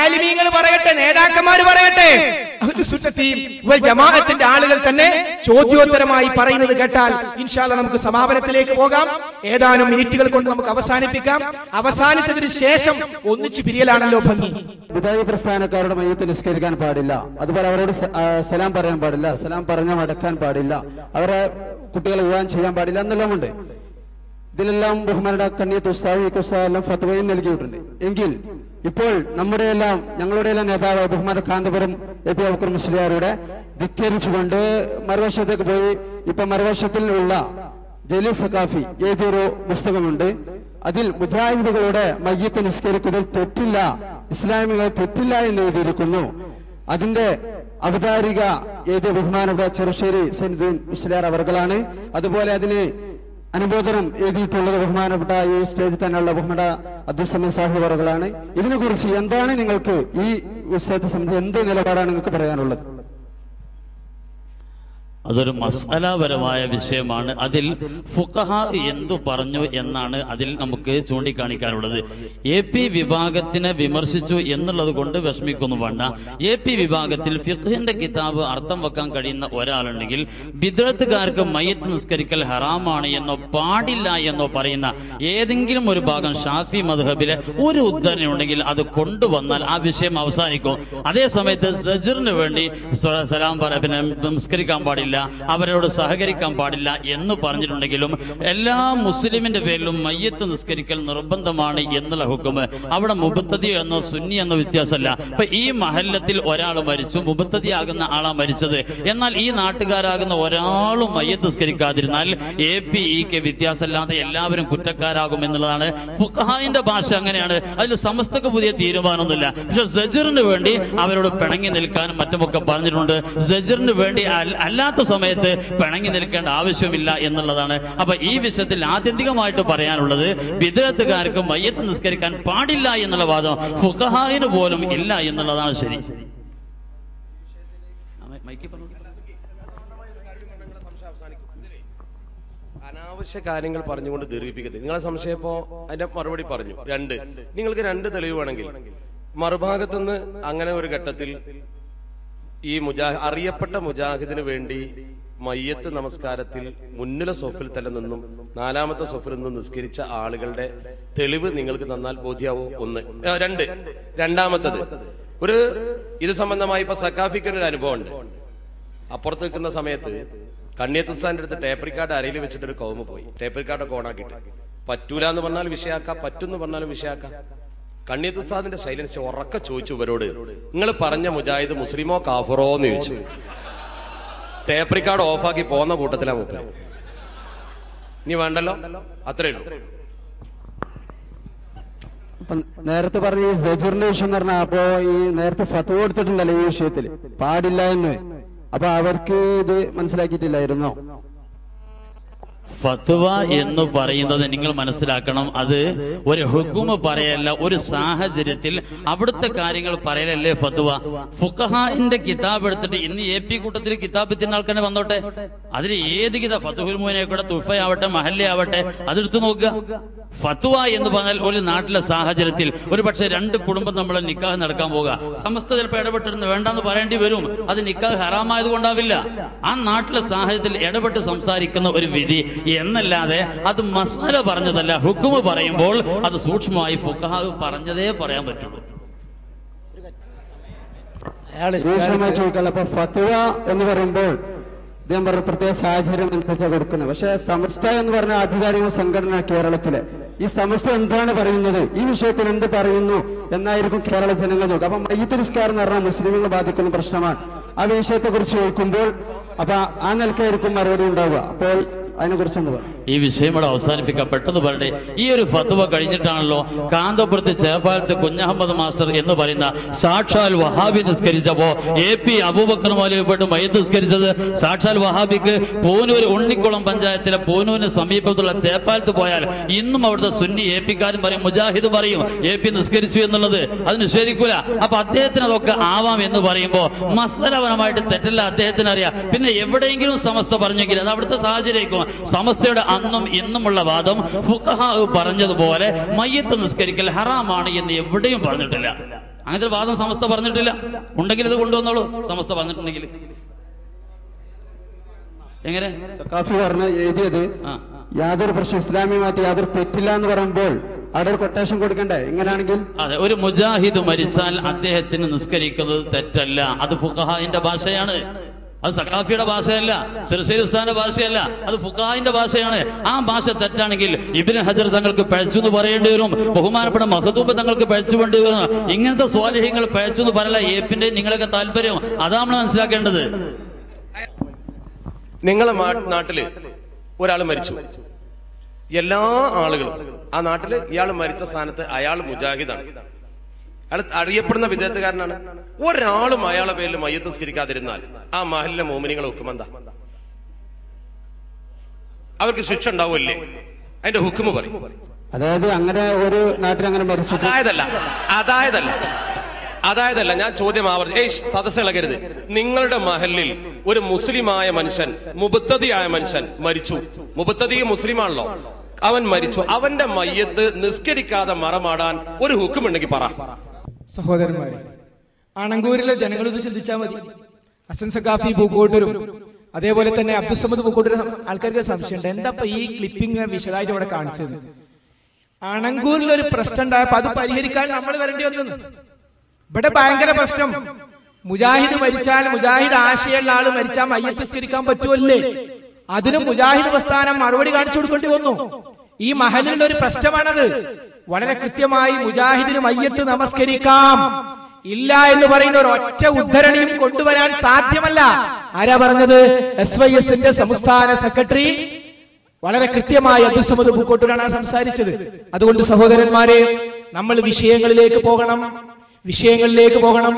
ആലിമീങ്ങൾ പറയട്ടെ നേതാക്കന്മാർ പറയട്ടെ. ജമാഅത്തിന്റെ ആളുകൾ തന്നെ ചോദ്യോത്തരമായി പറയുന്നത് കേട്ടാൽ ഇൻഷാല്ല നമുക്ക് സമാപനത്തിലേക്ക് പോകാം. ഏതാനും മിനിറ്റുകൾ കൊണ്ട് നമുക്ക് അവസാനിപ്പിക്കാം. അവസാനിച്ചതിന് ശേഷം ഒന്നിച്ചു പിരിയലാണല്ലോ ഭംഗി. വിദായ പ്രസ്ഥാനക്കാരുടെ മയ്യത്ത് നിസ്കരിക്കാൻ പാടില്ല. അതുപോലെ അവരോട് സലാം പറയാൻ പാടില്ല. സലാം പറഞ്ഞ മടക്കാൻ പാടില്ല. അവരെ കുട്ടികളെ വിവാഹം ചെയ്യാൻ പാടില്ല എന്നെല്ലാം ഉണ്ട്. ഇതിലെല്ലാം ബഹുമാനുടെ കണ്ണിയത്ത് ഉസ്താദ് എല്ലാം ഫത്വയും നൽകിയിട്ടുണ്ട്. എങ്കിൽ ഇപ്പോൾ നമ്മുടെ എല്ലാം ഞങ്ങളുടെ എല്ലാം നേതാവ് ബഹുമാന കാന്തപുരം എ പി അബ്ദുൽ മുസ്ലിയാരുടെ ധിക്കരിച്ചുകൊണ്ട് മറുവശത്തേക്ക് പോയി. ഇപ്പൊ മറുവശത്തിൽ ഉള്ള ജലീൽ സഖാഫി ഏതൊരു പുസ്തകമുണ്ട്. അതിൽ മുജാഹിദുകളുടെ മയ്യത്ത് നിസ്കരിക്കുന്നതിൽ തെറ്റില്ല ഇസ്ലാമികൾ തെറ്റില്ല എന്ന് എഴുതിയിരിക്കുന്നു. അതിന്റെ അവതാരിക ഏത് ബഹുമാനപ്പെട്ട ചെറുശ്ശേരി സെൻദീൻ മുസ്ലിയാർ അവർകളാണ്. അതുപോലെ അതിന് അനുബോധനം എഴുതിയിട്ടുള്ളത് ബഹുമാനപ്പെട്ട ഈ സ്റ്റേജിൽ തന്നെയുള്ള ബഹുമാന അബ്ദുസമൻ സാഹിബ് അവർകളാണ്. ഇതിനെക്കുറിച്ച് എന്താണ് നിങ്ങൾക്ക് ഈ വിഷയത്തെ സംബന്ധിച്ച് എന്ത് നിലപാടാണ് നിങ്ങൾക്ക് പറയാനുള്ളത്? അതൊരു മസാലാപരമായ വിഷയമാണ്. അതിൽ ഫുഖഹ എന്തു പറഞ്ഞു എന്നാണ് അതിൽ നമുക്ക് ചൂണ്ടിക്കാണിക്കാനുള്ളത്. എ പി വിഭാഗത്തിനെ വിമർശിച്ചു എന്നുള്ളത് കൊണ്ട് വിഷമിക്കൊന്നും വേണ്ട. എ പി വിഭാഗത്തിൽ ഫിഖിന്റെ കിതാബ് അർത്ഥം വെക്കാൻ കഴിയുന്ന ഒരാളുണ്ടെങ്കിൽ ബിദ്രത്തുകാർക്ക് മയ്യത്ത് നിസ്കരിക്കൽ ഹറാമാണ് എന്നോ പാടില്ല എന്നോ പറയുന്ന ഏതെങ്കിലും ഒരു ഭാഗം ഷാഫി മധുഹബിലെ ഒരു ഉദ്ധരണി ഉണ്ടെങ്കിൽ അത് കൊണ്ടുവന്നാൽ ആ വിഷയം അവസാനിക്കും. അതേ സമയത്ത് സജിറിന് വേണ്ടി സലാം പിന്നെ നമസ്കരിക്കാൻ പാടില്ല. അവരോട് സഹകരിക്കാൻ പാടില്ല എന്ന് പറഞ്ഞിട്ടുണ്ടെങ്കിലും എല്ലാ മുസ്ലിമിന്റെ പേരിലും മയ്യത്ത് നിസ്കരിക്കൽ നിർബന്ധമാണ് എന്നുള്ള ഹുക്കുമ് അവിടെ മുബത്തതി എന്നോ സുന്നി എന്നോ വ്യത്യാസമല്ല. അപ്പൊ ഈ മഹല്ലത്തിൽ ഒരാൾ മരിച്ചു മുബത്തതി ആകുന്ന ആളാ മരിച്ചത്. എന്നാൽ ഈ നാട്ടുകാരാകുന്ന ഒരാളും മയ്യത്ത് നിസ്കരിക്കാതിരുന്നാൽ എ പി ഇക്ക് വ്യത്യാസമില്ലാതെ എല്ലാവരും കുറ്റക്കാരാകും എന്നുള്ളതാണ്. ഫുഖഹായിന്റെ ഭാഷ അങ്ങനെയാണ്. അതിൽ സമസ്തക്ക് പുതിയ തീരുമാനമൊന്നുമില്ല. പക്ഷെ സജറിന് വേണ്ടി അവരോട് പിണങ്ങി നിൽക്കാനും മറ്റുമൊക്കെ പറഞ്ഞിട്ടുണ്ട്. സജറിന് വേണ്ടി അല്ലാത്ത സമയത്ത് പിണങ്ങി നിൽക്കേണ്ട ആവശ്യമില്ല എന്നുള്ളതാണ്. അപ്പൊ ഈ വിഷയത്തിൽ ആത്യന്തികമായിട്ട് പറയാനുള്ളത് വിദഗ്ധക്കാർക്ക് മയ്യത്ത് നിസ്കരിക്കാൻ പാടില്ല എന്നുള്ള വാദം ഫുഖഹായിന് പോലും ഇല്ല എന്നുള്ളതാണ് ശരി. അനാവശ്യ കാര്യങ്ങൾ പറഞ്ഞുകൊണ്ട് ദീർഘിപ്പിക്കരുത്. നിങ്ങളെ സംശയപ്പോ അതിന്റെ മറുപടി പറഞ്ഞു. രണ്ട്. നിങ്ങൾക്ക് രണ്ട് തെളിവ് വേണമെങ്കിൽ. മറുഭാഗത്തുനിന്ന് അങ്ങനെ ഒരു ഘട്ടത്തിൽ ഈ മുജാ അറിയപ്പെട്ട മുജാഹിദിന് വേണ്ടി മയ്യത്ത് നമസ്കാരത്തിൽ മുന്നിലെ സോഫിൽ തന്നെ നിന്നും നാലാമത്തെ സോഫിൽ നിന്നും നിസ്കരിച്ച ആളുകളുടെ തെളിവ് നിങ്ങൾക്ക് തന്നാൽ ബോധ്യാവോ? ഒന്ന്. രണ്ട്. രണ്ടാമത്തത്. ഒരു ഇത് സംബന്ധമായി ഇപ്പൊ സക്കാഫിക്ക് ഒരു അനുഭവം ഉണ്ട് അപ്പുറത്ത് നിൽക്കുന്ന സമയത്ത് കണ്ണിയത്തുസ്ഥാന്റെ അടുത്ത് ടേപ്പ് റിക്കാർഡ് അരയിൽ വെച്ചിട്ട് ഒരു കോമ പോയി. ടേപ്പ് റിക്കാർഡൊക്കെ ഓണാക്കിയിട്ട് പറ്റൂല എന്ന് പറഞ്ഞാൽ വിഷയാക്കാം പറ്റുന്നു പറഞ്ഞാലും വിഷയാക്കാം. കണ്ണിയത്തുസ്ഥാദിന്റെ സൈലൻസ് ഉറക്ക ചോദിച്ചു ഇവരോട് നിങ്ങൾ പറഞ്ഞ മുജാഹിദ് മുസ്ലിമോ കാഫറോ എന്ന് ചോദിച്ചു. ടേപ്പ് റിക്കാർഡ് ഓഫാക്കി പോകുന്ന കൂട്ടത്തിലാ മൂപ്പര്. ഇനി വേണ്ടല്ലോ? അത്രേ ഉള്ളൂ. നേരത്തെ പറഞ്ഞ ഈ വിഷയം പറഞ്ഞ അപ്പൊ ഈ നേരത്തെ ഫത്വ കൊടുത്തിട്ടുണ്ടല്ലോ ഈ വിഷയത്തിൽ പാടില്ല എന്ന്. അപ്പൊ അവർക്ക് ഇത് മനസ്സിലാക്കിയിട്ടില്ലായിരുന്നോ? ഫത്വ എന്ന് പറയുന്നത് നിങ്ങൾ മനസ്സിലാക്കണം. അത് ഒരു ഹുക്കുമ പറയല്ല ഒരു സാഹചര്യത്തിൽ അവിടുത്തെ കാര്യങ്ങൾ പറയലല്ലേ ഫത്വ? ഫുഖഹാന്റെ കിതാബ് എടുത്തിട്ട് ഇന്ന് എ പി കൂട്ടത്തിൽ കിതാബ് എത്തുന്ന ആൾക്കാരെ വന്നോട്ടെ? അതിൽ ഏത് കിതാബ്? ഫത്തുഹുൽ മോനായിക്കോട്ടെ തുഫയാവട്ടെ മഹല്ലയാവട്ടെ അതെടുത്ത് നോക്കുക. ഫത്വ എന്ന് പറഞ്ഞാൽ ഒരു നാട്ടിലെ സാഹചര്യത്തിൽ ഒരു പക്ഷേ രണ്ട് കുടുംബം നമ്മൾ നിക്കാഹ് നടക്കാൻ പോകുക സമസ്ത ചിലപ്പോൾ ഇടപെട്ടിരുന്ന് വേണ്ടെന്ന് പറയേണ്ടി വരും. അത് നിക്കാഹ് ഹറാമായത് കൊണ്ടാവില്ല. ആ നാട്ടിലെ സാഹചര്യത്തിൽ ഇടപെട്ട് സംസാരിക്കുന്ന ഒരു വിധി എന്നല്ലാതെ അത് മസാല പറഞ്ഞതല്ല ഹുക്കുമ് പറയുമ്പോൾ അത് സൂക്ഷ്മമായി ഫുക്കഹാവ് പറഞ്ഞതേ പറയാൻ പറ്റുള്ളൂ. രൂക്ഷമായി ചോദിക്കാനുള്ള അപ്പൊ ഫത്വ എന്ന് പറയുമ്പോൾ ഇദ്ദേഹം പറഞ്ഞ പ്രത്യേക സാഹചര്യം അനുസരിച്ചാണ് കൊടുക്കുന്നത്. പക്ഷെ സമസ്ത എന്ന് പറഞ്ഞ ആധികാരിക സംഘടന കേരളത്തിലെ ഈ സമസ്ത എന്താണ് പറയുന്നത്? ഈ വിഷയത്തിൽ എന്ത് പറയുന്നു? എന്നായിരിക്കും കേരള ജനങ്ങൾ നോക്കുക. അപ്പൊ ഈ നിസ്കാരം എന്ന് പറഞ്ഞാൽ മുസ്ലിങ്ങളെ ബാധിക്കുന്ന പ്രശ്നമാണ്. ആ വിഷയത്തെ കുറിച്ച് ചോദിക്കുമ്പോൾ അപ്പൊ ആ നിലക്കായിരിക്കും മറുപടി ഉണ്ടാവുക. അപ്പോൾ അതിനെ കുറിച്ച് എന്ത് പറയും ഈ വിഷയം ഇവിടെ അവസാനിപ്പിക്കാം പെട്ടെന്ന് പറയട്ടെ. ഈ ഒരു ഫത്വ കഴിഞ്ഞിട്ടാണല്ലോ കാന്തപുരത്ത് ചേപ്പാലത്ത് കുഞ്ഞഹമ്മദ് മാസ്റ്റർ എന്ന് പറയുന്ന സാക്ഷാൽ വഹാബി നിസ്കരിച്ചപ്പോ എ പി അബൂബക്കർ മൗലവിപ്പെട്ട് മയ്യത്ത് നിസ്കരിച്ചത്. സാക്ഷാൽ വഹാബിക്ക് പൂനൂർ ഉണ്ണിക്കുളം പഞ്ചായത്തിലെ പൂനൂരിന് സമീപത്തുള്ള ചേപ്പാലത്ത് പോയാൽ ഇന്നും അവിടുത്തെ സുന്നി എ പിക്കാരും പറയും മുജാഹിദ് പറയും എ പി നിസ്കരിച്ചു എന്നുള്ളത്. അത് നിഷേധിക്കൂല. അപ്പൊ അദ്ദേഹത്തിന് അതൊക്കെ ആവാം എന്ന് പറയുമ്പോ മസലപരമായിട്ട് തെറ്റല്ല അദ്ദേഹത്തിന് അറിയാം പിന്നെ എവിടെയെങ്കിലും സമസ്ത പറഞ്ഞെങ്കിൽ അത് അവിടുത്തെ സാഹചര്യമായിരിക്കും. സമസ്തയുടെ അന്നും ഇന്നുമുള്ള വാദം ഫുഖഹാവ് പറഞ്ഞതുപോലെ മയ്യത്ത് നിസ്കരിക്കൽ ഹറാമാണ് എന്ന് എവിടെയും പറഞ്ഞിട്ടില്ല. അങ്ങനത്തെ ഒരു വാദം സമസ്ത പറഞ്ഞിട്ടില്ല. ഉണ്ടെങ്കിൽ ഇത് കൊണ്ടുവന്നോളൂ. സമസ്ത പറഞ്ഞിട്ടുണ്ടെങ്കിൽ. എങ്ങനെ? സക്കാഫി പറഞ്ഞ എഴുതിയത് യാതൊരു പ്രശ്നം ഇസ്ലാമിയുമായിട്ട് യാതൊരു തെറ്റില്ല എന്ന് പറയുമ്പോൾ അവിടെ ഒരു കൊട്ടേഷൻ കൊടുക്കണ്ടേ? എങ്ങനെയാണെങ്കിൽ അതെ ഒരു മുജാഹിദ് മരിച്ചാൽ അദ്ദേഹത്തിന് നിസ്കരിക്കുന്നത് തെറ്റല്ല. അത് ഫുഖഹാന്റെ ഭാഷയാണ്. അത് സക്കാഫിയുടെ ഭാഷയല്ല സിർസൈ ഉസ്താന്റെ ഭാഷയല്ല അത് ഫുഖാഹിന്റെ ഭാഷയാണ്. ആ ഭാഷ തെറ്റാണെങ്കിൽ ഇബിൻ ഹജർ തങ്ങൾക്ക് പഴച്ചു എന്ന് പറയേണ്ടി വരും ബഹുമാനപ്പെട്ട മഹദൂബ് തങ്ങൾക്ക് പഴച്ചു വേണ്ടി വരും. ഇങ്ങനത്തെ സ്വാലിഹ്യങ്ങൾ പഴച്ചു എന്ന് പറയല ഏപ്പിന്റെ നിങ്ങളൊക്കെ താല്പര്യം. അതാണ് നമ്മൾ മനസ്സിലാക്കേണ്ടത്. നിങ്ങളെ മാ- നാട്ടിൽ ഒരാൾ മരിച്ചു. എല്ലാ ആളുകളും ആ നാട്ടിൽ ഇയാൾ മരിച്ച സ്ഥാനത്ത് അയാൾ മുജാഹിദാണ്. അയാൾ അറിയപ്പെടുന്ന വിദേഹത്തുകാരനാണ് ഒരാളും അയാളെ പേരിൽ മയ്യത്ത് സ്കരിക്കാതിരുന്നാൽ ആ മഹലിലെ മോമിനികളെ ഹുക്കുമെന്താ അവർക്ക് ശിക്ഷ ഉണ്ടാവുമല്ലേ? അതിന്റെ ഹുക്കുമ് പറയും. അതായത് അങ്ങനെ ഒരു നാട്ടിൽ അങ്ങനെ അതായതല്ല അതായതല്ല അതായതല്ല ഞാൻ ചോദ്യം ആവർത്തി ഏയ് സദസ്സ് ഇളകരുത്. നിങ്ങളുടെ മഹലിൽ ഒരു മുസ്ലിമായ മനുഷ്യൻ മുബത്തതിയായ മനുഷ്യൻ മരിച്ചു. മുബത്തതി മുസ്ലിമാണല്ലോ. അവൻ മരിച്ചു. അവന്റെ മയ്യത്ത് നിസ്കരിക്കാതെ മറമാടാൻ ഒരു ഹുക്കുമുണ്ടെങ്കിൽ പറ. സഹോദരന്മാരെ ആണങ്കൂരിലെ ജനങ്ങൾ ഇത് ചിന്തിച്ചാൽ മതി. അസൻ സഖാഫി പൂക്കോട്ടൂരും അതേപോലെ തന്നെ അബ്ദുസമദ് പൂക്കോട്ടൂരും ആൾക്കാർക്ക് സംശയമുണ്ട്. എന്താ ഈ ക്ലിപ്പിംഗ് വിശദമായിട്ട് ഇവിടെ കാണിച്ചത്? അണങ്കൂരിൽ ഒരു പ്രശ്നം ഉണ്ടായപ്പോ അത് പരിഹരിക്കാൻ നമ്മൾ വരേണ്ടി വന്നു ഇവിടെ ഭയങ്കര പ്രശ്നം. മുജാഹിദ് മരിച്ചാൽ മുജാഹിദ് ആശയുള്ള ആൾ മരിച്ചാൽ മയ്യത്ത് സ്കരിക്കാൻ പറ്റുമല്ലേ? അതിനും മുജാഹിദ് പ്രസ്ഥാനം മറുപടി കാണിച്ചു കൊടുക്കേണ്ടി വന്നു. ഈ മഹലിന്റെ ഒരു പ്രശ്നമാണത്. വളരെ കൃത്യമായി മുജാഹിദിന് മയ്യത്ത് നമസ്കരിക്കാം. ഇല്ല എന്ന് പറയുന്ന ഒരു ഒറ്റ ഉദ്ധരണിയും കൊണ്ടുവരാൻ സാധ്യമല്ല. ആരാ പറഞ്ഞത്? എസ് വൈ എസിന്റെ സംസ്ഥാന സെക്രട്ടറി. വളരെ കൃത്യമായി അബ്ദുസമദ് പൂക്കോട്ടൂരാണ് സംസാരിച്ചത്. അതുകൊണ്ട് സഹോദരന്മാരെ നമ്മൾ വിഷയങ്ങളിലേക്ക് പോകണം. വിഷയങ്ങളിലേക്ക് പോകണം.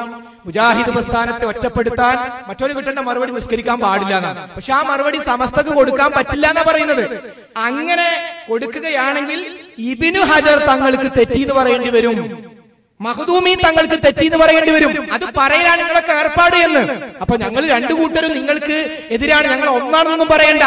മുജാഹിദ് പ്രസ്ഥാനത്തെ ഒറ്റപ്പെടുത്താൻ മറ്റൊരു കിട്ടേണ്ട മറുപടി നിസ്കരിക്കാൻ പാടില്ല എന്നാണ്. പക്ഷെ ആ മറുപടി സമസ്തക്ക് കൊടുക്കാൻ പറ്റില്ല എന്നാ പറയുന്നത്. അങ്ങനെ കൊടുക്കുകയാണെങ്കിൽ ഇബിനു ഹജർ തങ്ങൾക്ക് തെറ്റി എന്ന് പറയേണ്ടി വരും. മഹദൂമി തങ്ങൾക്ക് തെറ്റി എന്ന് പറയേണ്ടി വരും. അത് പറയലാണ് നിങ്ങളൊക്കെ ഏർപ്പാട് എന്ന്. അപ്പൊ ഞങ്ങൾ രണ്ടു കൂട്ടരും നിങ്ങൾക്ക് എതിരാണ്. ഞങ്ങൾ ഒന്നാണെന്നൊന്നും പറയണ്ട.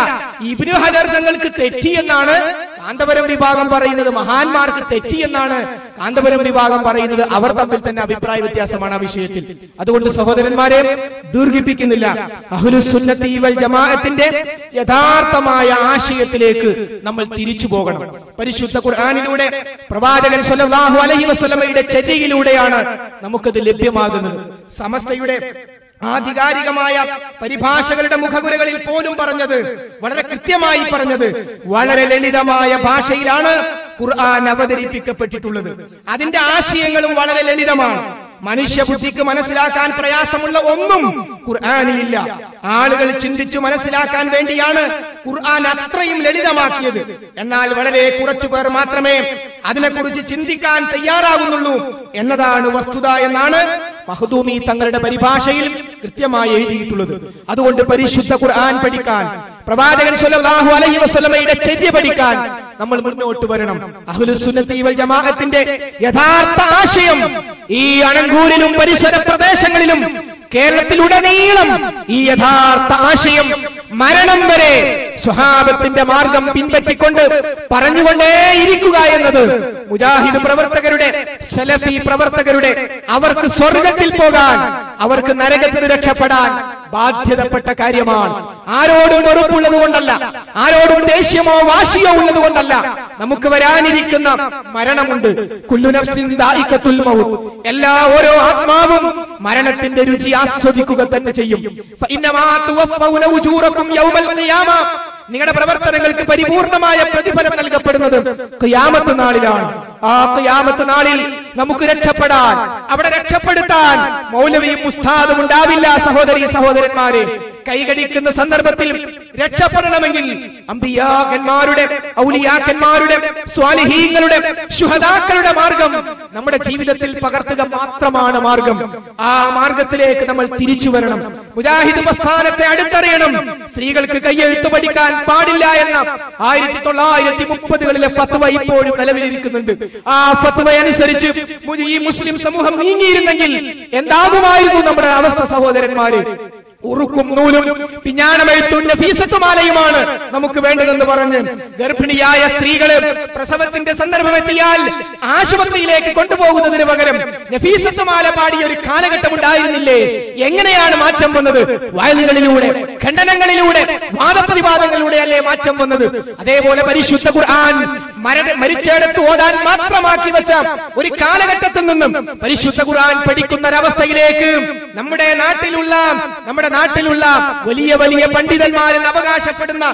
ഇബിനു ഹജർ തങ്ങൾക്ക് തെറ്റി എന്നാണ് കാന്തപുരം വിഭാഗം പറയുന്നത് മഹാന്മാർക്ക് തെറ്റി എന്നാണ്. കാന്തപുരം വിഭാഗം പറയുന്നത് അവർ തമ്മിൽ തന്നെ അഭിപ്രായ വ്യത്യാസമാണ് ആ വിഷയത്തിൽ. അതുകൊണ്ട് സഹോദരന്മാരെ ദീർഘിപ്പിക്കുന്നില്ല. അഹ്ലുസുന്നത്തി വൽ ജമാഅത്തിന്റെ യഥാർത്ഥമായ ആശയത്തിലേക്ക് നമ്മൾ തിരിച്ചു പോകണം. പരിശുദ്ധ ഖുർആനിലൂടെ പ്രവാചകൻ സല്ലല്ലാഹു അലൈഹി വസല്ലമയുടെ ചര്യയിലൂടെയാണ് നമുക്കത് ലഭ്യമാകുന്നത്. സമസ്തയുടെ ആധികാരികമായ പരിഭാഷകളുടെ മുഖകുരകളിൽ പോലും പറഞ്ഞത് വളരെ കൃത്യമായി പറഞ്ഞത് വളരെ ലളിതമായ ഭാഷയിലാണ് ഖുർആൻ അവതരിപ്പിക്കപ്പെട്ടിട്ടുള്ളത്. അതിന്റെ ആശയങ്ങളും വളരെ ലളിതമാണ്. മനുഷ്യ ബുദ്ധിക്ക് മനസ്സിലാക്കാൻ പ്രയാസമുള്ള ഒന്നും ഖുർആാനിലില്ല ആളുകൾ ചിന്തിച്ചു മനസ്സിലാക്കാൻ വേണ്ടിയാണ് ഖുർആൻ അത്രയും ലളിതമാക്കിയത്. എന്നാൽ വളരെ കുറച്ചു പേർ മാത്രമേ അതിനെക്കുറിച്ച് ചിന്തിക്കാൻ തയ്യാറാകുന്നുള്ളൂ എന്നതാണ് വസ്തുത എന്നാണ് മഹദൂമി തങ്ങളുടെ പരിഭാഷയിൽ കൃത്യമായി എഴുതിയിട്ടുള്ളത്. അതുകൊണ്ട് പരിശുദ്ധ ഖുർആൻ പഠിക്കാൻ പ്രവാചകൻ സല്ലല്ലാഹു അലൈഹി വസല്ലമയുടെ ചര്യ പഠിക്കാൻ നമ്മൾ മുന്നോട്ട് വരണം. അഹ്ലുസുന്നത്തി വൽ ജമാഅത്തിന്റെ യഥാർത്ഥ ആശയം ഈ അണങ്കൂരിലും പരിസര പ്രദേശങ്ങളിലും കേരളത്തിലുടനീളം ഈ യഥാർത്ഥ ആശയം മരണം വരെ സ്വഹാബത്തിന്റെ മാർഗം പിൻപറ്റിക്കൊണ്ട് പറഞ്ഞുകൊണ്ടേയിരിക്കുക എന്നത് മുജാഹിദ് പ്രവർത്തകരുടെ സലഫി പ്രവർത്തകരുടെ അവർക്ക് സ്വർഗത്തിൽ പോകാൻ അവർക്ക് നരകത്തിൽ രക്ഷപ്പെടാൻ ബാധ്യതപ്പെട്ട കാര്യമാണ്. ആരോടും വെറുപ്പുള്ളത് കൊണ്ടല്ല ആരോടും ദേഷ്യമോ വാശിയോ ഉള്ളത് കൊണ്ടല്ല നമുക്ക് വരാനിരിക്കുന്ന മരണമുണ്ട്. മൗത്ത്. എല്ലാ ഓരോ ആത്മാവും മരണത്തിന്റെ രുചി ആസ്വദിക്കുക തന്നെ ചെയ്യും. ربکم یوم القیامہ നിങ്ങളുടെ പ്രവർത്തനങ്ങൾക്ക് പരിപൂർണമായ പ്രതിഫലം നൽകപ്പെടുന്നത് ഖിയാമത്ത് നാളിലാണ്. ആ ഖിയാമത്ത് നാളിൽ നമുക്ക് രക്ഷപ്പെടാൻ അവിടെ രക്ഷപ്പെടുത്താൻ മൗലവിയും ഉസ്താദും ഉണ്ടാവില്ല സഹോദരി സഹോദരന്മാരെ. കൈകടിക്കുന്ന സന്ദർഭത്തിൽ രക്ഷപ്പെടണമെങ്കിൽ അമ്പിയാക്കന്മാരുടെ ഔലിയാക്കന്മാരുടെ സ്വാലിഹീങ്ങളുടെ ശുഹദാക്കളുടെ മാർഗം നമ്മുടെ ജീവിതത്തിൽ പകർത്തുക മാത്രമാണ് മാർഗം. ആ മാർഗത്തിലേക്ക് നമ്മൾ തിരിച്ചു വരണം. മുജാഹിദ് പ്രസ്ഥാനത്തെ അടുത്തറിയണം. സ്ത്രീകൾക്ക് കയ്യെഴുത്ത് പഠിക്കാൻ പാടില്ല എന്ന ആയിരത്തി തൊള്ളായിരത്തി മുപ്പതുകളിലെ ഫത്വ ഇപ്പോഴും നിലവിലിരിക്കുന്നുണ്ട്. ആ ഫത്വ അനുസരിച്ച് ഈ മുസ്ലിം സമൂഹം നീങ്ങിയിരുന്നെങ്കിൽ എന്താകുമായിരുന്നു നമ്മുടെ അവസ്ഥ സഹോദരന്മാര്? ഉറുക്കും നൂലും പിഞ്ഞാണമെഴുത്തും നഫീസത്തുമാലയുമാണ് നമുക്ക് വേണ്ടതെന്ന് പറഞ്ഞ് ഗർഭിണിയായ സ്ത്രീകൾ പ്രസവത്തിന്റെ സന്ദർഭം എത്തിയാൽ ആശുപത്രിയിലേക്ക് കൊണ്ടുപോകുന്നതിന് പകരം നഫീസത്തുമാല പാടിയ ഒരു കാലഘട്ടം ഉണ്ടായിരുന്നില്ലേ എങ്ങനെയാണ് മാറ്റം വന്നത്? വയലുകളിലൂടെ ഖണ്ഡനങ്ങളിലൂടെ വാദപ്രതിവാദങ്ങളിലൂടെ അല്ലേ മാറ്റം വന്നത്? അതേപോലെ പരിശുദ്ധ ഖുർആൻ മരിച്ചെടുത്ത് ഓതാൻ മാത്രമാക്കി വെച്ച ഒരു കാലഘട്ടത്തിൽ നിന്നും പരിശുദ്ധ ഖുർആൻ പഠിക്കുന്ന ഒരവസ്ഥയിലേക്ക് നമ്മുടെ നാട്ടിലുള്ള നമ്മുടെ നാട്ടിലുള്ള വലിയ വലിയ പണ്ഡിതന്മാരെന്ന് അവകാശപ്പെടുന്ന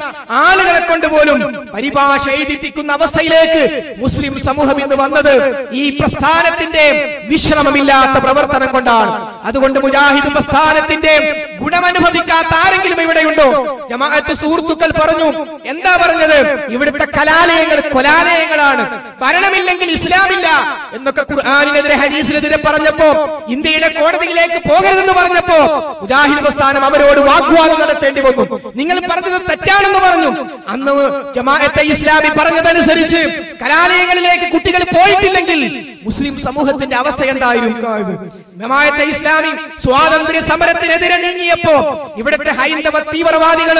ആളുകളെ കൊണ്ട് പോലും പരിഭാഷ എഴുതിപ്പിക്കുന്ന അവസ്ഥയിലേക്ക് മുസ്ലിം സമൂഹം ഇന്ന് വന്നത് ഈ പ്രസ്ഥാനത്തിന്റെ വിശ്രമമില്ലാത്ത പ്രവർത്തനം കൊണ്ടാണ്. അതുകൊണ്ട് മുജാഹിദ് പ്രസ്ഥാനത്തിന്റെ ഗുണമനുഭവിക്കാത്ത ആരെങ്കിലും ഇവിടെയുണ്ടോ? ജമാഅത്ത് സുഹൃത്തുക്കൾ പറഞ്ഞു എന്താ പറഞ്ഞത്? ഇവിടുത്തെ കലാലയങ്ങൾ കൊലാലയങ്ങളാണ് ഭരണമില്ലെങ്കിൽ ഇസ്ലാമില്ല എന്നൊക്കെ ഖുർആാനിനെതിരെ ഹരീസിനെതിരെ പറഞ്ഞപ്പോ ഇന്ത്യയുടെ കോടതിയിലേക്ക് പോകരുതെന്ന് പറഞ്ഞപ്പോ മുജാഹിദ് പ്രസ്ഥാനം അവരോട് വാഗ്വാദം നടത്തേണ്ടി വന്നു. നിങ്ങൾ പറഞ്ഞത് തെറ്റാണെന്ന് പറഞ്ഞു. അന്ന് ജമാഅത്തെ ഇസ്ലാമി പറഞ്ഞതനുസരിച്ച് കലാലയങ്ങളിലേക്ക് കുട്ടികൾ പോയിട്ടില്ലെങ്കിൽ മുസ്ലിം സമൂഹത്തിന്റെ അവസ്ഥ എന്തായിരുന്നു ജമാഅത്തെ ഇസ്ലാമി സ്വാതന്ത്ര്യ സമരത്തിനെതിരെ നീങ്ങിയപ്പോ ഇവിടുത്തെ ഹൈന്ദവ തീവ്രവാദികൾ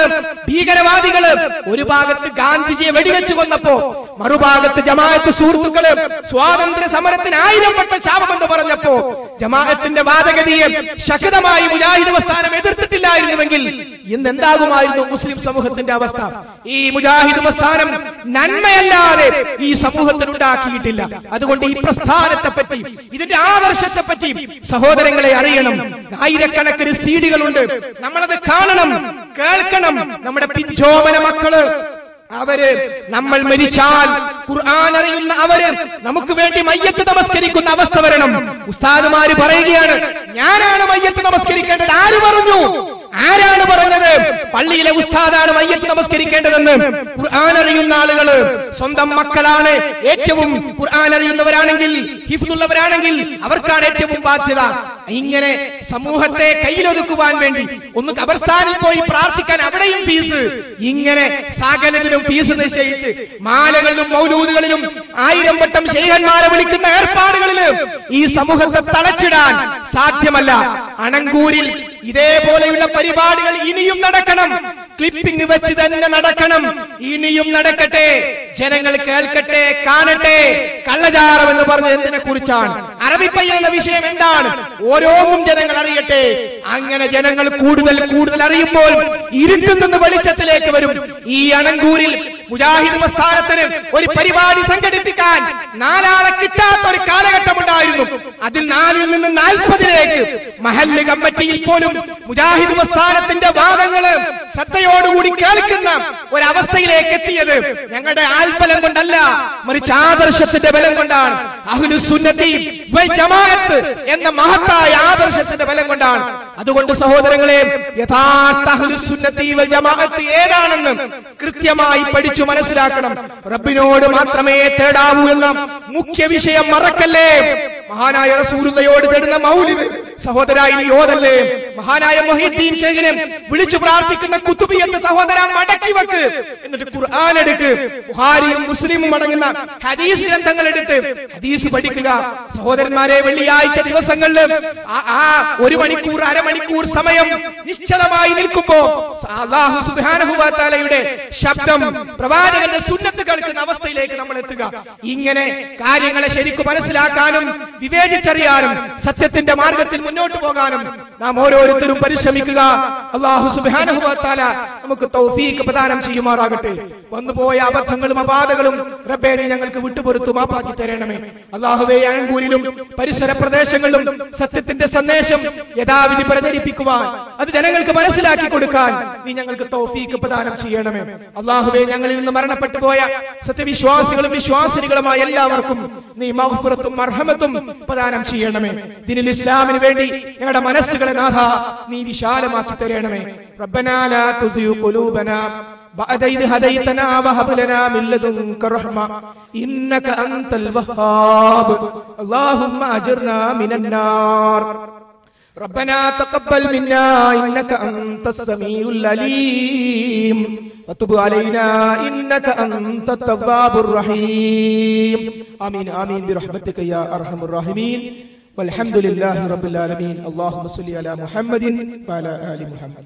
ഭീകരവാദികൾ ഒരു ഭാഗത്ത് ഗാന്ധിജിയെ വെടിവെച്ചു കൊന്നപ്പോ മറുഭാഗത്ത് ജമാഅത്ത് സുഹൃത്തുക്കൾ സ്വാതന്ത്ര്യ സമരത്തിന് ആയിരം വട്ടം ശാപമെന്ന് പറഞ്ഞപ്പോ ജമാഅത്തിന്റെ വാദഗതിയെ ശക്തമായി മുജാഹിദ് പ്രസ്ഥാനം എതിർത്തിട്ടില്ലായിരുന്നുവെങ്കിൽ ഇന്ന് എന്താകുമായിരുന്നു മുസ്ലിം സമൂഹത്തിന്റെ അവസ്ഥ? ഈ മുജാഹിദ് പ്രസ്ഥാനം നന്മയല്ലാതെ ഈ സമൂഹത്തിൽ ഉണ്ടാക്കിയിട്ടില്ല. അതുകൊണ്ട് ഈ പ്രസ്ഥാനത്തെ പറ്റി ഇതിന്റെ ആദർശത്തെ പറ്റി സഹോദരങ്ങളെ അറിയണം. ആയിരക്കണക്കിന് സീഡികളുണ്ട്. നമ്മളത് കാണണം കേൾക്കണം നമ്മുടെ പിഞ്ചോമന മക്കൾ. അവർ നമ്മൾ മരിച്ചാൽ ഖുർആൻ അറിയുന്ന അവർ നമുക്ക് വേണ്ടി മയ്യത്ത് നമസ്കരിക്കുന്ന അവസ്ഥ വരണം. ഉസ്താദുമാര് പറയുകയാണ് ഞാനാണ് മയ്യത്ത് നമസ്കരിക്കേണ്ടത്. ആര് പറഞ്ഞു? ആരാണ് പറഞ്ഞത്? പള്ളിയിലെ ഉസ്താദാണ് മയ്യത്ത് നമസ്കരിക്കേണ്ടതെന്ന്. ഖുർആൻ അറിയുന്ന ആളുകൾ സ്വന്തം മക്കളാണ്. ഏറ്റവും ഖുർആൻ അറിയുന്നവരാണെങ്കിൽ ഹിഫുള്ളവരാണെങ്കിൽ അവർക്കാണ് ഏറ്റവും ബാധ്യത. ഇങ്ങനെ സമൂഹത്തെ കയ്യിലൊതുക്കുവാൻ വേണ്ടി ഒന്ന് കബർസ്ഥാനിൽ പോയി പ്രാർത്ഥിക്കാൻ അവിടെയും ഫീസ്. ഇങ്ങനെ സകലത്തിലും ഫീസ് നിശ്ചയിച്ച് മാലകളിലും മൗലൂദുകളിലും ആയിരം വട്ടം ശേഖന്മാരെ വിളിക്കുന്ന ഏർപ്പാടുകളിലും ഈ സമൂഹത്തെ തളച്ചിടാൻ സാധ്യമല്ല. അണങ്കൂരിൽ ഇതേപോലെയുള്ള പരിപാടികൾ ഇനിയും നടക്കണം. ക്ലിപ്പിംഗ് വെച്ച് തന്നെ നടക്കണം. ഇനിയും നടക്കട്ടെ. ജനങ്ങൾ കേൾക്കട്ടെ കാണട്ടെ. കള്ളചാരം എന്ന് പറഞ്ഞ എന്തിനെ കുറിച്ചാണ് അറബിപ്പയ്യ എന്ന വിഷയം എന്താണ്? ഓരോന്നും ജനങ്ങൾ അറിയട്ടെ. അങ്ങനെ ജനങ്ങൾ കൂടുതൽ കൂടുതൽ അറിയുമ്പോൾ ഇരുട്ടിൽ നിന്ന് വെളിച്ചത്തിലേക്ക് വരും. ഈ അണങ്കൂരിൽ മുജാഹിദ് പ്രസ്ഥാനത്തിന് ഒരു പരിപാടി സംഘടിപ്പിക്കാൻ നാലാളെ കിട്ടാത്ത ഒരു കാലഘട്ടം ഉണ്ടായിരുന്നു അതിൽ നാലിൽ നിന്ന് നാൽപ്പതിലേക്ക് മഹല്ല് കമ്മിറ്റിയിൽ പോലും മുജാഹിദ് പ്രസ്ഥാനത്തിന്റെ വാദങ്ങൾ ശ്രദ്ധയോടുകൂടി കേൾക്കുന്ന ഒരവസ്ഥയിലേക്ക് എത്തിയത് ഞങ്ങളുടെ ആൽബലം കൊണ്ടല്ല മറിച്ച് ആദർശത്തിന്റെ ബലം കൊണ്ടാണ്. അഹ്ലുസുന്നത്തി ജമാഅത്ത് എന്ന മഹത്തായ ആദർശത്തിന്റെ ബലം കൊണ്ടാണ്. അതുകൊണ്ട് സഹോദരങ്ങളെ യഥാർത്ഥ ജമാഅത്ത് ഏതാണെന്ന് കൃത്യമായി പഠിച്ചു മനസ്സിലാക്കണം. റബ്ബിനോട് മാത്രമേ തേടാവൂ എന്ന മുഖ്യ വിഷയം മറക്കല്ലേ? മഹാനായ റസൂലുള്ളയോട് തേടുന്ന മൗലിദ് സഹോദരായി യോദല്ലേ? മഹാനായ മൊഹീദ്ദീൻ ഷെയ്ഖിനെ വിളിച്ചു പ്രാർത്ഥിക്കുന്ന കുത്തുബി എന്ന സഹോദര മടക്കി വെക്ക്. എന്നിട്ട് ഖുർആൻ എടുക്ക്. ബുഹാരിയും മുസ്ലിമും അടങ്ങുന്ന ഹദീസ് ഗ്രന്ഥങ്ങൾ എടുത്ത് ഹദീസ് പഠിക്കുക. സഹോദരന്മാരെ വെള്ളിയാഴ്ച ദിവസങ്ങളിൽ ആ- ഒരു മണിക്കൂർ അരമണിക്കൂർ സമയം നിശ്ചലമായി നിൽക്കുമ്പോ അള്ളാഹു ശബ്ദം പ്രവാചകന്റെ സുന്നത്ത് കേൾക്കുന്ന അവസ്ഥയിലേക്ക് നമ്മൾ എത്തുക. ഇങ്ങനെ കാര്യങ്ങളെ ശരിക്കും മനസ്സിലാക്കാനും വിവേചിച്ചറിയാനും സത്യത്തിന്റെ മാർഗത്തിൽ മുന്നോട്ട് പോകാനും നാം ഓരോരുത്തരും പരിശ്രമിക്കുക. അള്ളാഹു തആല നമുക്ക് തൗഫീഖ് പ്രദാനം ചെയ്യുമാറാകട്ടെ. വന്നുപോയ അബദ്ധങ്ങളും അപാതകളും റബ്ബേനെ ഞങ്ങൾക്ക് വിട്ടുപൊരുത്തു മാപ്പാക്കി തരണമേ അള്ളാഹുവേ അഴങ്കൂരിലും പരിസര പ്രദേശങ്ങളിലും സത്യത്തിന്റെ സന്ദേശം യഥാവിധി പ്രചരിപ്പിക്കുവാൻ അത് ജനങ്ങൾക്ക് മനസ്സിലാക്കി കൊടുക്കാൻ നീ ഞങ്ങൾക്ക് തൗഫീഖ് പ്രദാനം ചെയ്യണമേ. അള്ളാഹുബെ ഞങ്ങളിൽ നിന്ന് മരണപ്പെട്ടു പോയ സത്യവിശ്വാസികളും വിശ്വാസിനികളുമായ എല്ലാവർക്കും നീ മഹഫുറത്തും അർഹമത്തും പ്രദാനം ചെയ്യണമേ. ദിനിൽ ഇസ്ലാമിന് വേണ്ടി ഞങ്ങളുടെ മനസ്സുകളെ നാഥ നീ വിശാലമാക്കി തരണമേ. റബ്ബനാ ലാ തുസിഉ ഖുലൂബനാ. بعد إذ هديتنا وهب لنا من لدنك رحمة إنك أنت الوهاب اللهم أجرنا من النار ربنا تقبل منا إنك أنت السميع العليم وتب علينا إنك أنت التواب الرحيم آمين آمين برحمتك يا أرحم الراحمين والحمد لله رب العالمين اللهم صل على محمد وعلى آل محمد